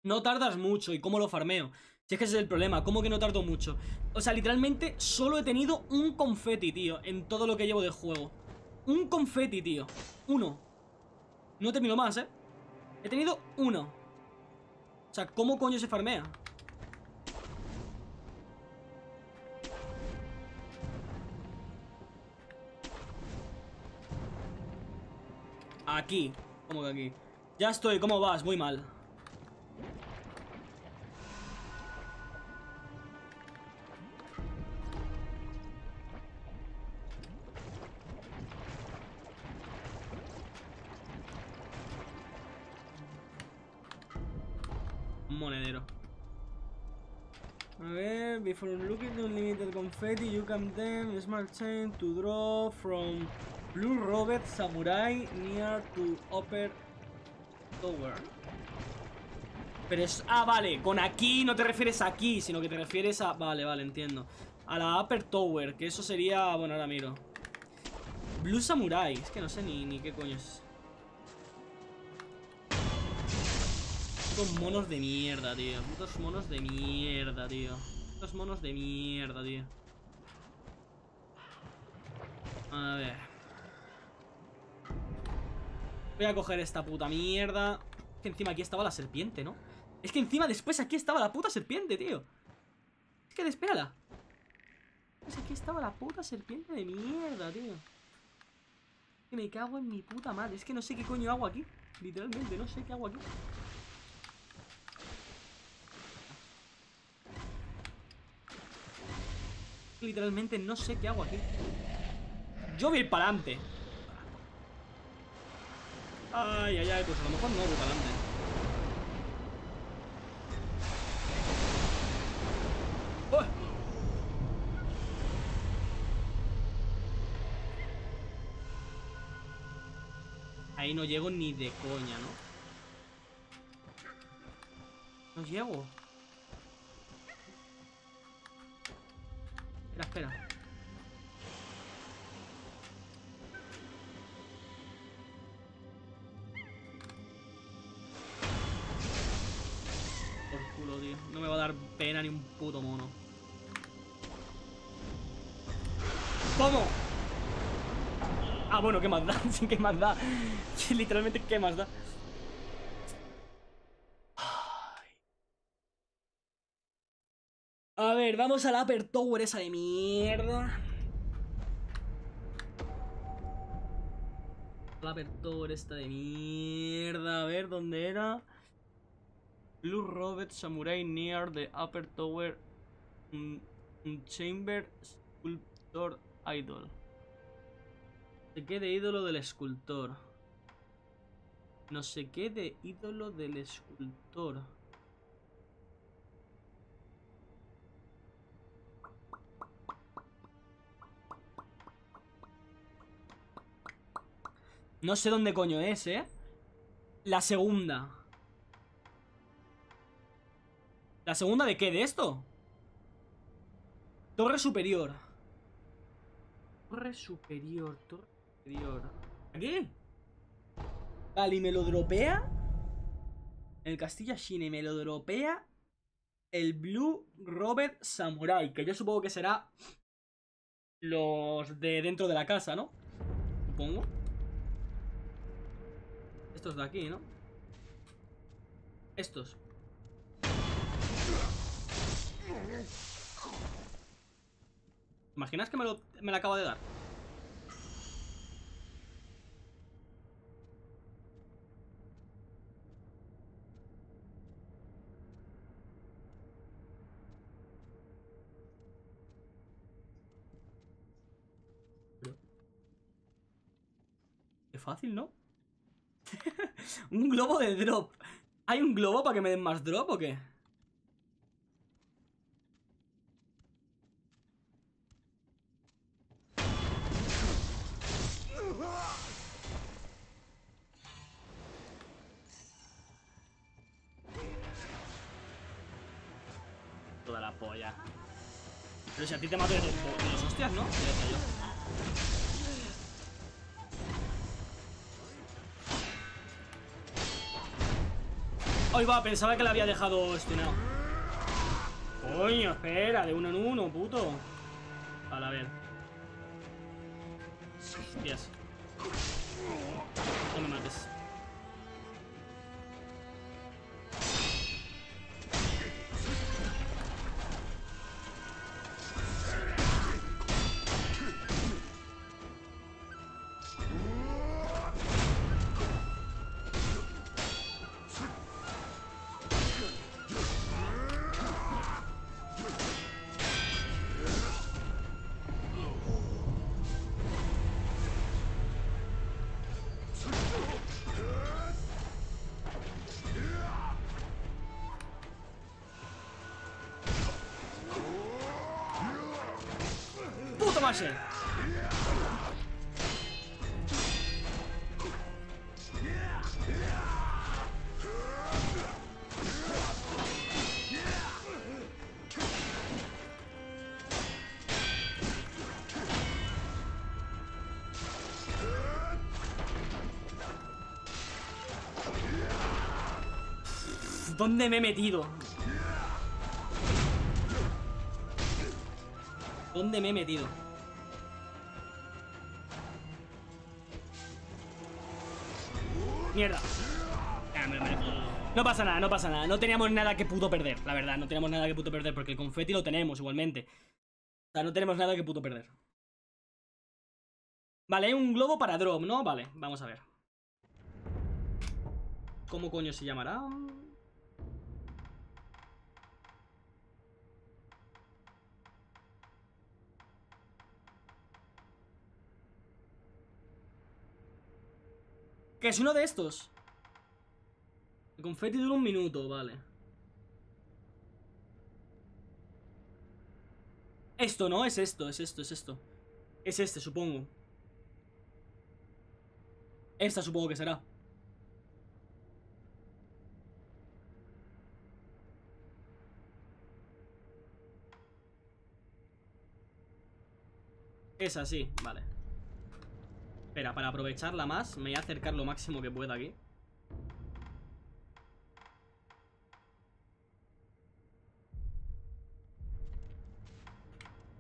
No tardas mucho. ¿Y cómo lo farmeo? Si es que ese es el problema, ¿cómo que no tardo mucho? O sea, literalmente solo he tenido un confeti, tío, en todo lo que llevo de juego. Un confeti, tío. Uno. No he tenido más, ¿eh? He tenido uno. O sea, ¿cómo coño se farmea? Aquí. ¿Cómo que aquí? Ya estoy, ¿cómo vas? Muy mal. Confetti, you can then smart chain to draw from Blue Robert Samurai near to Upper Tower. Pero es... Ah, vale, con aquí no te refieres a aquí, sino que te refieres a... Vale, vale, entiendo. A la Upper Tower, que eso sería... Bueno, ahora miro. Blue Samurai, es que no sé ni, ni qué coño es. Putos monos de mierda, tío. Putos monos de mierda, tío. Putos monos de mierda, tío. A ver. Voy a coger esta puta mierda. Que encima aquí estaba la serpiente, ¿no? Es que encima después aquí estaba la puta serpiente, tío. Es que espérala. Pues aquí estaba la puta serpiente de mierda, tío. Que me cago en mi puta madre. Es que no sé qué coño hago aquí. Literalmente, no sé qué hago aquí. Literalmente no sé qué hago aquí. Yo voy a ir para adelante. Ay, ay, ay, pues a lo mejor no voy para adelante. Ahí no llego ni de coña, ¿no? No llego. Espera, espera. No me va a dar pena ni un puto mono. ¿Cómo? Ah, bueno, ¿qué más da? Sí, ¿qué más da? Literalmente, ¿qué más da? A ver, vamos a la Upper Tower esa de mierda. La Upper Tower esta de mierda. A ver, ¿dónde era? Blue Robert Samurai near the Upper Tower. Un Chamber Sculptor Idol. No sé qué de ídolo del escultor. No sé qué de ídolo del escultor. No sé dónde coño es, ¿eh? La segunda. ¿La segunda de qué? ¿De esto? Torre superior. Torre superior, torre superior. ¿Aquí? Vale, y me lo dropea. El Castilla Shine me lo dropea. El Blue Robert Samurai. Que yo supongo que será. Los de dentro de la casa, ¿no? Supongo. Estos de aquí, ¿no? Estos. ¿Imaginas que me lo, me lo acabo de dar? Qué fácil, ¿no? un globo de drop. ¿Hay un globo para que me den más drop o qué? Pero si a ti te mato de, los hostias, ¿no? Decía yo. Ay, va, pensaba que la había dejado estunado. Coño, espera, de uno en uno, puto. Vale, a ver. Hostias. No me mates. ¿Dónde me he metido? ¿Dónde me he metido? Mierda. No pasa nada, no pasa nada. No teníamos nada que puto perder, la verdad. No teníamos nada que puto perder porque el confeti lo tenemos igualmente. O sea, no tenemos nada que puto perder. Vale, hay un globo para drop, ¿no? Vale, vamos a ver. ¿Cómo coño se llamará? Que es uno de estos. El confeti dura un minuto, vale. Esto, ¿no? Es esto, es esto, es esto. Es este, supongo. Esta supongo que será. Es así, vale. Espera, para aprovecharla más, me voy a acercar lo máximo que pueda aquí.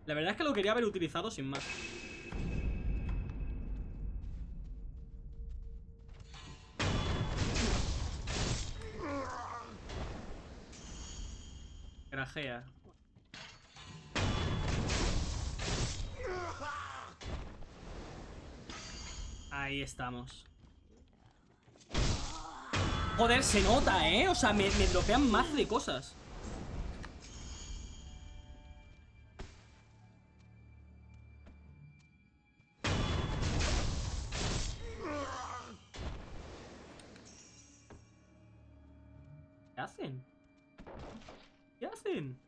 La verdad es que lo quería haber utilizado sin más. Grajea. Ahí estamos. Joder, se nota, ¿eh? O sea, me, me dropean más de cosas. ¿Qué hacen? ¿Qué hacen?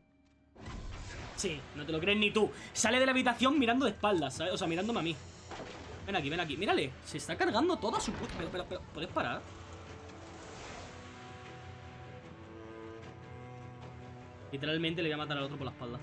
Sí, no te lo crees ni tú. Sale de la habitación mirando de espaldas, ¿sabes? O sea, mirándome a mí. Ven aquí, ven aquí. Mírale. Se está cargando toda su puta... Pero, pero, pero, ¿puedes parar? Literalmente le voy a matar al otro por la espalda.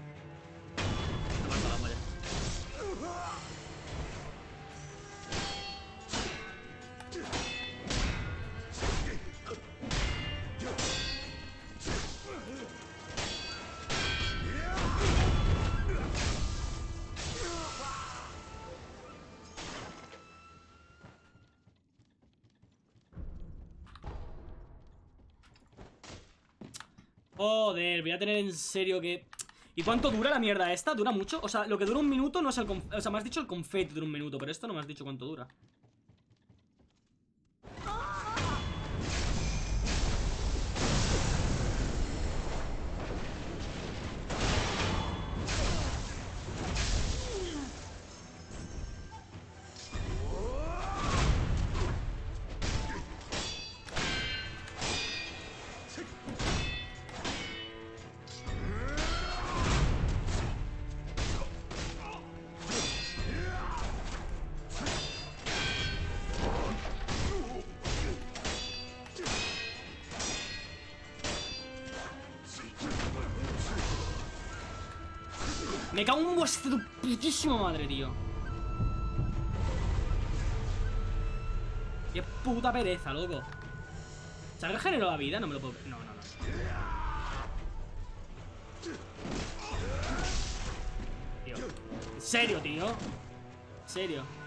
Joder, voy a tener en serio que... ¿Y cuánto dura la mierda esta? ¿Dura mucho? O sea, lo que dura un minuto no es el conf... O sea, me has dicho el confeti dura un minuto Pero esto no me has dicho cuánto dura cago en madre, tío. Qué puta pereza, loco. ¿Se ha regenerado la vida? No me lo puedo... No, no, no. Tío. ¿En serio, tío? ¿En serio?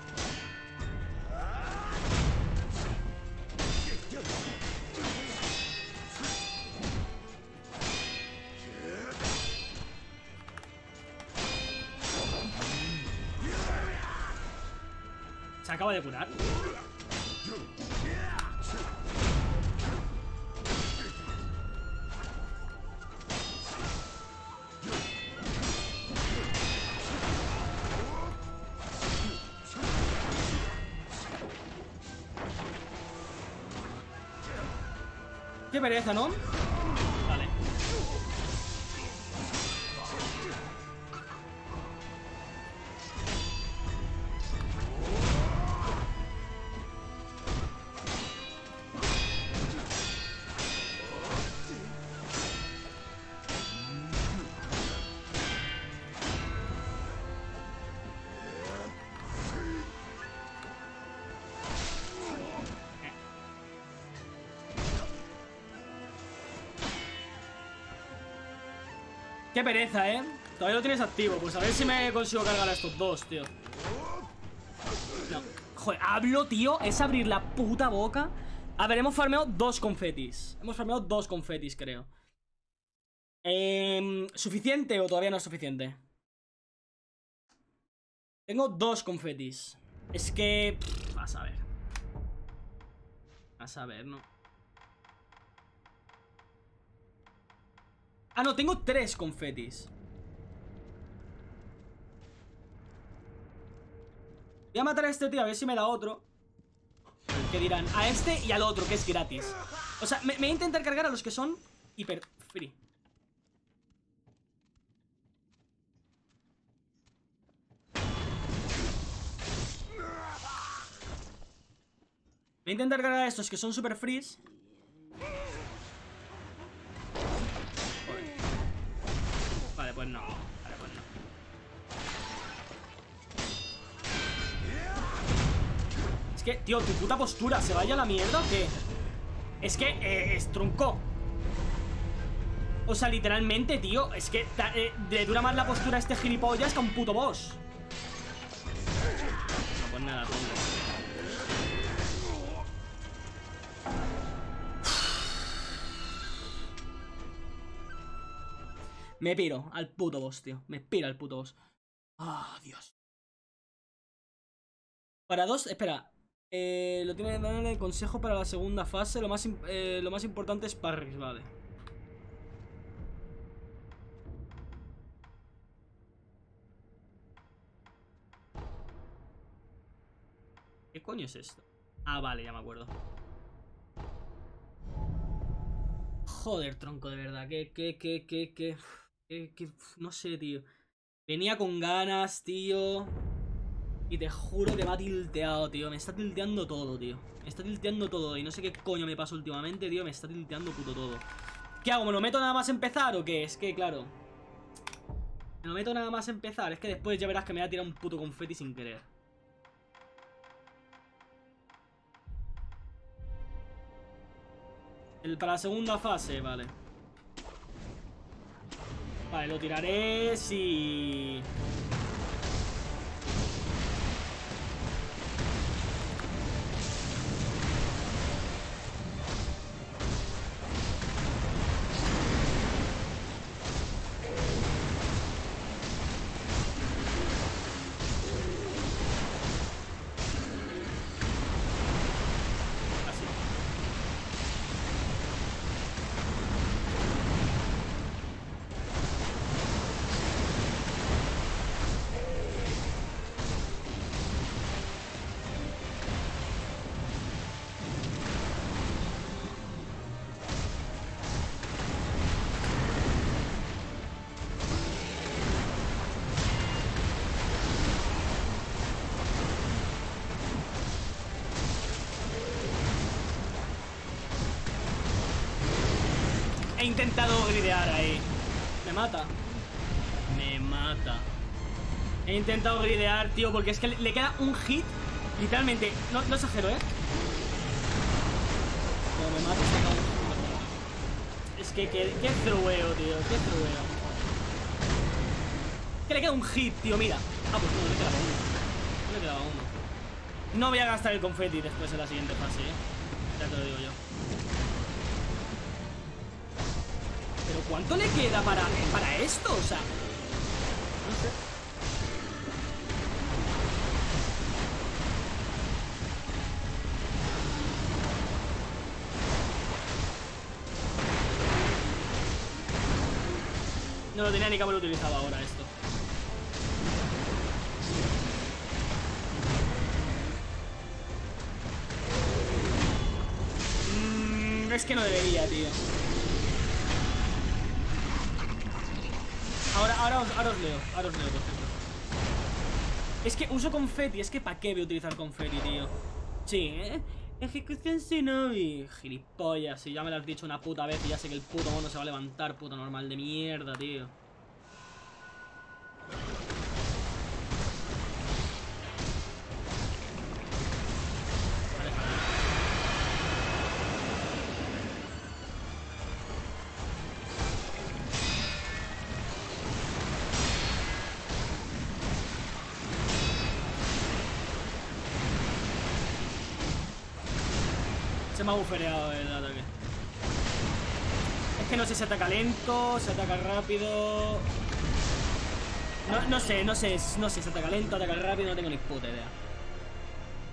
Pereza, ¿no? Pereza, ¿eh? Todavía lo tienes activo. Pues a ver si me consigo cargar a estos dos, tío. No. Joder, hablo, tío. Es abrir la puta boca. A ver, hemos farmeado dos confetis. Hemos farmeado dos confetis, creo. Em, ¿Suficiente o todavía no es suficiente? Tengo dos confetis. Es que... pff, a saber. A saber, ¿no? Ah, no, tengo tres confetis. Voy a matar a este tío a ver si me da otro. Que dirán, a este y al otro, que es gratis. O sea, me, voy a intentar cargar a los que son hiper free. Voy a intentar cargar a estos que son super freeze. Pues no. Vale, pues no. Es que, tío, tu puta postura, ¿se vaya a la mierda o qué? Es que, eh, es tronco. O sea, literalmente, tío, es que eh, le dura más la postura a este gilipollas que a un puto boss. No, pues nada, tronco. Me piro al puto boss, tío. Me piro al puto boss. Ah, Dios. Para dos, espera. Eh, lo tiene que dar el consejo para la segunda fase. Lo más, eh, lo más importante es parries, vale. ¿Qué coño es esto? Ah, vale, ya me acuerdo. Joder, tronco, de verdad. Que, que, que, que, que, que- no sé, tío. Venía con ganas, tío. Y te juro que me ha tilteado, tío. Me está tilteando todo, tío. Me está tilteando todo. Y no sé qué coño me pasa últimamente, tío. Me está tilteando puto todo. ¿Qué hago? ¿Me lo meto nada más empezar o qué? Es que, claro. Me lo meto nada más empezar. Es que después ya verás que me va a tirar un puto confeti sin querer. El, para la segunda fase, vale. Vale, lo tiraré si... intentado gridear ahí. Me mata. Me mata. He intentado gridear, tío, porque es que le, queda un hit. Literalmente. No, no exagero, ¿eh? Pero me mata, se acabó. Es que, que, qué throw, tío. Qué throw. Que le queda un hit, tío, mira. Ah, pues no, le quedaba uno. No le quedaba uno. No voy a gastar el confeti después en la siguiente fase, ¿eh? Ya te lo digo yo. ¿Cuánto le queda para, para esto? O sea... No lo tenía ni que haber utilizado ahora esto. Mm, es que no debería, tío. Ahora, os leo, ahora os leo, por cierto. Es que uso confeti, es que ¿para qué voy a utilizar confeti, tío? Sí, ¿eh? Ejecución Shinobi Gilipollas, si ya me lo has dicho una puta vez Y ya sé que el puto mono se va a levantar Puto normal de mierda, tío Bufereado el ataque. Es que no sé si ataca lento, se ataca rápido. No, no sé, no sé, no sé si ataca lento, ataca rápido, no tengo ni puta idea.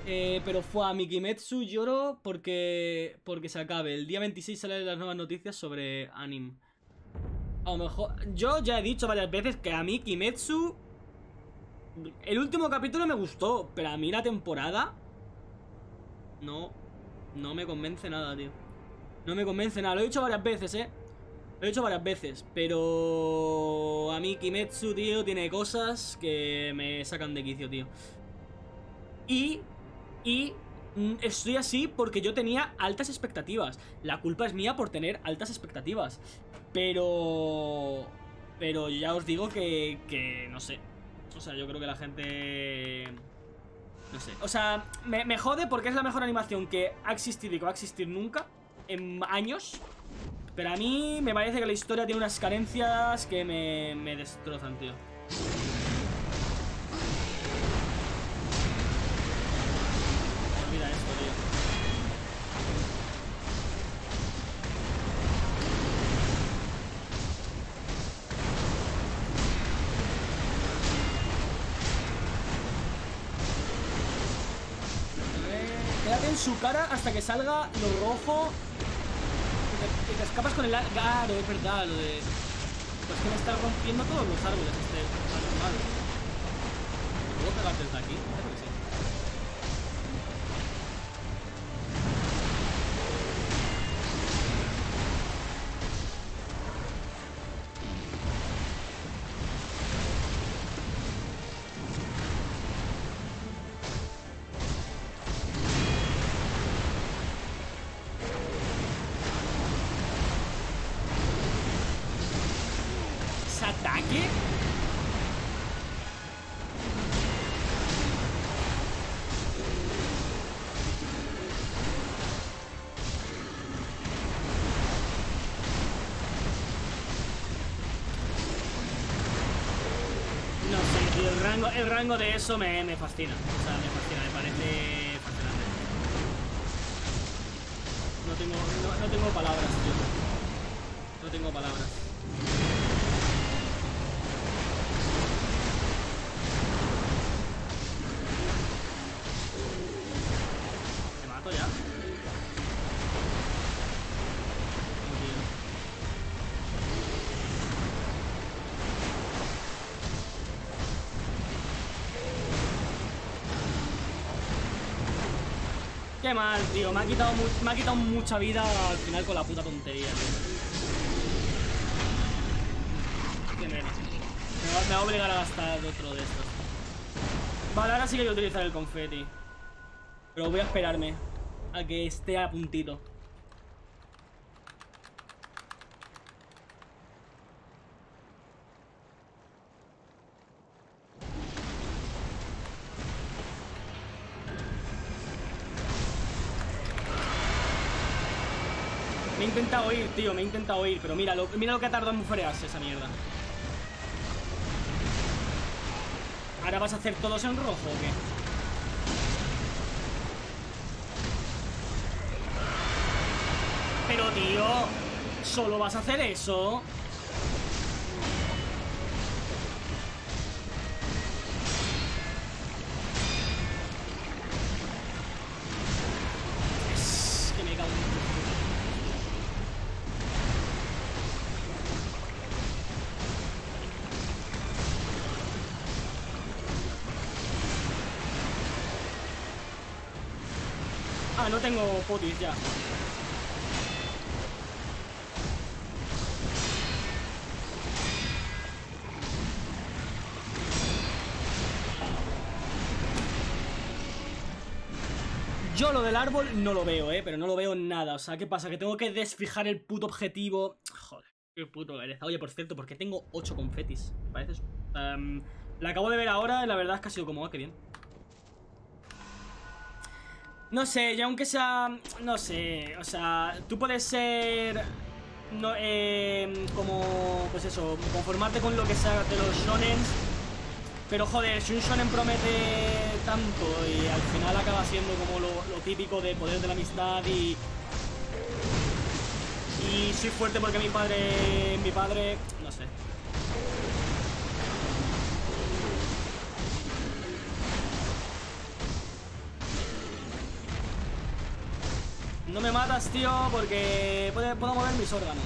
Eh, pero fue a Mikimetsu lloro porque porque se acabe. El día 26 salen las nuevas noticias sobre anime. A lo mejor. Yo ya he dicho varias veces que a mí Kimetsu. El último capítulo me gustó, pero a mí la temporada. No. No me convence nada, tío. No me convence nada. Lo he dicho varias veces, eh. Lo he dicho varias veces. Pero. A mí Kimetsu, tío, tiene cosas que me sacan de quicio, tío. Y. Y. mm, Estoy así porque yo tenía altas expectativas. La culpa es mía por tener altas expectativas. Pero. Pero ya os digo que. Que no sé. O sea, yo creo que la gente. No sé. O sea, me, jode porque es la mejor animación que ha existido y que va a existir nunca. En años. Pero a mí me parece que la historia tiene unas carencias que me, me destrozan, tío. Lo rojo. Y te, te escapas con el... ar- Claro, es verdad, lo de... Pues que me está rompiendo todos los árboles este animal. ¿Puedo pegar desde aquí? El rango, el rango de eso me, me fascina. O sea, me fascina, me parece fascinante. No tengo, no tengo palabras, tío. No tengo palabras. Tío. Me ha quitado, me ha quitado mucha vida al final con la puta tontería, tío. Me me va a obligar a gastar otro de estos. Vale, ahora sí que voy a utilizar el confeti. Pero voy a esperarme a que esté a puntito. Intentado ir, tío, me he intentado ir, pero mira lo, mira lo que ha en buferearse esa mierda. ¿Ahora vas a hacer todos en rojo o qué? Pero tío, ¿solo vas a hacer eso? Tengo potis ya. Yo lo del árbol no lo veo, eh, pero no lo veo nada. O sea, ¿qué pasa? Que tengo que desfijar el puto objetivo. Joder, qué puto pereza. Oye, por cierto, ¿por qué tengo 8 confetis? ¿Me parece? Em, la acabo de ver ahora la verdad es que ha sido como, ah, qué bien. No sé, y aunque sea. No sé, o sea, tú puedes ser. No, eh, como. Pues eso, conformarte con lo que sea de los shonens. Pero joder, si un shonen promete tanto y al final acaba siendo como lo, lo típico de poder de la amistad y. Y soy fuerte porque mi padre. Mi padre. No sé. No me matas, tío, porque puedo mover mis órganos.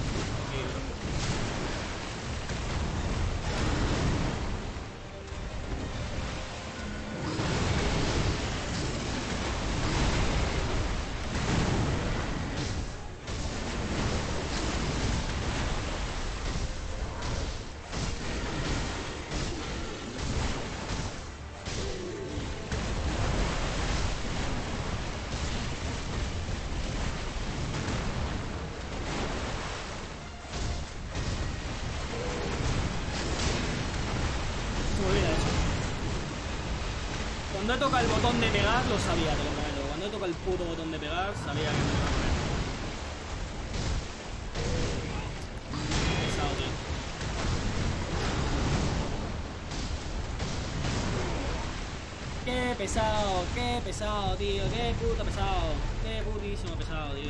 Pesado, tío, qué puto pesado, qué putísimo pesado, tío.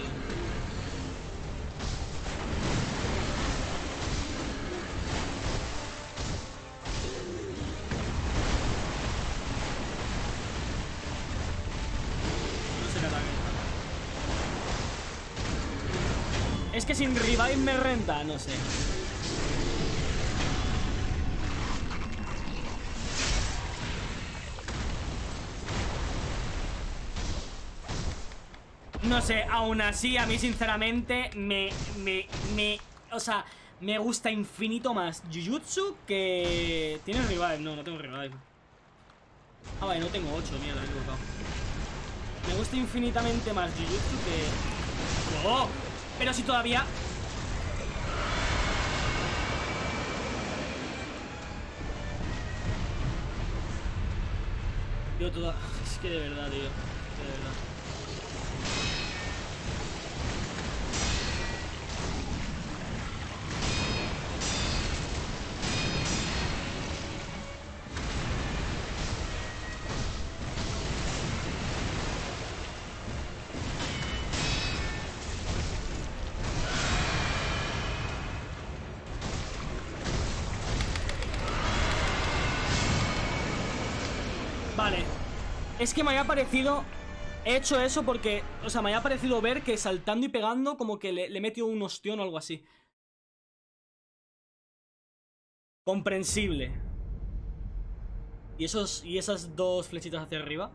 Es que sin revive me renta, no sé. Sé, aún así, a mí sinceramente me, me, me, o sea, me gusta infinito más Jujutsu que... ¿Tiene revive? No, no tengo revive. Ah, vale, no tengo 8, mierda, me he equivocado. Me gusta infinitamente más Jujutsu que... ¡Oh! Pero si todavía... Yo toda... Es que de verdad, tío. De verdad. Es que me había parecido... He hecho eso porque... O sea, me había parecido ver que saltando y pegando como que le, le metió un ostión o algo así. Comprensible. Y esos... Y esas dos flechitas hacia arriba.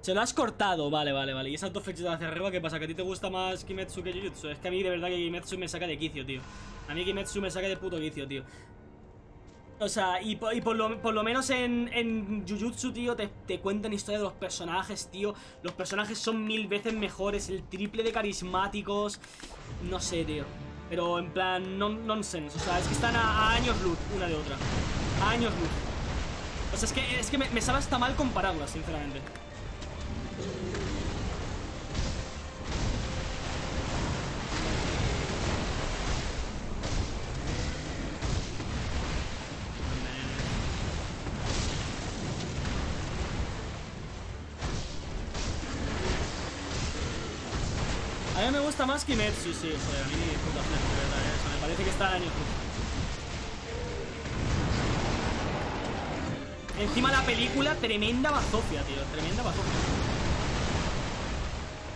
Se lo has cortado, vale, vale, vale. Y esas dos flechitas hacia arriba, ¿qué pasa? ¿Que a ti te gusta más Kimetsu que Jujutsu? Es que a mí de verdad que Kimetsu me saca de quicio, tío. A mí Kimetsu me saca de puto quicio, tío. O sea, y, po- y por, lo, menos en, Jujutsu, tío, te, cuentan historia de los personajes, tío. Los personajes son mil veces mejores, el triple de carismáticos. No sé, tío. Pero en plan, non, nonsense. O sea, es que están a, a años luz una de otra. A años luz. O sea, es que, es que me, me sabe hasta mal compararlas, sinceramente. Más Kimetsu, sí. Joder, a mí puta de verdad, ¿eh? O sea, me parece que está luz. Encima la película, tremenda bazofia, tío. Tremenda bazofia.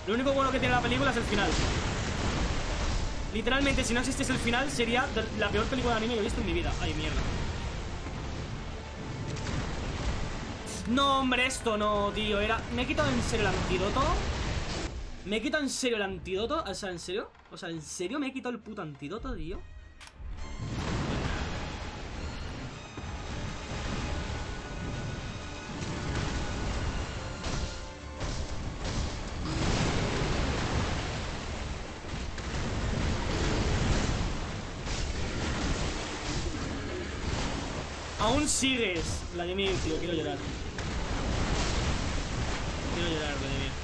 Lo único bueno que tiene la película es el final. Literalmente, si no existiese el final, sería la peor película de anime que he visto en mi vida. Ay, mierda. No, hombre, esto no, tío. Era. ¿Me he quitado en serio el antídoto? ¿Me he quitado en serio el antídoto? O sea, ¿en serio? O sea, ¿en serio me he quitado el puto antídoto, tío? Aún sigues, Vladimir, tío, quiero llorar. Quiero llorar, Vladimir.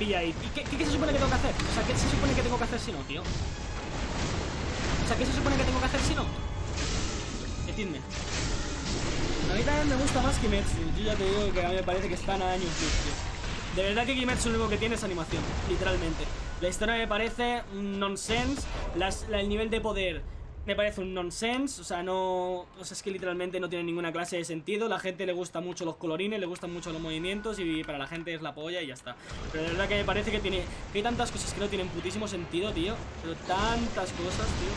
¿Y qué, se supone que tengo que hacer? O sea, ¿qué se supone que tengo que hacer si no, tío? O sea, ¿qué se supone que tengo que hacer si no? Decidme. A mí también me gusta más Kimetsu. Yo ya te digo que a mí me parece que están a años luz, tío. De verdad que Kimetsu lo único que tiene es animación, literalmente. La historia me parece nonsense. El nivel de poder me parece un nonsense. O sea, no. O sea, es que literalmente no tiene ninguna clase de sentido. La gente le gusta mucho los colorines, le gustan mucho los movimientos. Y para la gente es la polla y ya está. Pero de verdad que me parece que tiene. Que hay tantas cosas que no tienen putísimo sentido, tío. Pero tantas cosas, tío.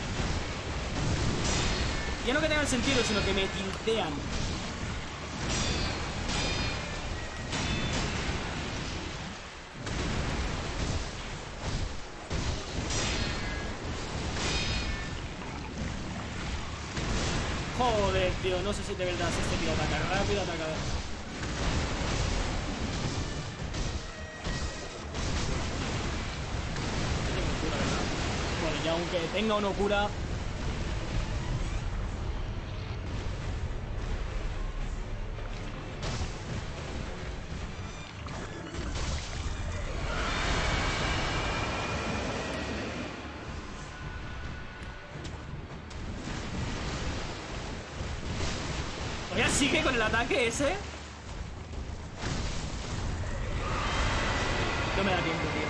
Ya no que tengan sentido, sino que me tiltean. Joder, tío, no sé si de verdad este tío ataca rápido, ataca. Bueno, ya aunque tenga no cura. Sigue con el ataque ese. No me da tiempo, tío.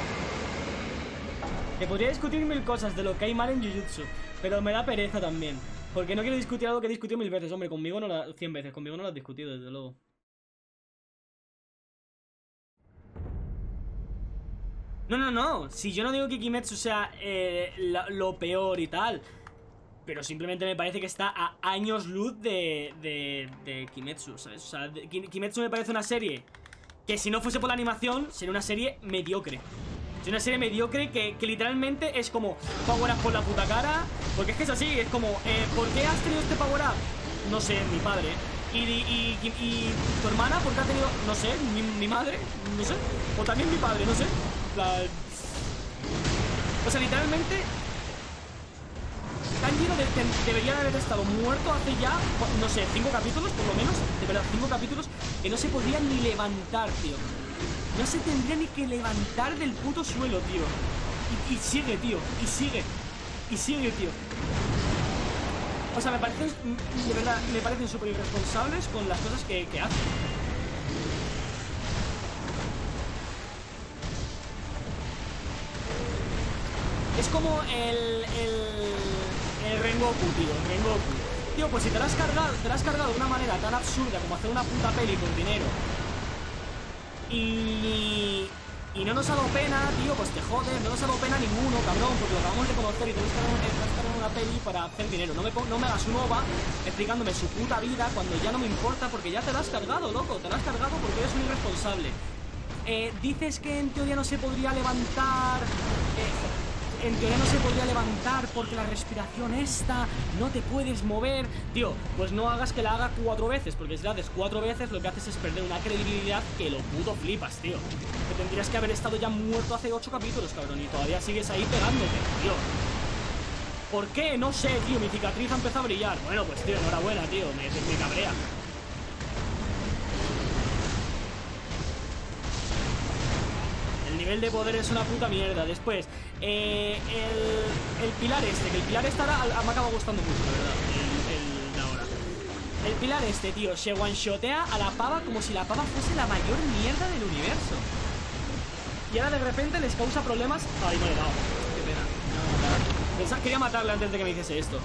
Que podría discutir mil cosas de lo que hay mal en Jujutsu, pero me da pereza también. Porque no quiero discutir algo que he discutido mil veces. Hombre, conmigo no la... 100 veces, conmigo no lo has discutido, desde luego. No, no, no. Si yo no digo que Kimetsu sea eh, lo peor y tal. Pero simplemente me parece que está a años luz de, de, de Kimetsu, ¿sabes? O sea, Kimetsu me parece una serie que si no fuese por la animación, sería una serie mediocre. Es una serie mediocre que, que literalmente es como power up por la puta cara. Porque es que es así, es como, eh, ¿por qué has tenido este power up? No sé, mi padre. Y, y, y- tu hermana, ¿por qué ha tenido, no sé, mi, mi madre? No sé. O también mi padre, no sé. La... O sea, literalmente Tanjiro de- de- debería de haber estado muerto hace ya, no sé, cinco capítulos por lo menos, de verdad, cinco capítulos, que no se podría ni levantar, tío. No se tendría ni que levantar del puto suelo, tío. Y, sigue, tío, y sigue, y sigue, tío. O sea, me parecen, de verdad, me parecen súper irresponsables con las cosas que, que hacen. Es como el, Rengoku, tío, Rengoku. Tío, pues si te lo has cargado, te lo has cargado de una manera tan absurda como hacer una puta peli con dinero. Y, y no nos ha dado pena, tío, pues te jodes, no nos ha dado pena ninguno, cabrón, porque lo acabamos de conocer y tenemos que hacer una peli para hacer dinero. No me, no me hagas un OVA explicándome su puta vida cuando ya no me importa porque ya te lo has cargado, loco, te lo has cargado porque eres un irresponsable. Eh, dices que en teoría no se podría levantar. eh, en teoría no se podría levantar porque la respiración esta, no te puedes mover. Tío, pues no hagas que la haga cuatro veces, porque si la haces cuatro veces lo que haces es perder una credibilidad que lo puto flipas, tío. Que tendrías que haber estado ya muerto hace ocho capítulos, cabrón, y todavía sigues ahí pegándote, tío. ¿Por qué? No sé, tío, mi cicatriz ha empezado a brillar Bueno, pues tío, enhorabuena, tío, me, me cabrea nivel de poder es una puta mierda. Después, eh, el, el pilar este Que el pilar este ahora me acaba gustando mucho, la verdad El, pilar este, tío, se one-shotea a la pava Como si la pava fuese la mayor mierda del universo. Y ahora de repente les causa problemas. Ay, no le he dado, qué pena. No, Pensaba, quería matarle antes de que me hiciese esto.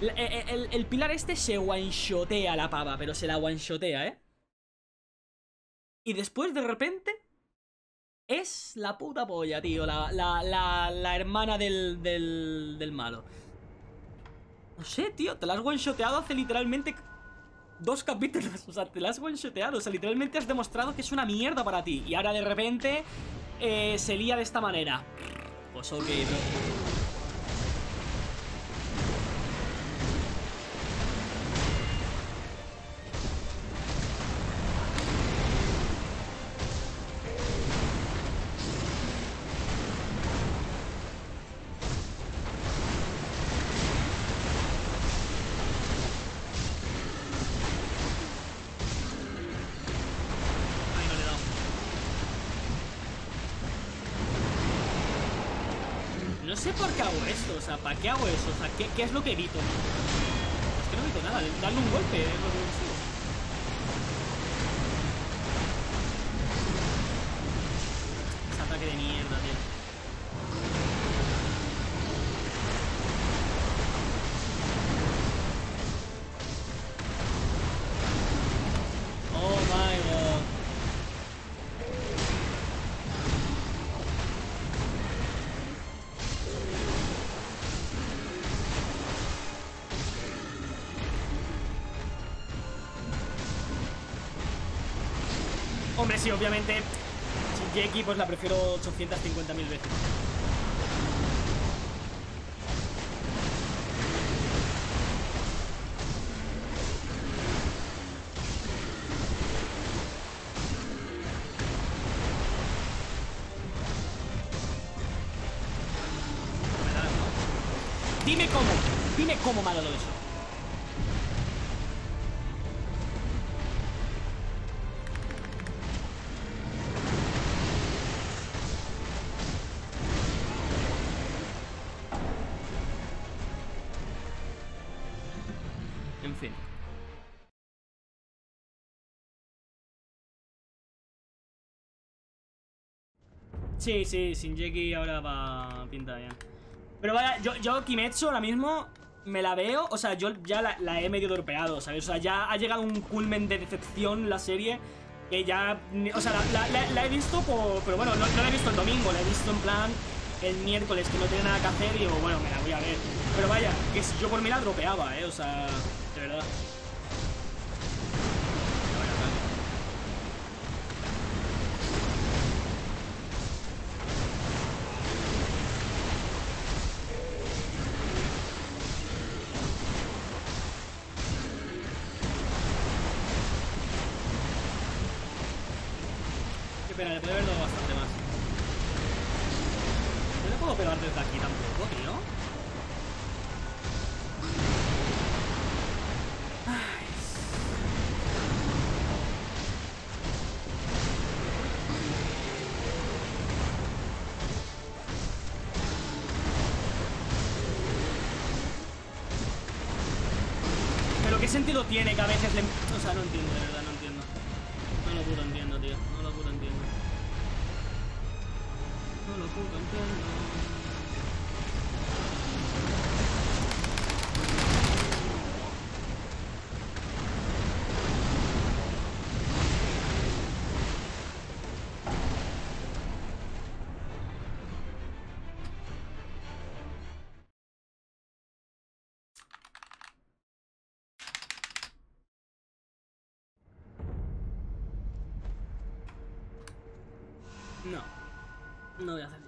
El, el, el, pilar este se one-shotea a la pava Pero se la one-shotea, ¿eh? Y después de repente es la puta polla, tío. La, la, la, hermana del, del, del malo. No sé, tío. Te la has one-shoteado hace literalmente dos capítulos. O sea, te la has one-shoteado. O sea, literalmente has demostrado que es una mierda para ti. Y ahora de repente eh, se lía de esta manera. Pues ok, bro. Hombre, sí, obviamente Jackie pues la prefiero 850.000 veces Sí, sí, sin Jeki ahora va pinta bien. Pero vaya, yo, yo Kimetsu ahora mismo me la veo, o sea, yo ya la, he medio dorpeado, ¿sabes? O sea, ya ha llegado un culmen de decepción la serie que ya, o sea, la, he visto, por, pero bueno, no, la he visto el domingo, la he visto en plan el miércoles que no tiene nada que hacer y digo, bueno, me la voy a ver. Pero vaya, que yo por mí la dropeaba, ¿eh? O sea, de verdad. A veces le... O sea, no entiendo, de verdad, no entiendo. No lo puto entiendo, tío. No lo puto entiendo. No lo puto entiendo. No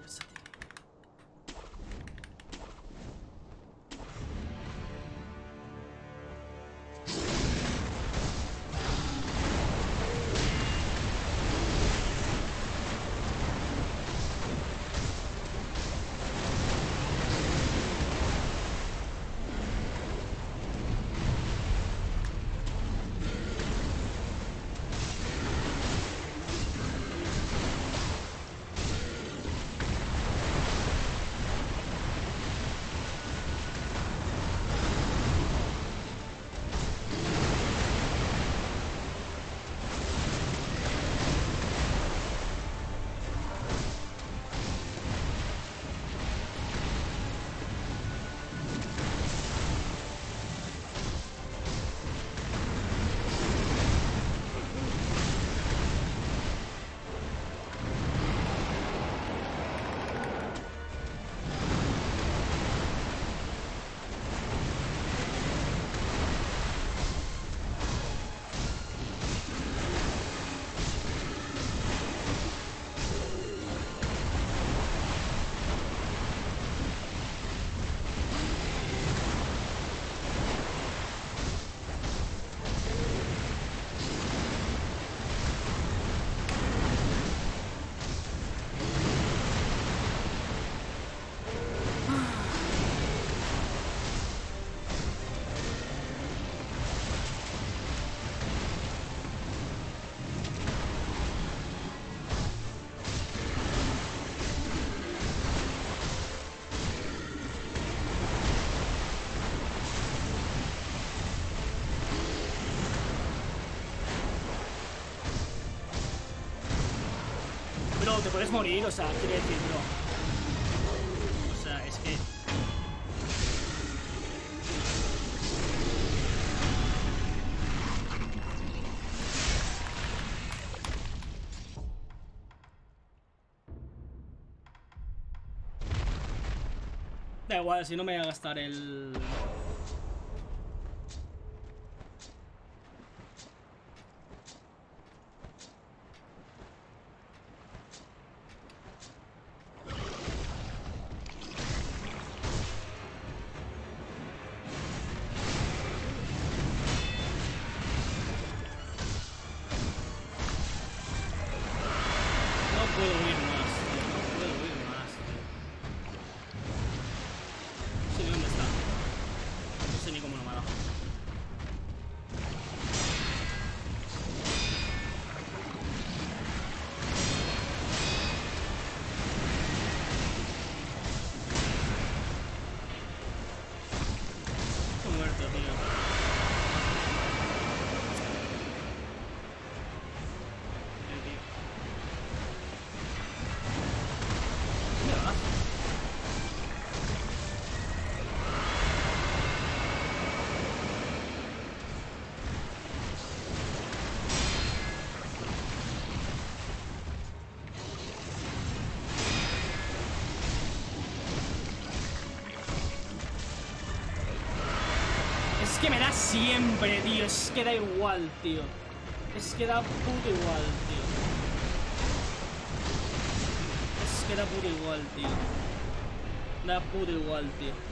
puedes morir, o sea, quiero decir, bro. O sea, es que... Da igual, si no me voy a gastar el... me da siempre, tío. Es que da igual, tío. Es que da puto igual, tío. Es que da puto igual, tío. Da puto igual, tío.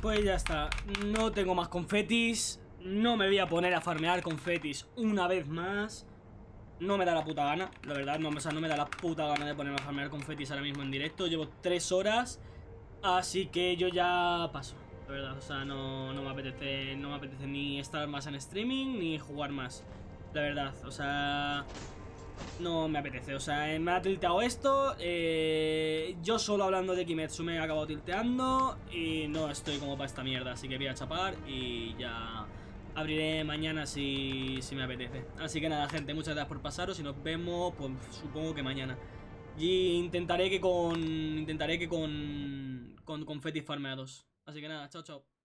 Pues ya está. No tengo más confetis. No me voy a poner a farmear confetis una vez más. No me da la puta gana, la verdad. No, o sea, no me da la puta gana de ponerme a farmear confetis ahora mismo en directo. Llevo tres horas. Así que yo ya paso. La verdad, o sea, no, no me apetece. No me apetece ni estar más en streaming ni jugar más. La verdad, o sea. No me apetece, o sea, me ha tilteado esto eh, Yo solo hablando de Kimetsu me he acabado tilteando Y no estoy como para esta mierda Así que voy a chapar y ya abriré mañana si, si me apetece. Así que nada gente, muchas gracias por pasaros Y nos vemos, pues supongo que mañana. Y intentaré que con... Intentaré que con... Con confetis farmeados Así que nada, chao chao